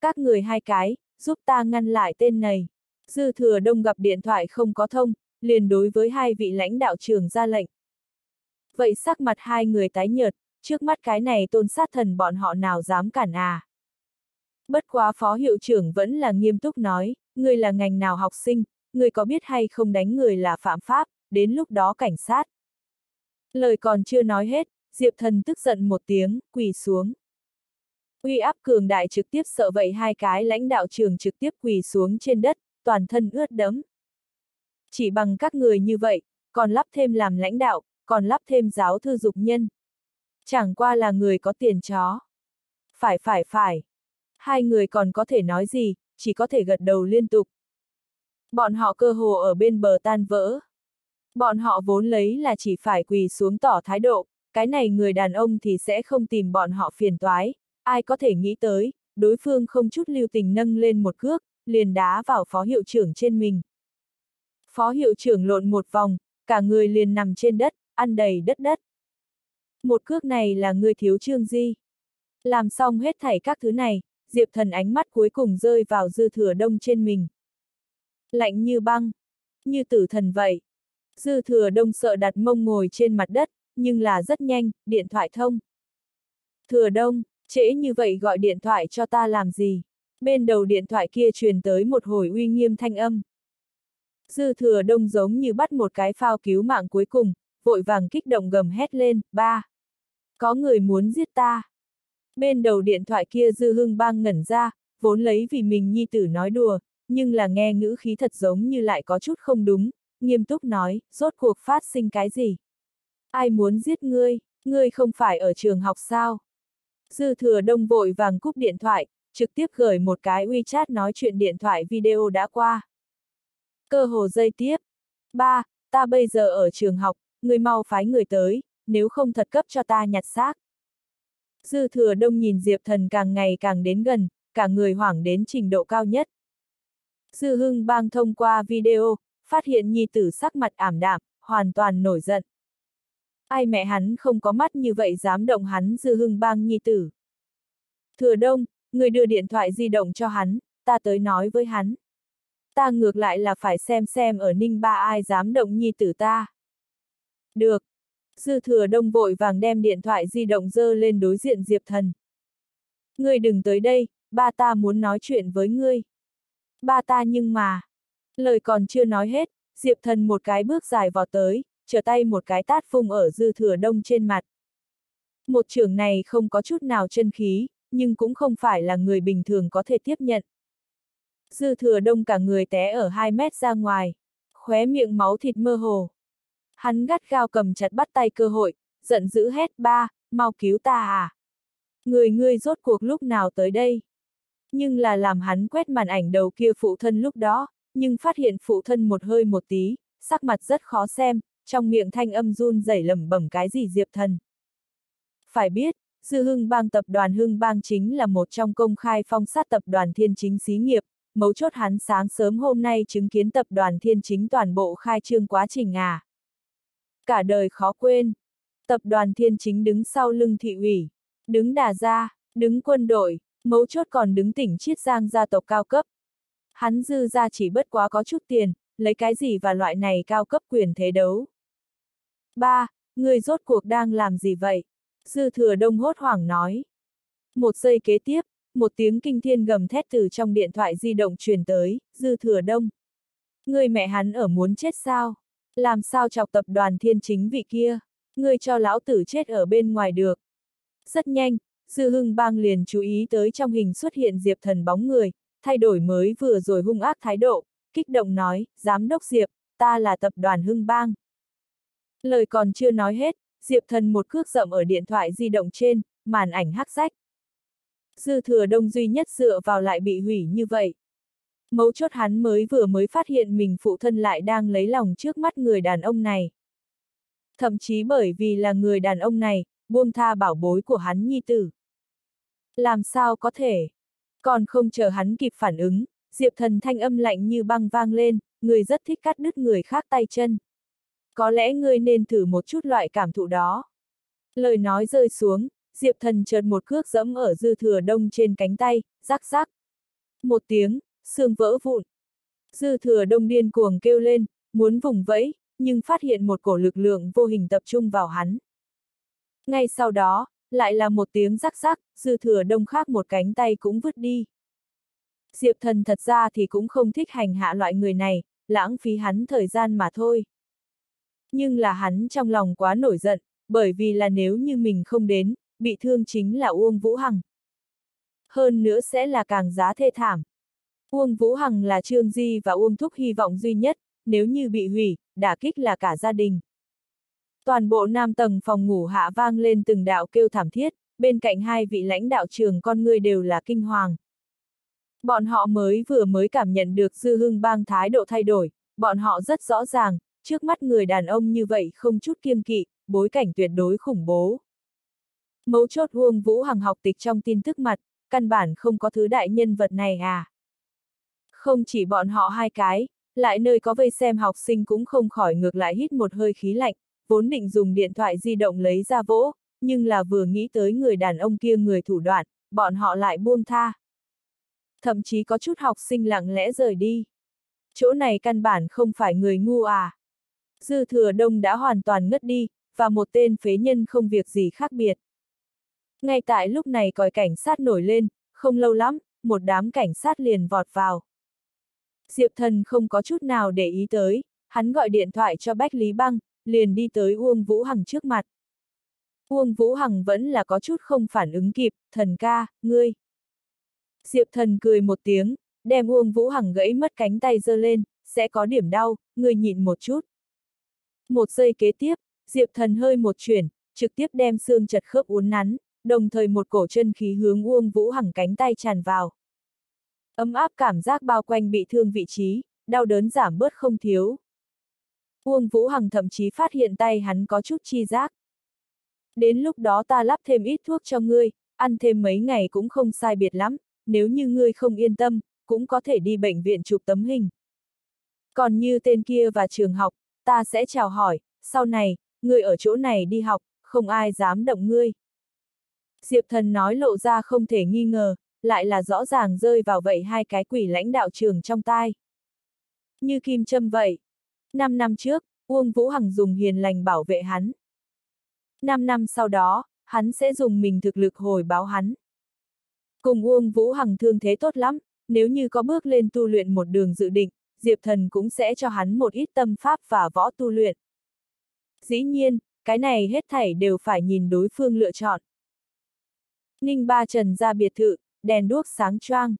Các người hai cái, giúp ta ngăn lại tên này. Dư thừa đông gặp điện thoại không có thông, liền đối với hai vị lãnh đạo trường ra lệnh. Vậy sắc mặt hai người tái nhợt, trước mắt cái này tôn sát thần bọn họ nào dám cản à. Bất quá phó hiệu trưởng vẫn là nghiêm túc nói, người là ngành nào học sinh, người có biết hay không đánh người là phạm pháp, đến lúc đó cảnh sát. Lời còn chưa nói hết, Diệp thần tức giận một tiếng, quỳ xuống. Uy áp cường đại trực tiếp sợ vậy hai cái lãnh đạo trường trực tiếp quỳ xuống trên đất, toàn thân ướt đẫm. Chỉ bằng các người như vậy, còn lắp thêm làm lãnh đạo, còn lắp thêm giáo thư dục nhân. Chẳng qua là người có tiền chó. Phải phải phải. Hai người còn có thể nói gì, chỉ có thể gật đầu liên tục. Bọn họ cơ hồ ở bên bờ tan vỡ. Bọn họ vốn lấy là chỉ phải quỳ xuống tỏ thái độ, cái này người đàn ông thì sẽ không tìm bọn họ phiền toái, ai có thể nghĩ tới, đối phương không chút lưu tình nâng lên một cước, liền đá vào phó hiệu trưởng trên mình. Phó hiệu trưởng lộn một vòng, cả người liền nằm trên đất, ăn đầy đất đất. Một cước này là người thiếu trương di. Làm xong hết thảy các thứ này, Diệp Thần ánh mắt cuối cùng rơi vào dư thừa đông trên mình. Lạnh như băng, như tử thần vậy. Dư thừa đông sợ đặt mông ngồi trên mặt đất, nhưng là rất nhanh, điện thoại thông. Thừa đông, trễ như vậy gọi điện thoại cho ta làm gì? Bên đầu điện thoại kia truyền tới một hồi uy nghiêm thanh âm. Dư thừa đông giống như bắt một cái phao cứu mạng cuối cùng, vội vàng kích động gầm hét lên, ba. Có người muốn giết ta. Bên đầu điện thoại kia dư hưng bang ngẩn ra, vốn lấy vì mình nhi tử nói đùa, nhưng là nghe ngữ khí thật giống như lại có chút không đúng, nghiêm túc nói, rốt cuộc phát sinh cái gì? Ai muốn giết ngươi, ngươi không phải ở trường học sao? Dư thừa đông vội vàng cúp điện thoại, trực tiếp gửi một cái WeChat nói chuyện điện thoại video đã qua. Cơ hồ dây tiếp. Ba, ta bây giờ ở trường học, người mau phái người tới, nếu không thật cấp cho ta nhặt xác. Dư thừa đông nhìn Diệp Thần càng ngày càng đến gần, cả người hoảng đến trình độ cao nhất. Dư hưng bang thông qua video, phát hiện nhi tử sắc mặt ảm đạm, hoàn toàn nổi giận. Ai mẹ hắn không có mắt như vậy dám động hắn dư hưng bang nhi tử. Thừa đông, người đưa điện thoại di động cho hắn, ta tới nói với hắn. Ta ngược lại là phải xem xem ở ninh ba ai dám động nhi tử ta. Được. Dư thừa đông vội vàng đem điện thoại di động dơ lên đối diện Diệp Thần. Ngươi đừng tới đây, ba ta muốn nói chuyện với ngươi. Ba ta nhưng mà. Lời còn chưa nói hết, Diệp Thần một cái bước dài vào tới, trở tay một cái tát phung ở dư thừa đông trên mặt. Một trường này không có chút nào chân khí, nhưng cũng không phải là người bình thường có thể tiếp nhận. Dư thừa đông cả người té ở 2 mét ra ngoài, khóe miệng máu thịt mơ hồ. Hắn gắt gao cầm chặt bắt tay cơ hội, giận dữ hét ba, mau cứu ta à. Người ngươi rốt cuộc lúc nào tới đây? Nhưng là làm hắn quét màn ảnh đầu kia phụ thân lúc đó, nhưng phát hiện phụ thân một hơi một tí, sắc mặt rất khó xem, trong miệng thanh âm run rẩy lẩm bẩm cái gì Diệp Thần. Phải biết, Dư Hưng Bang tập đoàn Hưng Bang chính là một trong công khai phong sát tập đoàn thiên chính xí nghiệp, mấu chốt hắn sáng sớm hôm nay chứng kiến tập đoàn thiên chính toàn bộ khai trương quá trình à. Cả đời khó quên. Tập đoàn thiên chính đứng sau lưng thị ủy, đứng đà gia, đứng quân đội, mấu chốt còn đứng tỉnh chiết giang gia tộc cao cấp. Hắn dư ra chỉ bất quá có chút tiền, lấy cái gì và loại này cao cấp quyền thế đấu. Ba, người rốt cuộc đang làm gì vậy? Dư thừa đông hốt hoảng nói. Một giây kế tiếp, một tiếng kinh thiên gầm thét từ trong điện thoại di động truyền tới, dư thừa đông. Người mẹ hắn ở muốn chết sao? Làm sao chọc tập đoàn thiên chính vị kia? Người cho lão tử chết ở bên ngoài được. Rất nhanh, Dư Hưng Bang liền chú ý tới trong hình xuất hiện Diệp Thần bóng người, thay đổi mới vừa rồi hung ác thái độ, kích động nói, Giám đốc Diệp, ta là tập đoàn Hưng Bang. Lời còn chưa nói hết, Diệp Thần một cước rậm ở điện thoại di động trên, màn ảnh hắc sách. Dư thừa đông duy nhất dựa vào lại bị hủy như vậy. Mấu chốt hắn mới vừa mới phát hiện mình phụ thân lại đang lấy lòng trước mắt người đàn ông này. Thậm chí bởi vì là người đàn ông này, buông tha bảo bối của hắn nhi tử. Làm sao có thể? Còn không chờ hắn kịp phản ứng, Diệp thần thanh âm lạnh như băng vang lên, người rất thích cắt đứt người khác tay chân. Có lẽ ngươi nên thử một chút loại cảm thụ đó. Lời nói rơi xuống, Diệp thần chợt một cước dẫm ở dư thừa đông trên cánh tay, rắc rắc. Một tiếng, xương vỡ vụn. Dư thừa đông điên cuồng kêu lên, muốn vùng vẫy, nhưng phát hiện một cổ lực lượng vô hình tập trung vào hắn. Ngay sau đó, lại là một tiếng rắc rắc, dư thừa đông khác một cánh tay cũng vứt đi. Diệp thần thật ra thì cũng không thích hành hạ loại người này, lãng phí hắn thời gian mà thôi. Nhưng là hắn trong lòng quá nổi giận, bởi vì là nếu như mình không đến, bị thương chính là Uông Vũ Hằng. Hơn nữa sẽ là càng giá thê thảm. Uông Vũ Hằng là Trương Di và Uông Thúc hy vọng duy nhất, nếu như bị hủy, đả kích là cả gia đình. Toàn bộ nam tầng phòng ngủ hạ vang lên từng đạo kêu thảm thiết, bên cạnh hai vị lãnh đạo trường con người đều là kinh hoàng. Bọn họ mới vừa mới cảm nhận được dư hưng bang thái độ thay đổi, bọn họ rất rõ ràng, trước mắt người đàn ông như vậy không chút kiêng kỵ, bối cảnh tuyệt đối khủng bố. Mấu chốt Uông Vũ Hằng học tịch trong tin tức mặt, căn bản không có thứ đại nhân vật này à. Không chỉ bọn họ hai cái, lại nơi có vây xem học sinh cũng không khỏi ngược lại hít một hơi khí lạnh, vốn định dùng điện thoại di động lấy ra vỗ, nhưng là vừa nghĩ tới người đàn ông kia người thủ đoạn, bọn họ lại buông tha. Thậm chí có chút học sinh lặng lẽ rời đi. Chỗ này căn bản không phải người ngu à. Dư thừa đông đã hoàn toàn ngất đi, và một tên phế nhân không việc gì khác biệt. Ngay tại lúc này còi cảnh sát nổi lên, không lâu lắm, một đám cảnh sát liền vọt vào. Diệp thần không có chút nào để ý tới, hắn gọi điện thoại cho Bách Lý Băng, liền đi tới Uông Vũ Hằng trước mặt. Uông Vũ Hằng vẫn là có chút không phản ứng kịp, thần ca, ngươi. Diệp thần cười một tiếng, đem Uông Vũ Hằng gãy mất cánh tay giơ lên, sẽ có điểm đau, ngươi nhịn một chút. Một giây kế tiếp, Diệp thần hơi một chuyển, trực tiếp đem xương chật khớp uốn nắn, đồng thời một cổ chân khí hướng Uông Vũ Hằng cánh tay tràn vào. Ấm áp cảm giác bao quanh bị thương vị trí, đau đớn giảm bớt không thiếu. Uông Vũ Hằng thậm chí phát hiện tay hắn có chút chi giác. Đến lúc đó ta lắp thêm ít thuốc cho ngươi, ăn thêm mấy ngày cũng không sai biệt lắm, nếu như ngươi không yên tâm, cũng có thể đi bệnh viện chụp tấm hình. Còn như tên kia và trường học, ta sẽ chào hỏi, sau này, ngươi ở chỗ này đi học, không ai dám động ngươi. Diệp thần nói lộ ra không thể nghi ngờ, lại là rõ ràng rơi vào vậy hai cái quỷ lãnh đạo trường trong tai. Như kim châm vậy. Năm năm trước, Uông Vũ Hằng dùng hiền lành bảo vệ hắn. Năm năm sau đó, hắn sẽ dùng mình thực lực hồi báo hắn. Cùng Uông Vũ Hằng thương thế tốt lắm, nếu như có bước lên tu luyện một đường dự định, Diệp Thần cũng sẽ cho hắn một ít tâm pháp và võ tu luyện. Dĩ nhiên, cái này hết thảy đều phải nhìn đối phương lựa chọn. Ninh Ba Trần ra biệt thự, đèn đuốc sáng choang.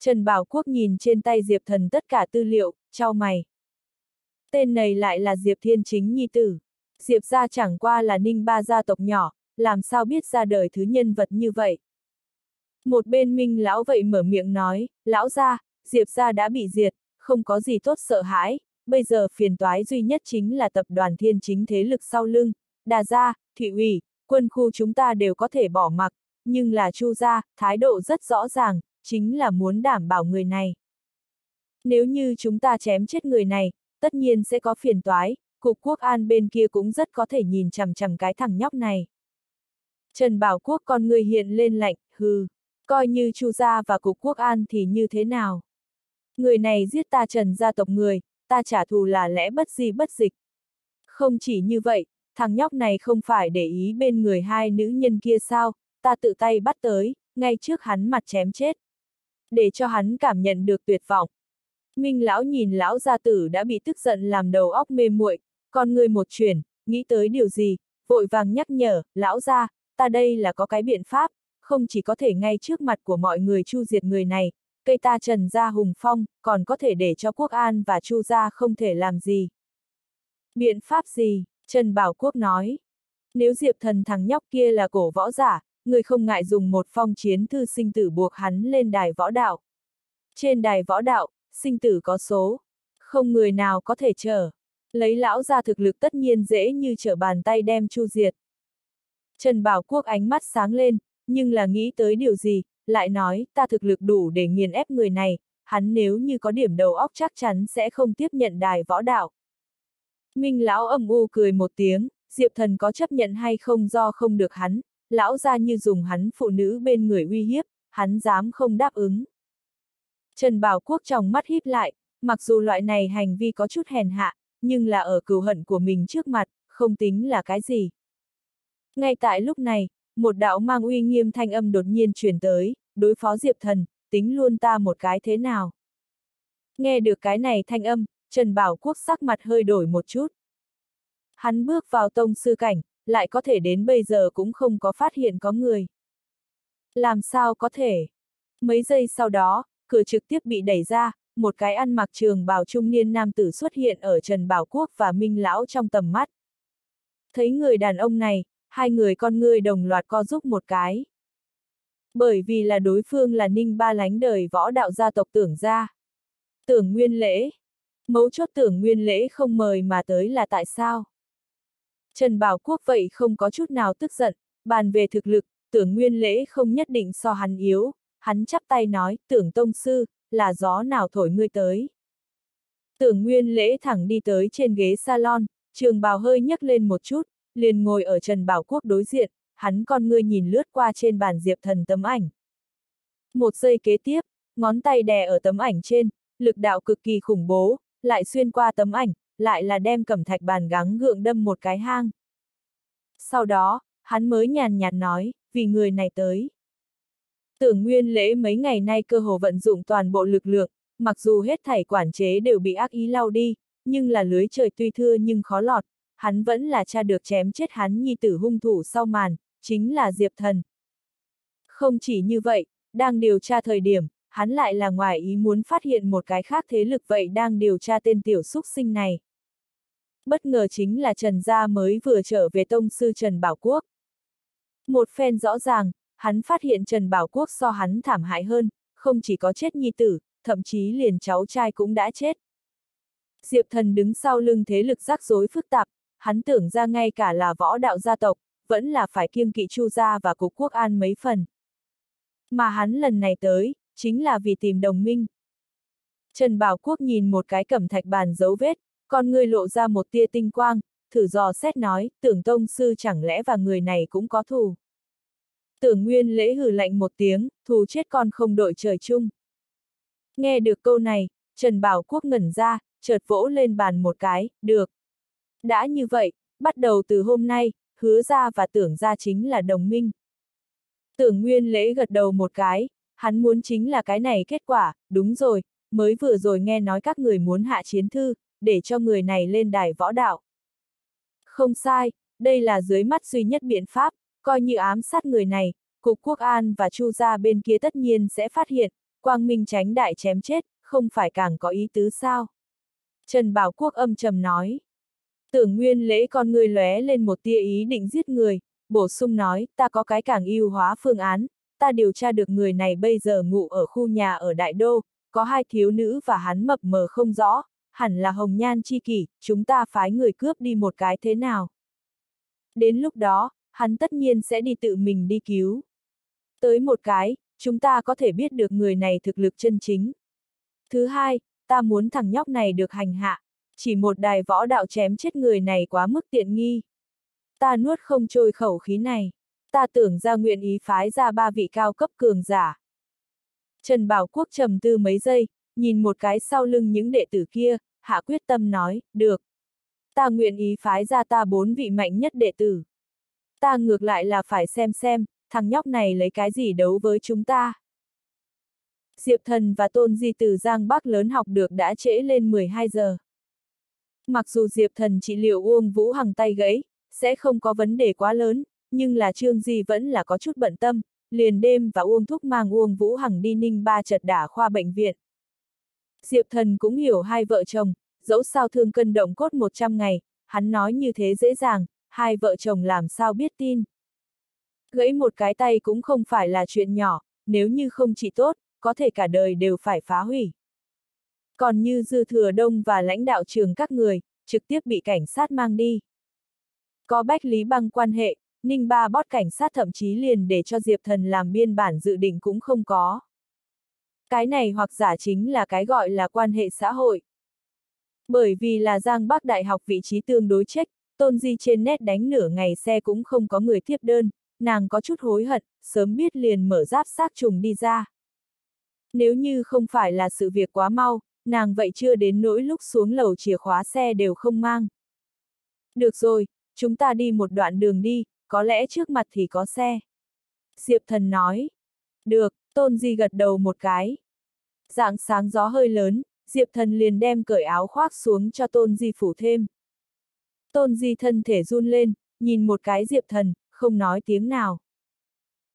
Trần Bảo Quốc nhìn trên tay Diệp Thần tất cả tư liệu, trao mày. Tên này lại là Diệp Thiên Chính Nhi Tử. Diệp gia chẳng qua là Ninh Ba gia tộc nhỏ, làm sao biết ra đời thứ nhân vật như vậy. Một bên minh lão vậy mở miệng nói, lão gia, Diệp gia đã bị diệt, không có gì tốt sợ hãi, bây giờ phiền toái duy nhất chính là tập đoàn thiên chính thế lực sau lưng, đà gia, thị ủy, quân khu chúng ta đều có thể bỏ mặc, nhưng là Chu gia, thái độ rất rõ ràng, chính là muốn đảm bảo người này. Nếu như chúng ta chém chết người này, tất nhiên sẽ có phiền toái, cục quốc an bên kia cũng rất có thể nhìn chằm chằm cái thằng nhóc này. Trần Bảo Quốc con người hiện lên lạnh, hừ, coi như Chu gia và cục quốc an thì như thế nào? Người này giết ta Trần gia tộc người, ta trả thù là lẽ bất di bất dịch. Không chỉ như vậy, thằng nhóc này không phải để ý bên người hai nữ nhân kia sao, ta tự tay bắt tới, ngay trước hắn mặt chém chết. Để cho hắn cảm nhận được tuyệt vọng. Minh lão nhìn lão gia tử đã bị tức giận làm đầu óc mê muội, con người một chuyển, nghĩ tới điều gì, vội vàng nhắc nhở, lão gia, ta đây là có cái biện pháp, không chỉ có thể ngay trước mặt của mọi người chu diệt người này, cây ta trần gia hùng phong, còn có thể để cho quốc an và chu gia không thể làm gì. Biện pháp gì? Trần Bảo Quốc nói. Nếu Diệp thần thằng nhóc kia là cổ võ giả, người không ngại dùng một phong chiến thư sinh tử buộc hắn lên đài võ đạo. Trên đài võ đạo, sinh tử có số. Không người nào có thể chờ. Lấy lão ra thực lực tất nhiên dễ như trở bàn tay đem chu diệt. Trần Bảo Quốc ánh mắt sáng lên, nhưng là nghĩ tới điều gì, lại nói, ta thực lực đủ để nghiền ép người này, hắn nếu như có điểm đầu óc chắc chắn sẽ không tiếp nhận đài võ đạo. Minh lão âm u cười một tiếng, Diệp thần có chấp nhận hay không do không được hắn, lão ra như dùng hắn phụ nữ bên người uy hiếp, hắn dám không đáp ứng. Trần Bảo Quốc trong mắt híp lại, mặc dù loại này hành vi có chút hèn hạ, nhưng là ở cừu hận của mình trước mặt, không tính là cái gì. Ngay tại lúc này, một đạo mang uy nghiêm thanh âm đột nhiên truyền tới, đối phó Diệp Thần, tính luôn ta một cái thế nào. Nghe được cái này thanh âm, Trần Bảo Quốc sắc mặt hơi đổi một chút. Hắn bước vào tông sư cảnh, lại có thể đến bây giờ cũng không có phát hiện có người. Làm sao có thể? Mấy giây sau đó, cửa trực tiếp bị đẩy ra, một cái ăn mặc trường bào trung niên nam tử xuất hiện ở Trần Bảo Quốc và Minh Lão trong tầm mắt. Thấy người đàn ông này, hai người con ngươi đồng loạt co giúp một cái. Bởi vì là đối phương là ninh ba lánh đời võ đạo gia tộc tưởng gia. Tưởng nguyên lễ. Mấu chốt tưởng nguyên lễ không mời mà tới là tại sao? Trần Bảo Quốc vậy không có chút nào tức giận, bàn về thực lực, tưởng nguyên lễ không nhất định so hắn yếu, hắn chắp tay nói, tưởng tông sư, là gió nào thổi ngươi tới. Tưởng nguyên lễ thẳng đi tới trên ghế salon, trường bào hơi nhấc lên một chút, liền ngồi ở Trần Bảo Quốc đối diện, hắn con ngươi nhìn lướt qua trên bàn diệp thần tấm ảnh. Một giây kế tiếp, ngón tay đè ở tấm ảnh trên, lực đạo cực kỳ khủng bố, lại xuyên qua tấm ảnh, lại là đem cẩm thạch bàn gắng gượng đâm một cái hang. Sau đó, hắn mới nhàn nhạt nói, vì người này tới. Tưởng nguyên lễ mấy ngày nay cơ hồ vận dụng toàn bộ lực lượng, mặc dù hết thảy quản chế đều bị ác ý lau đi, nhưng là lưới trời tuy thưa nhưng khó lọt, hắn vẫn là cha được chém chết hắn nhi tử hung thủ sau màn, chính là Diệp Thần. Không chỉ như vậy, đang điều tra thời điểm, hắn lại là ngoài ý muốn phát hiện một cái khác thế lực vậy đang điều tra tên tiểu xúc sinh này. Bất ngờ chính là Trần Gia mới vừa trở về tông sư Trần Bảo Quốc. Một phen rõ ràng, hắn phát hiện Trần Bảo Quốc so hắn thảm hại hơn, không chỉ có chết nhi tử, thậm chí liền cháu trai cũng đã chết. Diệp thần đứng sau lưng thế lực rắc rối phức tạp, hắn tưởng ra ngay cả là võ đạo gia tộc, vẫn là phải kiêng kỵ Chu gia và cục quốc an mấy phần. Mà hắn lần này tới, chính là vì tìm đồng minh. Trần Bảo Quốc nhìn một cái cẩm thạch bàn dấu vết, con người lộ ra một tia tinh quang, thử dò xét nói, tưởng tông sư chẳng lẽ và người này cũng có thù. Tưởng nguyên lễ hử lạnh một tiếng, thù chết con không đội trời chung. Nghe được câu này, Trần Bảo Quốc ngẩn ra, chợt vỗ lên bàn một cái, được. Đã như vậy, bắt đầu từ hôm nay, hứa ra và tưởng ra chính là đồng minh. Tưởng nguyên lễ gật đầu một cái, hắn muốn chính là cái này kết quả, đúng rồi, mới vừa rồi nghe nói các người muốn hạ chiến thư, để cho người này lên đài võ đạo. Không sai, đây là dưới mắt duy nhất biện pháp, coi như ám sát người này, Cục Quốc An và Chu gia bên kia tất nhiên sẽ phát hiện, Quang Minh tránh đại chém chết, không phải càng có ý tứ sao. Trần Bảo Quốc âm trầm nói. Tưởng nguyên lễ con người lóe lên một tia ý định giết người, bổ sung nói, ta có cái càng ưu hóa phương án, ta điều tra được người này bây giờ ngủ ở khu nhà ở Đại Đô, có hai thiếu nữ và hắn mập mờ không rõ, hẳn là hồng nhan chi kỷ, chúng ta phái người cướp đi một cái thế nào. Đến lúc đó, hắn tất nhiên sẽ đi tự mình đi cứu. Tới một cái, chúng ta có thể biết được người này thực lực chân chính. Thứ hai, ta muốn thằng nhóc này được hành hạ, chỉ một đài võ đạo chém chết người này quá mức tiện nghi. Ta nuốt không trôi khẩu khí này, ta tưởng ra nguyện ý phái ra ba vị cao cấp cường giả. Trần Bảo Quốc trầm tư mấy giây, nhìn một cái sau lưng những đệ tử kia, hạ quyết tâm nói, được. Ta nguyện ý phái ra ta bốn vị mạnh nhất đệ tử. Ta ngược lại là phải xem xem, thằng nhóc này lấy cái gì đấu với chúng ta. Diệp Thần và Tôn Di từ Giang Bắc lớn học được đã trễ lên 12 giờ. Mặc dù Diệp Thần trị liệu Uông Vũ Hằng tay gãy, sẽ không có vấn đề quá lớn, nhưng là Trương Di vẫn là có chút bận tâm, liền đêm và Uông Thúc mang Uông Vũ Hằng đi ninh ba chật đả khoa bệnh viện. Diệp Thần cũng hiểu hai vợ chồng, dẫu sao thương cân động cốt 100 ngày, hắn nói như thế dễ dàng, hai vợ chồng làm sao biết tin. Gãy một cái tay cũng không phải là chuyện nhỏ, nếu như không chỉ tốt, có thể cả đời đều phải phá hủy. Còn như dư thừa đông và lãnh đạo trường các người, trực tiếp bị cảnh sát mang đi. Có bách lý băng quan hệ, Ninh Ba bót cảnh sát thậm chí liền để cho Diệp Thần làm biên bản dự định cũng không có. Cái này hoặc giả chính là cái gọi là quan hệ xã hội. Bởi vì là Giang Bắc Đại học vị trí tương đối trách, Tôn Di trên nét đánh nửa ngày xe cũng không có người tiếp đơn, nàng có chút hối hận, sớm biết liền mở giáp xác trùng đi ra. Nếu như không phải là sự việc quá mau, nàng vậy chưa đến nỗi lúc xuống lầu chìa khóa xe đều không mang. Được rồi, chúng ta đi một đoạn đường đi, có lẽ trước mặt thì có xe. Diệp thần nói. Được, tôn di gật đầu một cái. Dạng sáng gió hơi lớn, Diệp thần liền đem cởi áo khoác xuống cho tôn di phủ thêm. Tôn di thân thể run lên, nhìn một cái Diệp thần, không nói tiếng nào.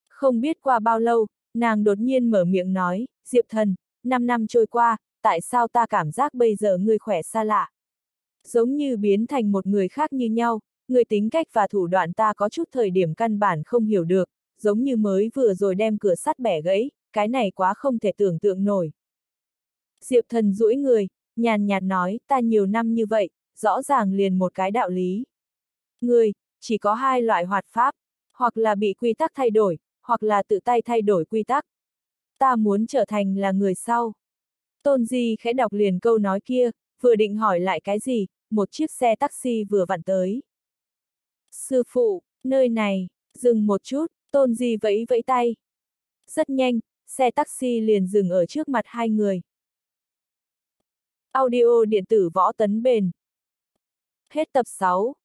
Không biết qua bao lâu, nàng đột nhiên mở miệng nói, Diệp thần, năm năm trôi qua, tại sao ta cảm giác bây giờ ngươi khỏe xa lạ? Giống như biến thành một người khác như nhau, người tính cách và thủ đoạn ta có chút thời điểm căn bản không hiểu được, giống như mới vừa rồi đem cửa sắt bẻ gãy, cái này quá không thể tưởng tượng nổi. Diệp thần duỗi người, nhàn nhạt nói, ta nhiều năm như vậy, rõ ràng liền một cái đạo lý. Người, chỉ có hai loại hoạt pháp, hoặc là bị quy tắc thay đổi, hoặc là tự tay thay đổi quy tắc. Ta muốn trở thành là người sau. Tôn Di khẽ đọc liền câu nói kia, vừa định hỏi lại cái gì, một chiếc xe taxi vừa vặn tới. Sư phụ, nơi này, dừng một chút, Tôn Di vẫy vẫy tay. Rất nhanh, xe taxi liền dừng ở trước mặt hai người. Audio điện tử võ tấn bền. Hết tập 6